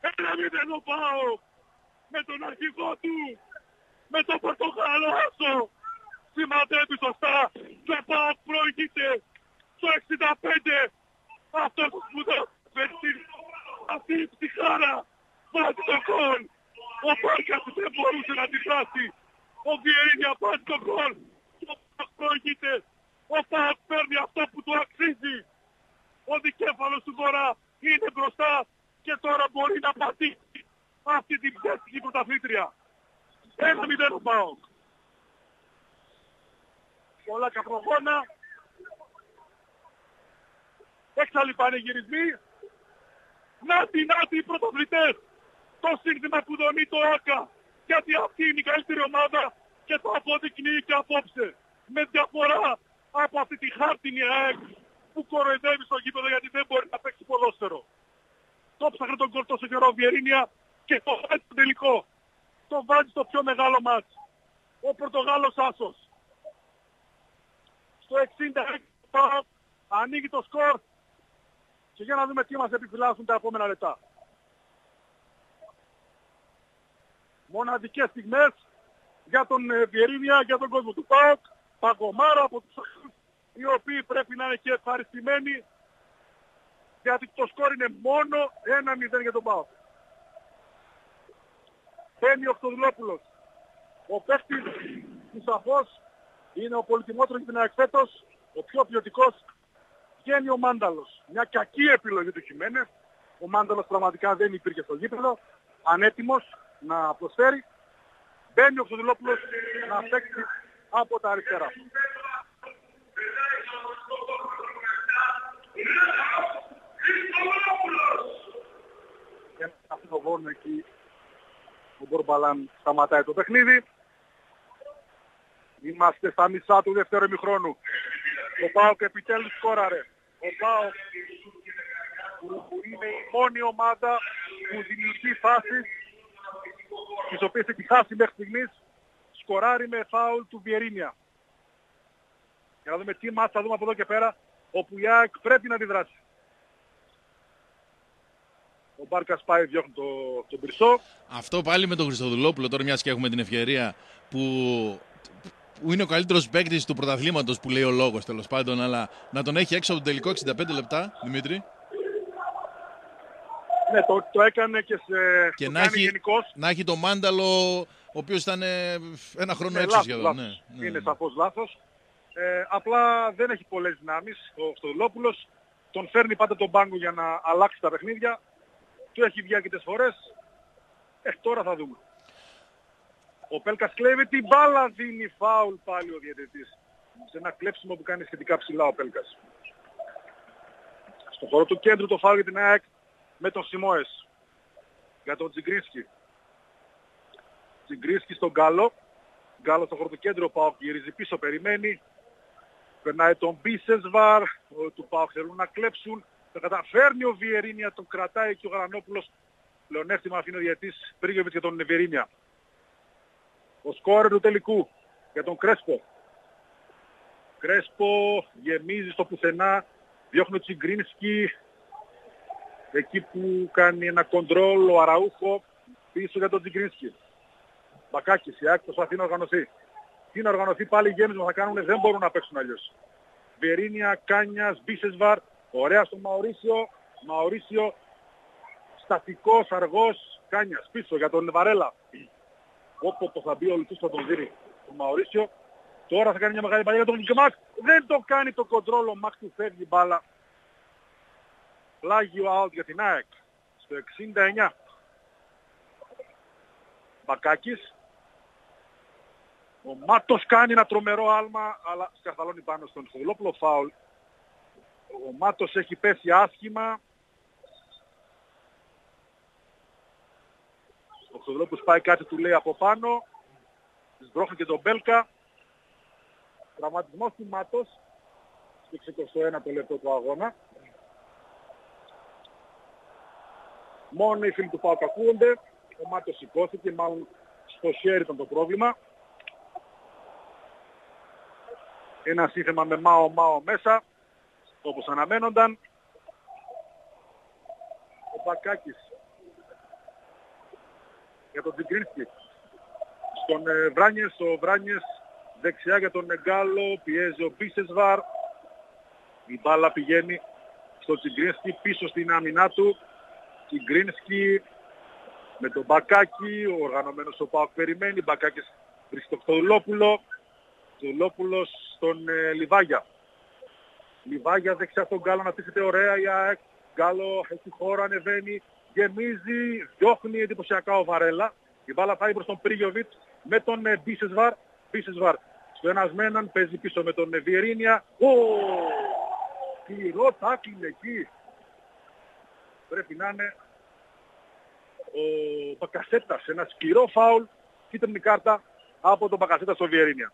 Ένα μηδέν ο Πάο με τον αρχηγό του, με τον Πορτογάλο άσο. Σημαντεύει σωστά και ο Πάο προηγείται στο 65. Αυτός που σπουδαίο αυτή η ψυχάρα βάζει το κόλ. Ο Πάρκας δεν μπορούσε να αντιδράσει. Ο Βιερίνια βάζει το κόλ. Ο Πάοκ προηγείται. Ο Πάοκ παίρνει αυτό που του αξίζει. Ο δικέφαλος του Βορρά είναι μπροστά και τώρα μπορεί να πατήσει αυτή την ψεύτικη πρωταθλήτρια. Ένα μηδέν ο Πάοκ. Πολλά καπρογόνα. Έξαλλοι πανηγυρισμοί. Νάτι, νάτι οι πρωταθλητές το σύνθημα που δομεί το ΆΚΑ. Γιατί αυτή είναι η καλύτερη ομάδα και το αποδεικνύει και απόψε. Με διαφορά από αυτή τη χάρτινη ΑΕΚ που κοροϊδεύει στο γήπεδο γιατί δεν μπορεί να παίξει ποδόσφαιρο. Το ψάχνει τον κορτό τόσο καιρό Βιερίνια και το βάζει στο τελικό. Το βάζει στο πιο μεγάλο μάτς. Ο Πορτογάλος Άσος. Στο 66 ανοίγει το σκορ και για να δούμε τι μας επιφυλάσσουν τα επόμενα λεπτά. μοναδικές στιγμές για τον ε, Βιερίνια, για τον κόσμο του ΠΑΟΚ, παγκομάρα από τους οι οποίοι πρέπει να είναι και ευχαριστημένοι γιατί το σκόρ είναι μόνο 1-0 για τον ΠΑΟΚ. Μπαίνει ο Χτοδουλόπουλος. Ο παίκτης του σαφώς είναι ο πολυτιμότερος για την εκφέτος, ο πιο ποιοτικός βγαίνει ο Μάνταλος. Μια κακή επιλογή του Χιμένες. Ο Μάνταλος πραγματικά δεν υπήρχε στο γήπεδο. Ανέτοιμος να προσφέρει. Μπαίνει ο Χρυστοδουλόπουλος να παίξει από τα αριστερά. Και αυτό το εκεί ο Μπορμπαλάν σταματάει το παιχνίδι. Είμαστε στα μισά του δεύτερου ημιχρόνου. Ο Πάοκ επιτέλους σκόραρε. Ο Πάοκ που είναι η μόνη ομάδα που δημιουργεί φάσεις τις οποίες έχει χάσει μέχρι στιγμής σκοράρει με φάουλ του Βιερίνια. Για να δούμε τι μάτς θα δούμε από εδώ και πέρα όπου η ΑΕΚ πρέπει να αντιδράσει. Ο Μπάρκας πάει διώχνει το, τον Πυρσό. Αυτό πάλι με τον Χριστοδουλόπουλο τώρα μιας και έχουμε την ευκαιρία που που είναι ο καλύτερος παίκτης του πρωταθλήματος που λέει ο λόγος τέλος πάντων, αλλά να τον έχει έξω από το τελικό 65 λεπτά, Δημήτρη. Ναι, το, το έκανε και σε. Και να, έχει, γενικώς. να έχει το μάνταλο, ο οποίος ήταν ε, ένα χρόνο ναι, έξω σχεδόν. Ναι, ναι, είναι σαφώς λάθος. Ε, απλά δεν έχει πολλές δυνάμεις ο Στοδουλόπουλος. Τον φέρνει πάντα τον πάγκο για να αλλάξει τα παιχνίδια. Του έχει βγει αρκετές φορές. Ε, τώρα θα δούμε. Ο Πέλκας κλέβει την μπάλα, δίνει φάουλ πάλι ο διαιτητής. Σε ένα κλέψιμο που κάνει σχετικά ψηλά ο Πέλκας. Στο χώρο του κέντρου το φάουλ για την ΑΕΚ με τον Σιμόες. Για τον Τζιγκρίσκι. Τζιγκρίσκι στον Γκάλο. Γκάλος στο χώρο του κέντρου, ο Πάοκ γυρίζει πίσω, περιμένει. Περνάει τον Μπίσεσβαρ, του Πάοκ θέλουν να κλέψουν. Το καταφέρνει ο Βιερίνια, τον κρατάει και ο Γρανόπουλος. Λεωνεύτημα αφήνει ο διαιτής Πρίγιοβιτς για τον Βιερίνια. Ο σκόρ του τελικού για τον Κρέσπο. Κρέσπο γεμίζει στο πουθενά, διώχνει ο Τσιγκρίνσκι εκεί που κάνει ένα κοντρόλ ο Αραούχο πίσω για τον Τσιγκρίνσκι. Μπακάκης, η Άκη προσπαθεί να οργανωθεί. Τι να οργανωθεί πάλι οι γέμισμα θα κάνουν, δεν μπορούν να παίξουν αλλιώς. Βιερίνια, Κάνιας, Μπίσεσβαρ, ωραία στον Μαωρίσιο, Μαωρίσιο, στατικός, αργός, Κάνιας, πίσω για τον Βαρέλα. Όποτε θα μπει ο Λουτσούς θα τον δει ο Μαωρίσιο. Τώρα θα κάνει μια μεγάλη παλιά για τον Γκμακ. Δεν το κάνει το κοντρόλ ο Μαξ του φεύγει μπάλα. Πλάγιο out για την ΑΕΚ στο 69. Μπακάκης. Ο Μάτος κάνει ένα τρομερό άλμα αλλά σκαρθαλώνει πάνω στον Χοδηλόπουλο φάουλ. Ο Μάτος έχει πέσει άσχημα. Ο Χρυδρόπουλος πάει κάτι του λέει από πάνω. Σμπρώχνει και τον Μπέλκα. Τραυματισμός του Μάτος. Στο 61 το λεπτό του αγώνα. Μόνο οι φίλοι του Πάου ακούγονται. Ο Μάτος σηκώθηκε, μάλλον στο χέρι ήταν το πρόβλημα. Ένα σύνθεμα με μάο μάο μέσα, όπως αναμένονταν. Ο Μπακάκης για τον Τζιγκρίνσκι. Στον ε, Βράνιες, ο Βράνιες δεξιά για τον Νεγκάλο, πιέζει ο Μπίσεσβαρ. Η μπάλα πηγαίνει στον Τζιγκρίνσκι πίσω στην άμυνά του. Τζιγκρίνσκι με τον Μπακάκι, ο οργανωμένος ο Πάοκ περιμένει, Μπακάκης βρίσκει το Φτωλόπουλο, Φτωλόπουλος στον ε, Λιβάγια. Λιβάγια δεξιά στον Γκάλο να πείσετε ωραία, η ΑΕΚ. Γκάλο έχει χώρο, ανεβαίνει, γεμίζει, διώχνει εντυπωσιακά ο Βαρέλα. Η μπάλα πάει προς τον Πρίγιοβιτ με τον ε, Μπίσεσβαρ. Μπίσεσβαρ στο ένας με έναν παίζει πίσω με τον ε, Βιερίνια. Ω! Σκληρό τάκλιν εκεί. Πρέπει να είναι ο Μπακασέτας. Ένας σκληρό φάουλ. Κίτρινη κάρτα από τον Μπακασέτα στο Βιερίνια.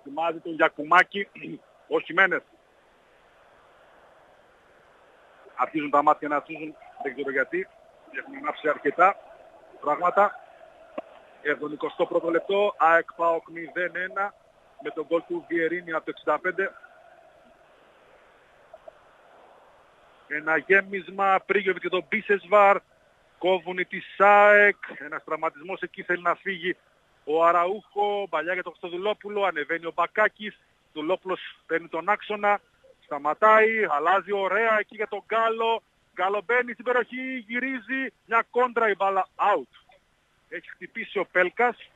Ετοιμάζει τον Γιακουμάκη ο Χιμένες αρχίζουν τα μάτια να αρχίζουν, δεν ξέρω γιατί, έχουν ανάψει αρκετά πράγματα. Για τον 21ο λεπτό, ΑΕΚ ΠΑΟΚ 0-1 με τον γκολ του Βιερίνη από το 65. Ένα γέμισμα, Πρίγιοβιτ και τον Μπίσεσβαρ. Κόβουν τη ΣΑΕΚ. Ένας τραυματισμός εκεί θέλει να φύγει ο Αραούχο. Παλιά για τον Χρυστοδουλόπουλο. Ανεβαίνει ο Μπακάκης. Δουλόπουλος παίρνει τον άξονα. Σταματάει. Αλλάζει ωραία εκεί για τον Γκάλο. Γκάλο μπαίνει στην περιοχή. Γυρίζει. Μια κόντρα η μπάλα out. Έχει χτυπήσει ο Πέλκας.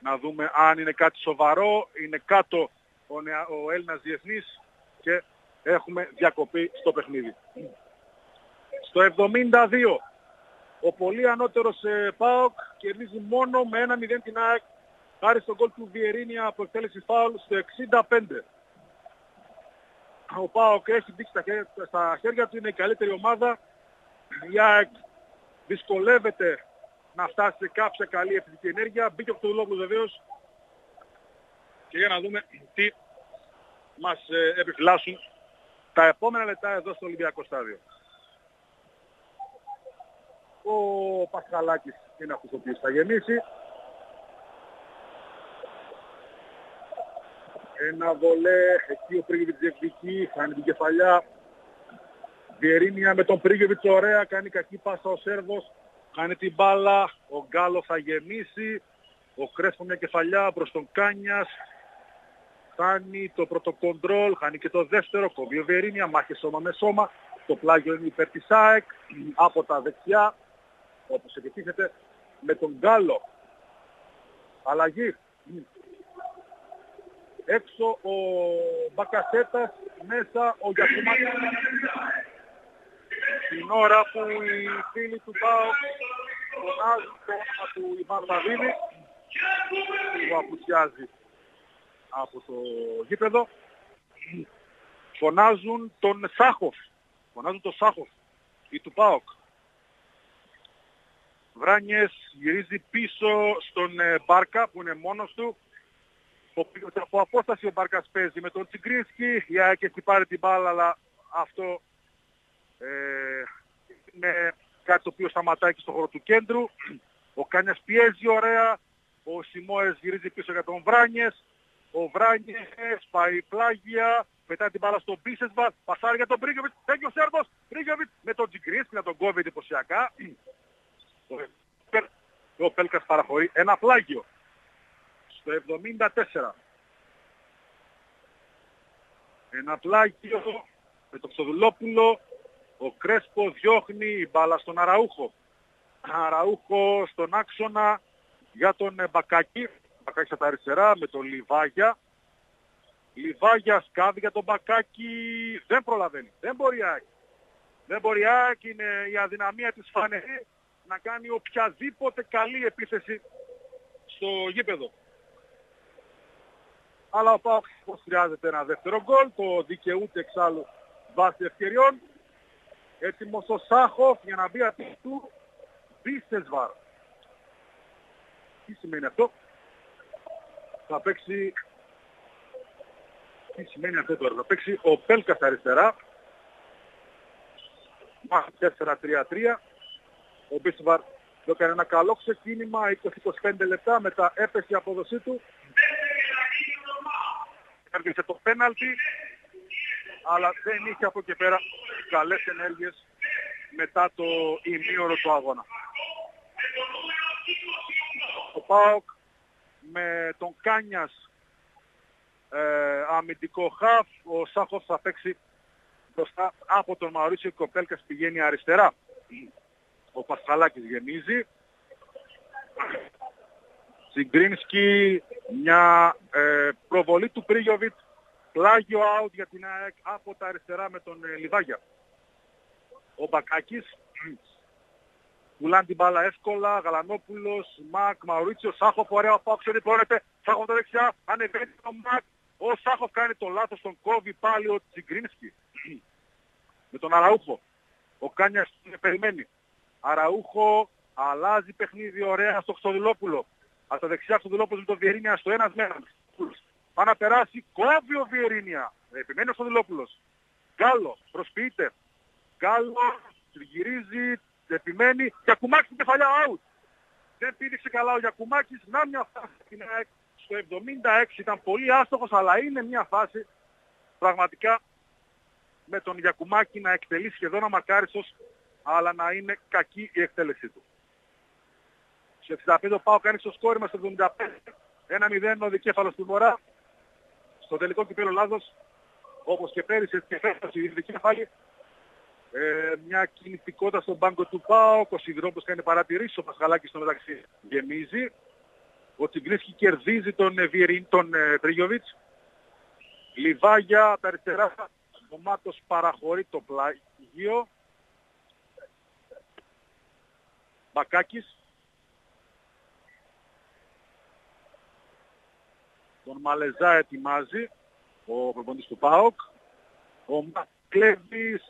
Να δούμε αν είναι κάτι σοβαρό. Είναι κάτω ο, ο Έλληνας Διεθνής και έχουμε διακοπή στο παιχνίδι. Στο 72 ο πολύ ανώτερος ε, ΠΑΟΚ κερδίζει μόνο με 1-0 την ΑΕΚ χάρη στον γκολ του Βιερίνια από εκτέλεση φάουλ στο 65. Ο ΠΑΟΚ έχει δείξει στα χέρια, στα χέρια του, είναι η καλύτερη ομάδα. Η ΑΕΚ δυσκολεύεται να φτάσει σε κάποια καλή ευθυντική ενέργεια. Μπήκε ο Κτουλόπουλος βεβαίως. Και για να δούμε τι μας ε, επιφυλάσσουν τα επόμενα λεπτά εδώ στο Ολυμπιακό Στάδιο. Ο Πασχαλάκης είναι αυτός ο οποίος θα γεννήσει. Ένα βολέ, εκεί ο Πρίγεβιτς διεκδικεί, κάνει την κεφαλιά. Διερήνια με τον Πρίγεβιτς ωραία, κάνει κακή πάσα ο Σέρβος. Κάνει την μπάλα, ο Γκάλο θα γεμίσει. Ο Κρέσπο μια κεφαλιά προς τον Κάνιας. Χάνει το πρώτο κοντρόλ, χάνει και το δεύτερο. Κόβει ο Βερίνια, μάχη σώμα με σώμα. Το πλάγιο είναι υπέρ της ΑΕΚ. Από τα δεξιά, όπως επιτίθεται, με τον Γκάλο. Αλλαγή. Έξω ο Μπακασέτας, μέσα ο Γιακουμάκης την ώρα που οι φίλοι του ΠΑΟ φωνάζουν το όνομα του Ιβάν Παδίνη που απουσιάζει από το γήπεδο φωνάζουν τον Σάχοφ φωνάζουν τον Σάχοφ ή του ΠΑΟΚ Βράνιες γυρίζει πίσω στον ε, Μπάρκα που είναι μόνος του από απόσταση ο Μπάρκας παίζει με τον Τσιγκρίνσκι η ΑΕΚ έχει πάρει την μπάλα αλλά αυτό ε, είναι κάτι το οποίο σταματάει και στο χώρο του κέντρου. Ο Κάνιας πιέζει ωραία. Ο Σιμόες γυρίζει πίσω για τον Βράνιες. Ο Βράνιες πάει πλάγια. Πετάει την μπάλα στον Πίσεσβα. Πασάρει για τον Μπρίγκοβιτς. Έχει ο Σέρβος. Μπρίγκοβιτς με τον Τζιγκρίσκ να τον κόβει εντυπωσιακά. Ο Πέλκας παραχωρεί ένα πλάγιο. Στο 74. Ένα πλάγιο με τον Ξοδουλόπουλο ο Κρέσπο διώχνει η μπάλα στον Αραούχο. Αραούχο στον άξονα για τον Μπακάκη. Μπακάκη από τα αριστερά με τον Λιβάγια. Λιβάγια σκάβει για τον Μπακάκη. Δεν προλαβαίνει. Δεν μπορεί Άκη. Δεν μπορεί Άκη. Είναι η αδυναμία της φανερής να κάνει οποιαδήποτε καλή επίθεση στο γήπεδο. Αλλά ο Πάοξ χρειάζεται ένα δεύτερο γκολ. Το δικαιούται εξάλλου βάσει ευκαιριών. Έτοιμος ο Σάχοφ για να μπει από του Μπίσεσβαρ. Τι σημαίνει αυτό; Θα παίξει... Τι σημαίνει αυτό τώρα; Θα παίξει ο Πέλκας αριστερά. Μάχη 4-3-3. Ο Μπίσεσβαρ το έκανε ένα καλό ξεκίνημα 20-25 λεπτά μετά έπεσε η απόδοσή του. Έρχεται το πέναλτι αλλά δεν είχε από και πέρα καλές ενέργειες μετά το ημίωρο του αγώνα. Ο ΠΑΟΚ με τον Κάνιας ε, αμυντικό χαφ, ο Σάχοφ θα παίξει μπροστά από τον Μαουρίσιο Κοπέλκας πηγαίνει αριστερά. Ο Πασχαλάκης γεμίζει. Συγκρίνσκι μια ε, προβολή του Πρίγιοβιτς Πλάγιο out για την ΑΕΚ από τα αριστερά με τον ε, Λιβάγια. Ο Μπακάκης πουλάνε την μπάλα εύκολα, Γαλανόπουλος, Μακ, Μαουρίτσιο, Σάχοφ, ωραία, ο Πάουξ διπλώνεται, Σάχοφ το δεξιά, ανεβαίνει το Μακ, ο Σάχοφ κάνει το λάθος, τον κόβει πάλι ο Τσιγκρίνσκι (clears throat) με τον Αραούχο. Ο Κάνιας περιμένει. Αραούχο αλλάζει παιχνίδι ωραία στο Χρυστοδηλόπουλο. Από τα δεξιά Χρυστοδηλόπουλος με τον Βιερίνια στο ένας μέρα. Πάει να περάσει, κόβει ο Βιερίνια. Επιμένει ο Στοδηλόπουλος. Γκάλο, προσποιείται. Γκάλο, γυρίζει, επιμένει. Γιακουμάκης στην κεφαλιά, out. Δεν πήδηξε καλά ο Γιακουμάκης. Να μια φάση στην ΑΕΚ. Στο 76 ήταν πολύ άστοχος, αλλά είναι μια φάση πραγματικά με τον Γιακουμάκη να εκτελεί σχεδόν αμαρκάριστος αλλά να είναι κακή η εκτέλεσή του. Σε 65 ο Πάο κάνει στο σκόρυμα στο 75. 1-0 ο δικέφαλος του Βορρά. Στο τελικό κυπέλο Λάδος, όπως και πέρυσι και φέτος η δικέφαλη, ε, μια κινητικότητα στον πάγκο του Πάο, ο Σιδηρόπουλος κάνει παρατηρήσεις, ο Πασχαλάκης στο μεταξύ γεμίζει. Ο Τσιγκρίσκι κερδίζει τον, ε, Βιεριν, τον ε, Τρίγιοβιτς. Λιβάγια τα αριστερά, ο Μάτος παραχωρεί το πλάγιο. Μπακάκης. Τον Μαλεζά ετοιμάζει ο προπονητής του ΠΑΟΚ. Ο Μακλέβης,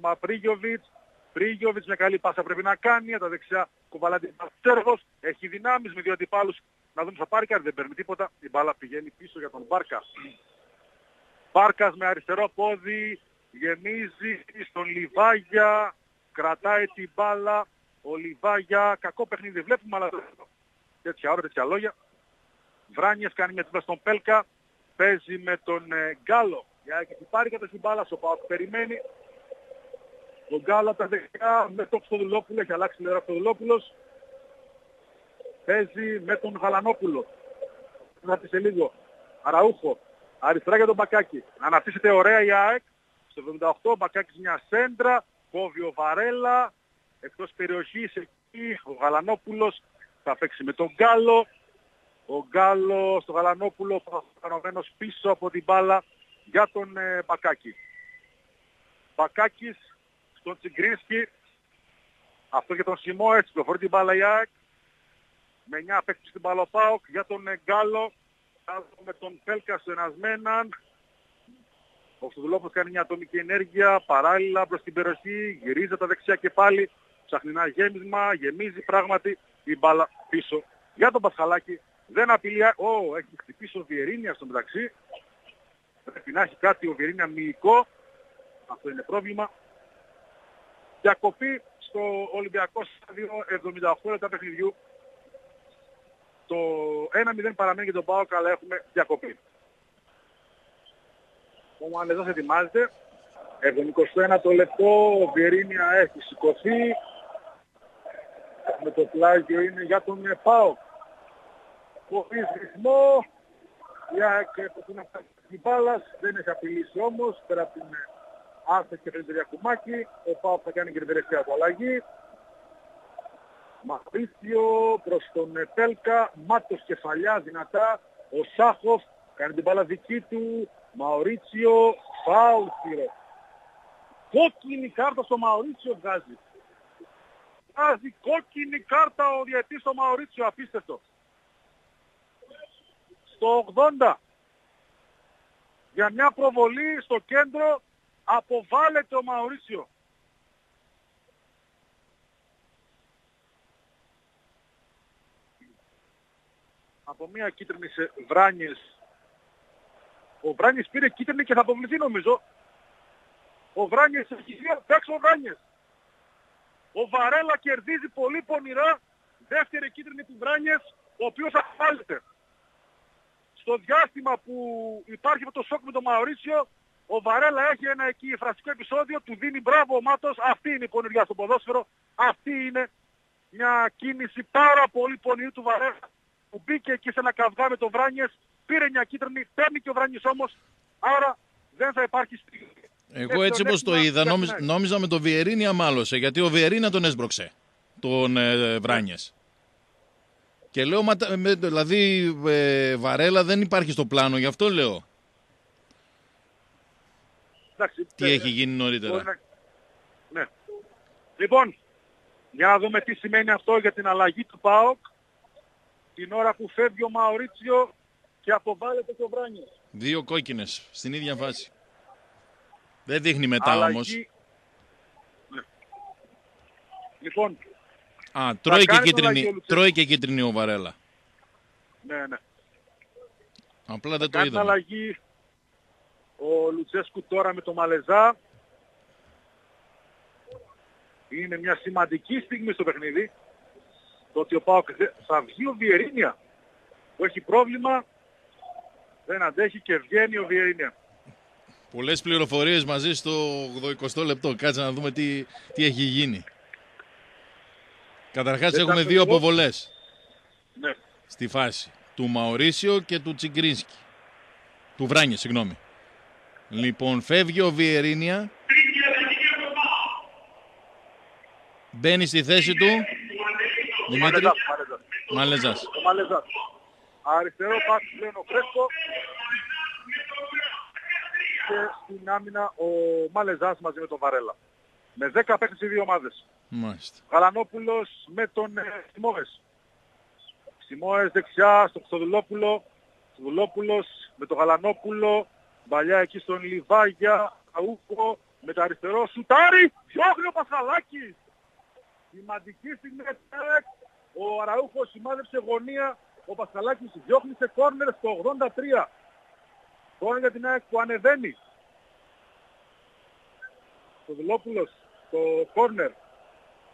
Μαπρίγιοβιτς. Πρίγιοβιτς με καλή πάσα πρέπει να κάνει. Τα δεξιά κουβαλά την Σέρβος. Έχει δυνάμεις με δύο αντιπάλους. Να δούμε θα πάρει κάτι. Δεν παίρνει τίποτα. Η μπάλα πηγαίνει πίσω για τον Μπάρκας. Μπάρκας με αριστερό πόδι. Γεμίζει στον Λιβάγια. Κρατάει την μπάλα. Ο Λιβάγια. Κακό παιχνίδι βλέπουμε αλλά τέτοια ώρα, τέτοια λόγια. Βράνιες κάνει μια τύπα στον Πέλκα. Παίζει με τον ε, Γκάλο. Για να πάρει κατά την μπάλα στο Πάο. Περιμένει. Ο Γκάλο από τα δεξιά με τον Ξοδουλόπουλο. Έχει αλλάξει λέρα ο Ξοδουλόπουλος. Παίζει με τον Γαλανόπουλο. Να πει σε λίγο. Αραούχο. Αριστερά για τον Μπακάκη. Αναπτύσσεται ωραία η ΑΕΚ. Στο 78 ο Μπακάκης μια σέντρα. Κόβει ο Βαρέλα. Εκτός περιοχής εκεί ο Γαλανόπουλος θα παίξει με τον Γκάλο. Ο Γκάλο στο Γαλανόπουλο παρανομένος πίσω από την μπάλα για τον ε, Μπακάκη. Μπακάκης στον Τσιγκρίνσκι. Αυτό για τον Σιμό έτσι προφορεί την μπάλα η ΑΕΚ. Με 9 παίξει στην μπάλα ΠΑΟΚ για τον ε, Γκάλο. Με τον Πέλκας στο ενασμέναν. Ο Στοδουλόπος κάνει μια ατομική ενέργεια παράλληλα προς την περιοχή. Γυρίζει τα δεξιά και πάλι. Ψάχνει ένα γέμισμα. Γεμίζει πράγματι η μπάλα πίσω. Για τον Πασχαλάκη δεν απειλεί. Ω, έχει χτυπήσει ο Βιερίνια στο μεταξύ. Πρέπει να έχει κάτι ο Βιερίνια μυϊκό. Αυτό είναι πρόβλημα. Διακοπή στο Ολυμπιακό Στάδιο 78 λεπτά παιχνιδιού. Το 1-0 παραμένει για τον Πάοκ, αλλά έχουμε διακοπή. Ο Μανεζός ετοιμάζεται. 21 το λεπτό, ο Βιερίνια έχει σηκωθεί. Με το πλάγιο είναι για τον Πάοκ χωρίς ρυθμό. Για και από την αυτοκίνητη μπάλας δεν έχει απειλήσει όμως πέρα από την Άρθρα και Φρεντερία Κουμάκη. Ο Πάο θα κάνει και την τελευταία απαλλαγή. Μαυρίσιο προς τον Πέλκα. Μάτος κεφαλιά δυνατά. Ο Σάχοφ κάνει την μπάλα δική του. Μαωρίτσιο. Φάουλ Κόκκινη κάρτα στο Μαωρίτσιο βγάζει. Βγάζει κόκκινη κάρτα ο διαιτής στο Μαωρίτσιο. Απίστευτο το 80 για μια προβολή στο κέντρο αποβάλλεται ο Μαουρίσιο. Από μια κίτρινη σε Βράνιες. Ο Βράνιες πήρε κίτρινη και θα αποβληθεί νομίζω. Ο Βράνιες έχει δύο παίξει ο Βράνιες. Ο Βαρέλα κερδίζει πολύ πονηρά. Δεύτερη κίτρινη του Βράνιες, ο οποίος αφάλεται στο διάστημα που υπάρχει αυτό το σοκ με τον Μαωρίσιο, ο Βαρέλα έχει ένα εκεί φραστικό επεισόδιο, του δίνει μπράβο ο Μάτος, αυτή είναι η πονηριά στο ποδόσφαιρο, αυτή είναι μια κίνηση πάρα πολύ πονηρή του Βαρέλα, που μπήκε εκεί σε ένα καυγά με τον Βράνιες, πήρε μια κίτρινη, παίρνει και ο Βράνιες όμως, άρα δεν θα υπάρχει στιγμή. Εγώ έτσι όπως το είδα, νόμιζα, νόμιζα με τον Βιερίνη αμάλωσε, γιατί ο Βιερίνη τον έσπρωξε, τον ε, Βράνιες. Και λέω, δηλαδή ε, Βαρέλα δεν υπάρχει στο πλάνο, γι' αυτό λέω. Εντάξει, τι έχει γίνει νωρίτερα; Ναι. Λοιπόν, για να δούμε τι σημαίνει αυτό για την αλλαγή του ΠΑΟΚ την ώρα που φεύγει ο Μαωρίτσιο και αποβάλλεται το Βράνιος. Δύο κόκκινες στην ίδια φάση. Δεν δείχνει μετά αλλαγή... όμως. Ναι. Λοιπόν, Α, τρώει και, κίτρινη, τρώει και κίτρινη ο Βαρέλα. Ναι, ναι. Απλά δεν το είδαμε. αλλαγή ο Λουτσέσκου τώρα με το Μαλεζά. Είναι μια σημαντική στιγμή στο παιχνίδι. Το ότι ο Πάοκ θα βγει ο Βιερίνια που έχει πρόβλημα δεν αντέχει και βγαίνει ο Βιερίνια. Πολλές πληροφορίες μαζί στο 20 λεπτό. Κάτσε να δούμε τι, τι έχει γίνει. Καταρχάς έχουμε δύο αποβολές. Ναι. Στη φάση του Μαωρίσιο και του Τσιγκρίνσκι. Του Βράνιε, συγγνώμη. Λοιπόν, φεύγει ο Βιερίνια. Μπαίνει στη θέση του. Δημήτρη. Μαλεζάς. Ο Μαλεζάς. Αριστερό πάση πλέον ο Φρέσκο. Και στην άμυνα ο Μαλεζάς μαζί με τον Βαρέλα. Με 10 παίκτες οι δύο ομάδες. Μάλιστα. Γαλανόπουλος με τον ε, Σιμώες. Σιμώες δεξιά στο Χρυστοδουλόπουλο. Χρυστοδουλόπουλος με τον Γαλανόπουλο. Μπαλιά εκεί στον Λιβάγια. Αούκο με το αριστερό σουτάρι. Διώχνει ο Πασχαλάκης. Σημαντική στιγμή ο Αραούχος σημάδεψε γωνία, ο Πασχαλάκης διώχνει σε κόρνερ στο 83. Κόρνερ για την ΑΕΚ που ανεβαίνει. Ο Δουλόπουλος το κόρνερ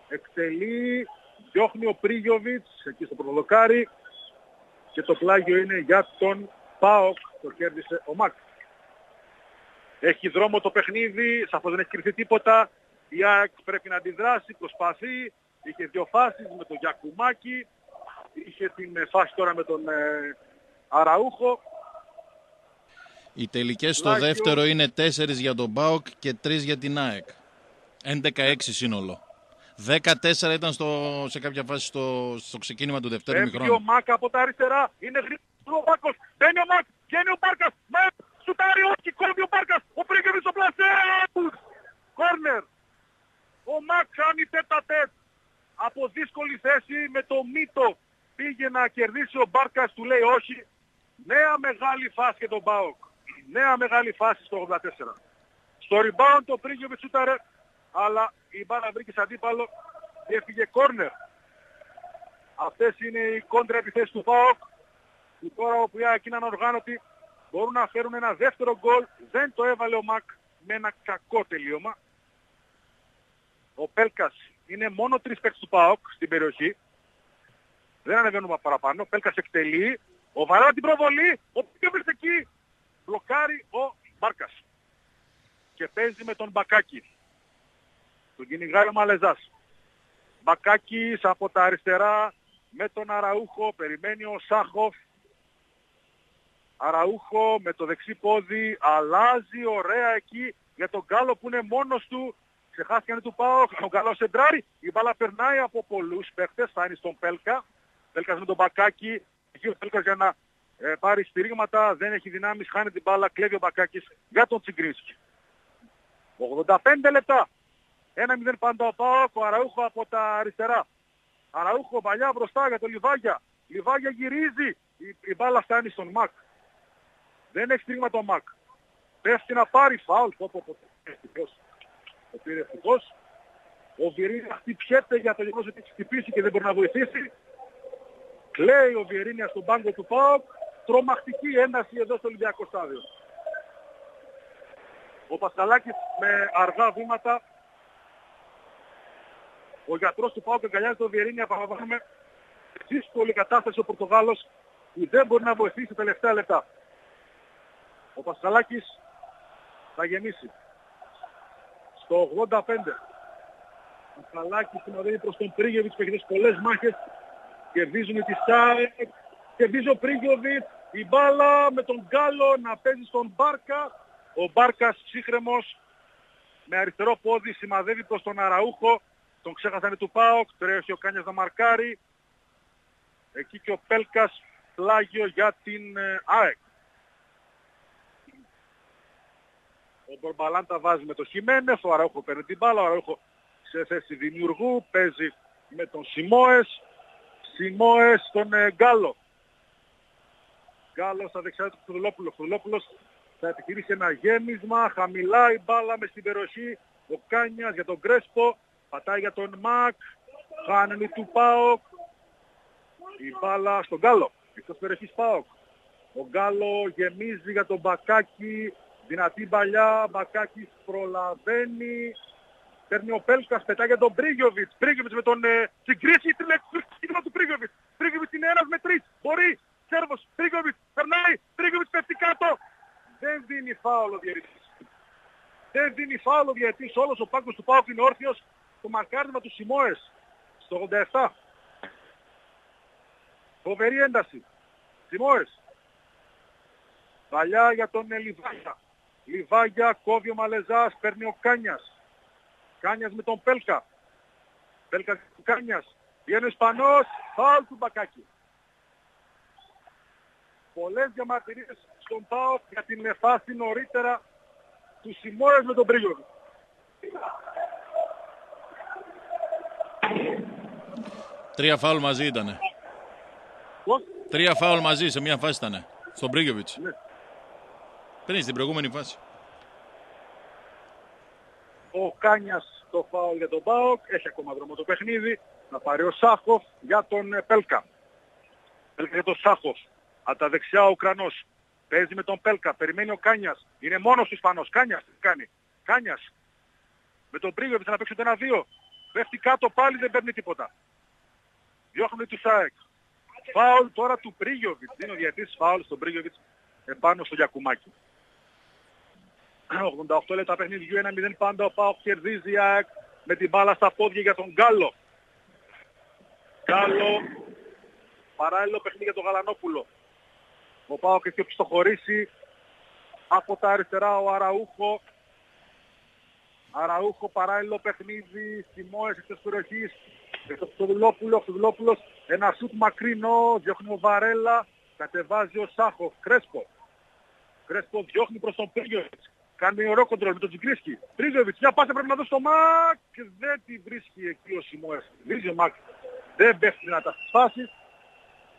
εκτελεί, διώχνει ο Πρίγιοβιτς εκεί στο πρωτοδοκάρι και το πλάγιο είναι για τον ΠΑΟΚ, το κέρδισε ο Μάκ. Έχει δρόμο το παιχνίδι, σαφώς δεν έχει κρυφθεί τίποτα. Η ΑΕΚ πρέπει να αντιδράσει, προσπαθεί, Είχε δύο φάσεις με τον Γιακουμάκη, είχε την ε, φάση τώρα με τον ε, Αραούχο. Οι τελικές στο δεύτερο είναι 4 για τον ΠΑΟΚ και 3 για την ΑΕΚ. 11-6 σύνολο. 14 ήταν στο, σε κάποια φάση στο, στο ξεκίνημα του δευτέρου μηχρόνου. ο Μάκ από τα αριστερά. Είναι γρήγορο ο Μάκος. Μπαίνει ο Μάκ. Βγαίνει ο Μπάρκας. Μάκ. Σουτάρει όχι. Κόβει ο Μπάρκας. Ο Πρίγιοβιτς στο πλασέ. Κόρνερ. Ο Μάκ κάνει τετ α τετ από δύσκολη θέση με το μύτο πήγε να κερδίσει ο Μπάρκας, του λέει όχι. Νέα μεγάλη φάση για τον Πάοκ. Νέα μεγάλη φάση στο 84. Στο rebound ο Πρίγιο σούταρε, αλλά η μπάλα βρήκε σε αντίπαλο και έφυγε κόρνερ. Αυτές είναι οι κόντρα επιθέσεις του Πάοκ που τώρα όπου είναι ανοργάνωτοι μπορούν να φέρουν ένα δεύτερο γκολ. Δεν το έβαλε ο Μακ με ένα κακό τελείωμα. Ο Πέλκας είναι μόνο τρεις παίκτες του ΠΑΟΚ στην περιοχή. Δεν ανεβαίνουμε παραπάνω. Ο Πέλκας εκτελεί. Ο Βαρά την προβολή. Ο Πίεβρης εκεί. Μπλοκάρει ο Μπάρκας. Και παίζει με τον Μπακάκη. Τον κυνηγάει ο Μαλεζάς. Μπακάκης από τα αριστερά με τον Αραούχο. Περιμένει ο Σάχοφ. Αραούχο με το δεξί πόδι αλλάζει ωραία εκεί για τον Γκάλο που είναι μόνος του Ξεχάστηκαν του πάω, ο καλός σεντράρι. Η μπάλα περνάει από πολλούς παίχτες, φτάνει στον Πέλκα. Πέλκας με τον Μπακάκι. Εκεί ο Πέλκας για να ε, πάρει στηρίγματα, δεν έχει δυνάμεις, χάνει την μπάλα, κλέβει ο Μπακάκης για τον Τσιγκρίσκι. 85 λεπτά. 1-0 πάντα ο Πάοκ, ο Αραούχο από τα αριστερά. Αραούχο παλιά μπροστά για τον Λιβάγια. Λιβάγια γυρίζει. Η, η μπάλα φτάνει στον Μακ. Δεν έχει στρίγμα ο Μακ. Πέφτει να πάρει φάουλ. Πω, πω, πω ο πήρε ευτυχώς. Ο Βιερίνια χτυπιέται για το γεγονός ότι έχει χτυπήσει και δεν μπορεί να βοηθήσει. Κλαίει ο Βιερίνια στον πάγκο του ΠΑΟΚ. Τρομακτική ένταση εδώ στο Ολυμπιακό στάδιο. Ο Πασχαλάκης με αργά βήματα. Ο γιατρός του ΠΑΟΚ εγκαλιάζει τον Βιερίνια. Παραβάμε δύσκολη κατάσταση ο Πορτογάλος που δεν μπορεί να βοηθήσει τα τελευταία λεπτά. Ο Πασχαλάκης θα γεννήσει το 85. Ο Καλάκης συνοδεύει προς τον Πρίγεβιτς που έχει πολλές μάχες. Κερδίζουν τη ΣΑΕΚ. Κερδίζει ο Πρίγεβιτς. Η μπάλα με τον Γκάλο να παίζει στον Μπάρκα. Ο Μπάρκας ψύχρεμος με αριστερό πόδι σημαδεύει προς τον Αραούχο. Τον ξέχασανε του ΠΑΟΚ. Τρέχει ο Κάνιας να μαρκάρει. Εκεί και ο Πέλκας πλάγιο για την ε, ΑΕΚ. Ο Μπορμπαλάντα βάζει με το Χιμένεφ, ο Αραούχο παίρνει την μπάλα, ο Αραούχο σε θέση δημιουργού, παίζει με τον Σιμόες, Σιμόες στον ε, Γκάλο. Γκάλος στα δεξιά του Χρουλόπουλο. Χρουλόπουλος θα επιχειρήσει ένα γέμισμα, χαμηλά η μπάλα μες στην περιοχή, ο Κάνιας για τον Κρέσπο, πατάει για τον Μακ, χάνει του Πάοκ, η μπάλα στον Γκάλο, εκτός περιοχής Πάοκ. Ο Γκάλο γεμίζει για τον Μπακάκι, Δυνατή παλιά, Μπακάκης προλαβαίνει. Παίρνει ο Πέλκας, πετάει για τον Πρίγιοβιτς. Πρίγιοβιτς με τον ε, Συγκρίση, την εξουσία του Πρίγιοβιτς. Πρίγιοβιτς είναι ένας με τρεις. Μπορεί. Σέρβος, Πρίγιοβιτς, περνάει. Πρίγιοβιτς πέφτει κάτω. Δεν δίνει φάουλο διαιτητής. Δεν δίνει φάουλο γιατί όλος ο πάγκος του Πάουκ είναι όρθιος το μαρκάρισμα του Σιμόες στο 87. Φοβερή ένταση. Σιμόες. Παλιά για τον Λιβάγια. Λιβάγια κόβει ο Μαλεζάς, παίρνει ο Κάνιας. Κάνιας με τον Πέλκα. Πέλκα του Κάνιας. Βγαίνει ο Ισπανός, φάουλ του Μπακάκη. Πολλές διαμαρτυρίες στον ΠΑΟΚ για την φάση νωρίτερα του Σιμόρες με τον Πρίγιοβι. Τρία φάουλ μαζί ήτανε. Πώς; Τρία φάουλ μαζί σε μια φάση ήτανε. Στον Μπρίγκεβιτς. Ναι. Πριν στην προηγούμενη φάση. Ο Κάνιας το φάουλ για τον ΠΑΟΚ. Έχει ακόμα δρόμο το παιχνίδι. Να πάρει ο Σάχοφ για τον ε, Πέλκα. Πέλκα για τον Σάχοφ. Από τα δεξιά ο Ουκρανός. Παίζει με τον Πέλκα. Περιμένει ο Κάνιας. Είναι μόνος του Ισπανός. Κάνιας τι κάνει. Κάνιας. Με τον Πρίγιοβιτς να παίξει το 1-2. Πέφτει κάτω πάλι δεν παίρνει τίποτα. Διώχνει τους ΣΑΕΚ. Φάουλ τώρα του Πρίγιοβιτς. Είναι ο διατής φάουλ στον Πρίγιοβιτς επάνω στο Γιακουμάκι. 88 λεπτά παιχνιδιού 1-0 πάντα ο Πάοκ κερδίζει η ΑΕΚ με την μπάλα στα πόδια για τον Γκάλο. Γκάλο, παράλληλο παιχνίδι για τον Γαλανόπουλο. Ο Πάοκ έχει οπισθοχωρήσει από τα αριστερά ο Αραούχο. Αραούχο παράλληλο παιχνίδι, Σιμόες εκτός περιοχής. Το Χρυδουλόπουλο, Χρυδουλόπουλος, ένα σουτ μακρινό, διώχνει ο Βαρέλα, κατεβάζει ο Σάχο, Κρέσπο. Κρέσπο διώχνει προς τον Πύργιοβιτς. Κάνει ωραίο κοντρόλ με τον Τζιγκρίσκι. Πρίζοβιτς, μια πάσα πρέπει να δώσει στο Μακ και δεν τη βρίσκει εκεί ο Σιμόες. Βρίζει ο Μακ. Δεν πέφτει δυνατά στις φάσεις.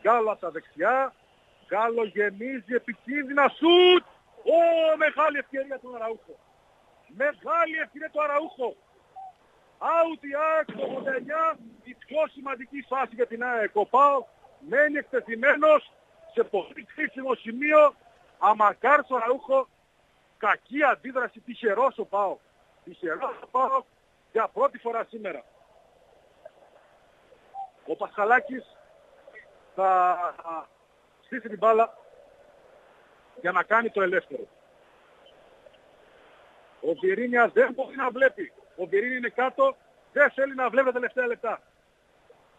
Γκάλο από τα δεξιά. Γκάλο γεμίζει επικίνδυνα σουτ. Ω, μεγάλη ευκαιρία του Αραούχο. Μεγάλη ευκαιρία του Αραούχο. Out η ΑΕΚ το 89. Η πιο σημαντική φάση για την ΑΕΚ. Ο Πάο μένει εκτεθειμένος σε πολύ κρίσιμο σημείο. Αμακάρ στο Αραούχο. Κακή αντίδραση. Τυχερός ο Πάο. Τυχερός ο Πάο για πρώτη φορά σήμερα. Ο Πασχαλάκης θα στήσει την μπάλα για να κάνει το ελεύθερο. Ο Βιερίνιας δεν μπορεί να βλέπει. Ο Βιερίνι είναι κάτω, δεν θέλει να βλέπει τα τελευταία λεπτά.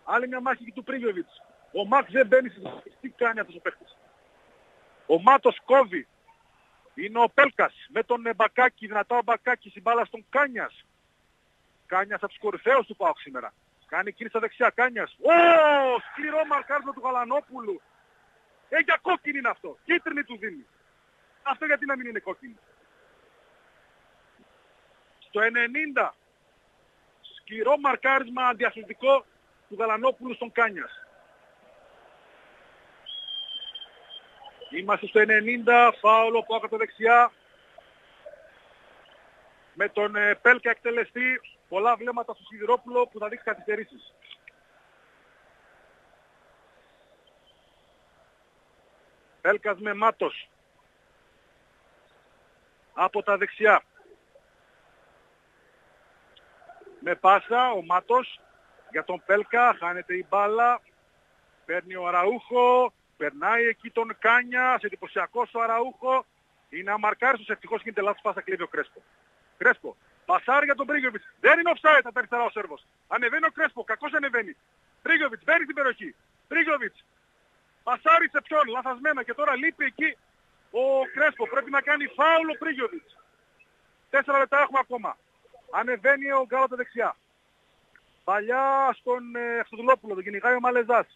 Άλλη μια μάχη του Πρίγιοβιτς. Ο Μαξ δεν μπαίνει στη μάχη. Τι κάνει αυτός ο παίχτης. Ο Μάτος κόβει. Είναι ο Πέλκας με τον Μπακάκη, δυνατά ο Μπακάκη, η μπάλα στον Κάνιας. Κάνιας από τους κορυφαίους του Πάουκ σήμερα. Κάνει κίνηση στα δεξιά, Κάνιας. Ω, σκληρό μαρκάρισμα του Γαλανόπουλου. Ε, για κόκκινη είναι αυτό. Κίτρινη του δίνει. Αυτό γιατί να μην είναι κόκκινη. Στο 90. Σκληρό μαρκάρισμα αντιαθλητικό του Γαλανόπουλου στον Κάνιας. Είμαστε στο 90, φάουλο που το δεξιά. Με τον ε, Πέλκα εκτελεστή, πολλά βλέμματα στο Σιδηρόπουλο που θα δείξει καθυστερήσεις. Πέλκας με Μάτος. Από τα δεξιά. Με πάσα ο Μάτος για τον Πέλκα, χάνεται η μπάλα. Παίρνει ο Αραούχο, περνάει εκεί τον Κάνια, σε εντυπωσιακό στο Αραούχο. Είναι αμαρκάριστος, ευτυχώς γίνεται λάθος πάσα, κλέβει ο Κρέσπο. Κρέσπο, πασάρει για τον Πρίγκοβιτς. Δεν είναι offside από τα αριστερά ο Σέρβος. Ανεβαίνει ο Κρέσπο, κακός ανεβαίνει. Πρίγκοβιτς, μπαίνει στην περιοχή. Πρίγκοβιτς, πασάρει σε ποιον, λαθασμένα και τώρα λείπει εκεί ο Κρέσπο. Πρέπει να κάνει φάουλο Πρίγκοβιτς. Τέσσερα λεπτά έχουμε ακόμα. Ανεβαίνει ο Γκάλα δεξιά. Παλιά στον ε, Χρυδουλόπουλο, τον κυνηγάει ο Μαλεζάς.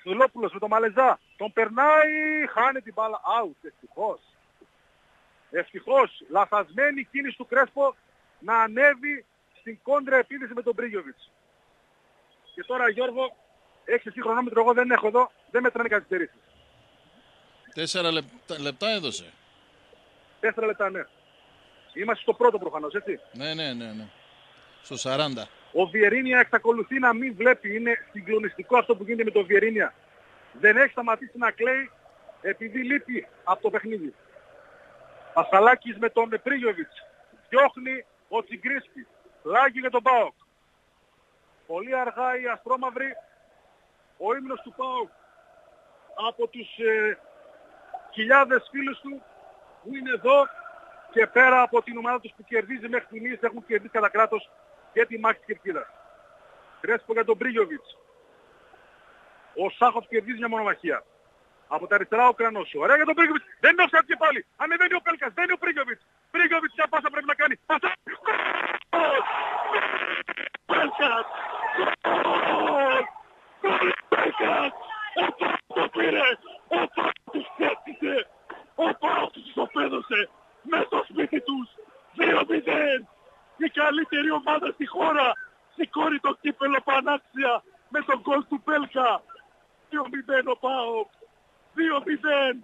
Χρυδουλόπουλος με τον Μαλεζά. Τον περνάει, χάνει την μπάλα. Out, ευτυχώς. Ευτυχώς, λαθασμένη κίνηση του Κρέσπο να ανέβει στην κόντρα επίδυση με τον Πρίγιοβιτς. Και τώρα Γιώργο, έχεις εσύ χρονόμετρο, εγώ δεν έχω εδώ, δεν μετράνε καθυστερήσεις. Τέσσερα λεπτά, λεπτά έδωσε. Τέσσερα λεπτά, ναι. Είμαστε στο πρώτο προφανώς, έτσι. Ναι, ναι, ναι, ναι. Στο 40. Ο Βιερίνια εξακολουθεί να μην βλέπει. Είναι συγκλονιστικό αυτό που γίνεται με τον Βιερίνια. Δεν έχει σταματήσει να κλαίει επειδή λείπει από το παιχνίδι. Πασαλάκης με τον Πρίγιοβιτς. Διώχνει ο Τσιγκρίσκι. Λάγει για τον Πάοκ. Πολύ αργά η Αστρόμαυρη. Ο ύμνος του Πάοκ από τους ε, χιλιάδες φίλους του που είναι εδώ και πέρα από την ομάδα τους που κερδίζει μέχρι στιγμής έχουν κερδίσει κατά κράτος και τη μάχη της Κερκίδας. Κρέσπο για τον Πρίγιοβιτς. Ο Σάχοφ κερδίζει μια μονομαχία. Από τα αριστερά ο Κρανός. Ωραία για τον Πρίγιοβιτς. Δεν είναι offside και πάλι. Ανεβαίνει ο Πέλκας. Δεν είναι ο Πρίγιοβιτς. Πρίγιοβιτς μια πάσα πρέπει να κάνει. Πάσα. Πέλκας. Πέλκας. Ο Πάος το πήρε. Ο Πάος τους πέτυχε. Ο Πάος τους ισοπαίδωσε. Μέσα στο σπίτι τους. 2-0. Η καλύτερη ομάδα στη χώρα. Σηκώνει το κύπελο πανάξια με τον κόλ του Πέλκα. 2-0 ο Πάοκ. 2-0.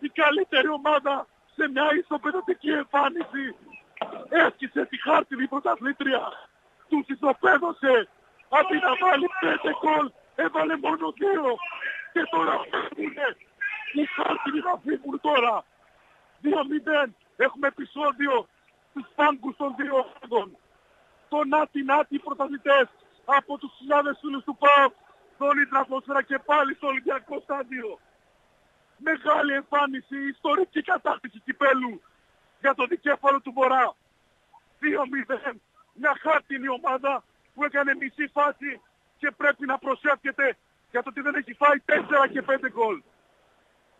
Η καλύτερη ομάδα σε μια ισοπεδωτική εμφάνιση. Έσκησε τη χάρτινη πρωταθλήτρια. Τους ισοπαίδωσε. Αντί να βάλει πέντε κόλ, έβαλε μόνο δύο. Και τώρα φύγουνε. Οι χάρτινοι θα φύγουν τώρα. 2-0. Έχουμε επεισόδιο στους πάγκους των δύο όγκων. Το Νάτι Νάτι πρωταθλητές από τους χιλιάδες φίλους του ΠΑΟ. Δόνει τραγόσφαιρα και πάλι στο Ολυμπιακό στάδιο. Μεγάλη εμφάνιση, ιστορική κατάκτηση κυπέλου για το δικέφαλο του Βορρά. 2-0. Μια χάρτινη ομάδα που έκανε μισή φάση και πρέπει να προσεύχεται για το ότι δεν έχει φάει 4 και 5 γκολ.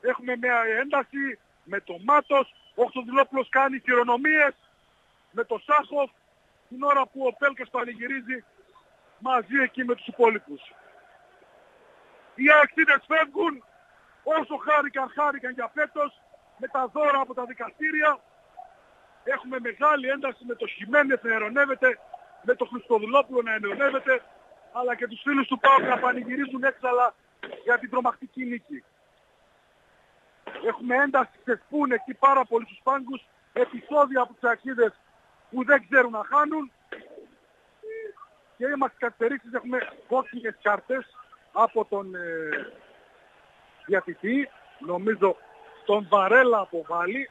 Έχουμε μια ένταση με το Μάτος, ο Χρυστοδηλόπουλος κάνει χειρονομίες με το Σάχοφ την ώρα που ο Πέλκας πανηγυρίζει μαζί εκεί με τους υπόλοιπους. Οι αξίδες φεύγουν όσο χάρηκαν χάρηκαν για φέτος με τα δώρα από τα δικαστήρια. Έχουμε μεγάλη ένταση με το Χιμένες να ερωνεύεται, με το Χριστοδουλόπουλο να ενεωνεύεται, αλλά και τους φίλους του Πάου να πανηγυρίζουν έξαλα για την τρομακτική νίκη. Έχουμε ένταση σε σπούν εκεί πάρα πολύ στους πάγκους, επεισόδια από τους αξίδες που δεν ξέρουν να χάνουν και είμαστε καθυστερήσεις, έχουμε κόκκινες κάρτες από τον ε, διατητή, νομίζω τον Βαρέλα αποβάλλει.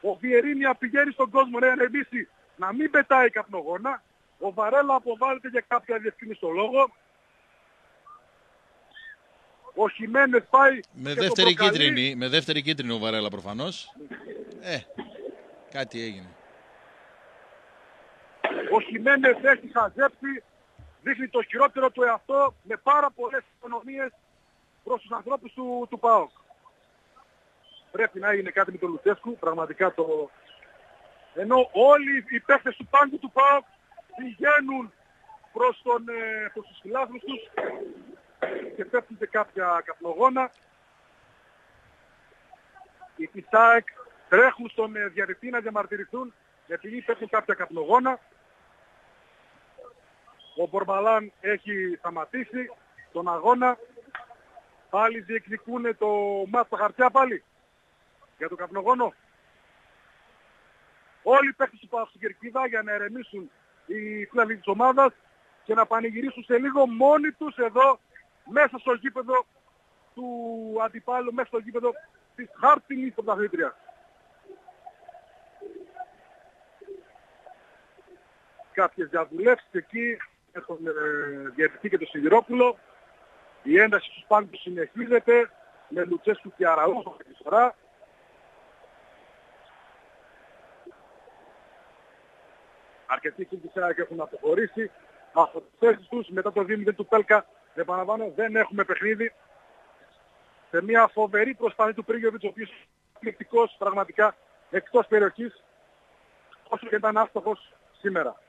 Ο Βιερίνια πηγαίνει στον κόσμο να ερεμήσει να μην πετάει καπνογόνα. Ο Βαρέλα αποβάλλεται για κάποια διευκρινή στο λόγο. Ο Χιμένες πάει με δεύτερη, κίτρινη, με δεύτερη κίτρινη ο Βαρέλα προφανώς. Ε, κάτι έγινε. Ο Χιμένες έχει χαζέψει, δείχνει το χειρότερο του εαυτό με πάρα πολλές οικονομίες προς τους ανθρώπους του, του ΠΑΟΚ. Πρέπει να έγινε κάτι με τον Λουτσέσκου, πραγματικά το... Ενώ όλοι οι παίχτες του πάγκου του ΠΑΟΚ πηγαίνουν προς, τον, ε, προς τους φιλάθλους τους και πέφτουν σε κάποια καπνογόνα. Οι Τισάεκ τρέχουν στον ε, διαρρητή να διαμαρτυρηθούν γιατί πέφτουν κάποια καπνογόνα. Ο Μπορμαλάν έχει σταματήσει τον αγώνα. Πάλι διεκδικούν το μάτς στα χαρτιά πάλι. Για τον καπνογόνο. Όλοι οι παίκτες που στην Κερκίδα για να ερεμήσουν οι φίλοι της ομάδας και να πανηγυρίσουν σε λίγο μόνοι τους εδώ μέσα στο γήπεδο του αντιπάλου, μέσα στο γήπεδο της χάρτινης πρωταθλήτριας. Κάποιες διαβουλεύσεις εκεί με τον ε, και τον Σιδηρόπουλο. Η ένταση στους πάντους συνεχίζεται με Λουτσέσκου και Αραούχο τη φορά. Αρκετοί φίλοι έχουν αποχωρήσει από τις θέσεις τους μετά το 2 του Πέλκα. Επαναλαμβάνω, δεν έχουμε παιχνίδι. Σε μια φοβερή προσπάθεια του Πρίγιοβιτς, ο οποίος είναι πραγματικά εκτός περιοχής, όσο και ήταν άστοχος σήμερα.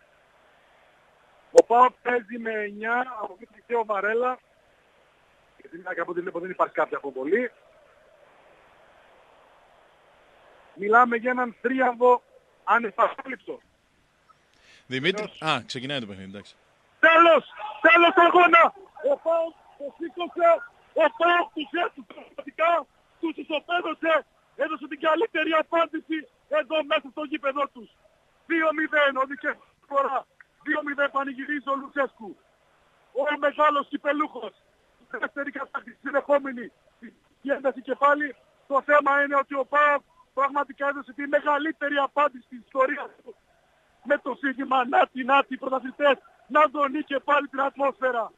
Ο Πάο παίζει με 9 από εκεί ο Βαρέλα. Γιατί από ό,τι βλέπω δεν υπάρχει κάποια αποβολή. Μιλάμε για έναν τρίαμβο ανεπακάλυπτο. Δημήτρη, α, ξεκινάει το παιχνίδι, εντάξει. Τέλος, τέλος αγώνα. Ο Πάο το σήκωσε, ο Πάο τους έτσι πραγματικά, τους ισοπαίδωσε, έδωσε την καλύτερη απάντηση εδώ μέσα στο γήπεδο τους. 2-0, οδικές φορά. 2-0 πανηγυρίζει ο Λουτσέσκου. Ο μεγάλος κυπελούχος. Δεύτερη κατάκτηση συνεχόμενη. Η ένταση και πάλι. Το θέμα είναι ότι ο ΠΑΟΚ πραγματικά έδωσε τη μεγαλύτερη απάντηση στην ιστορία του. Με το σύνθημα Νάτι Νάτι πρωταθλητές να δονεί και πάλι την ατμόσφαιρα.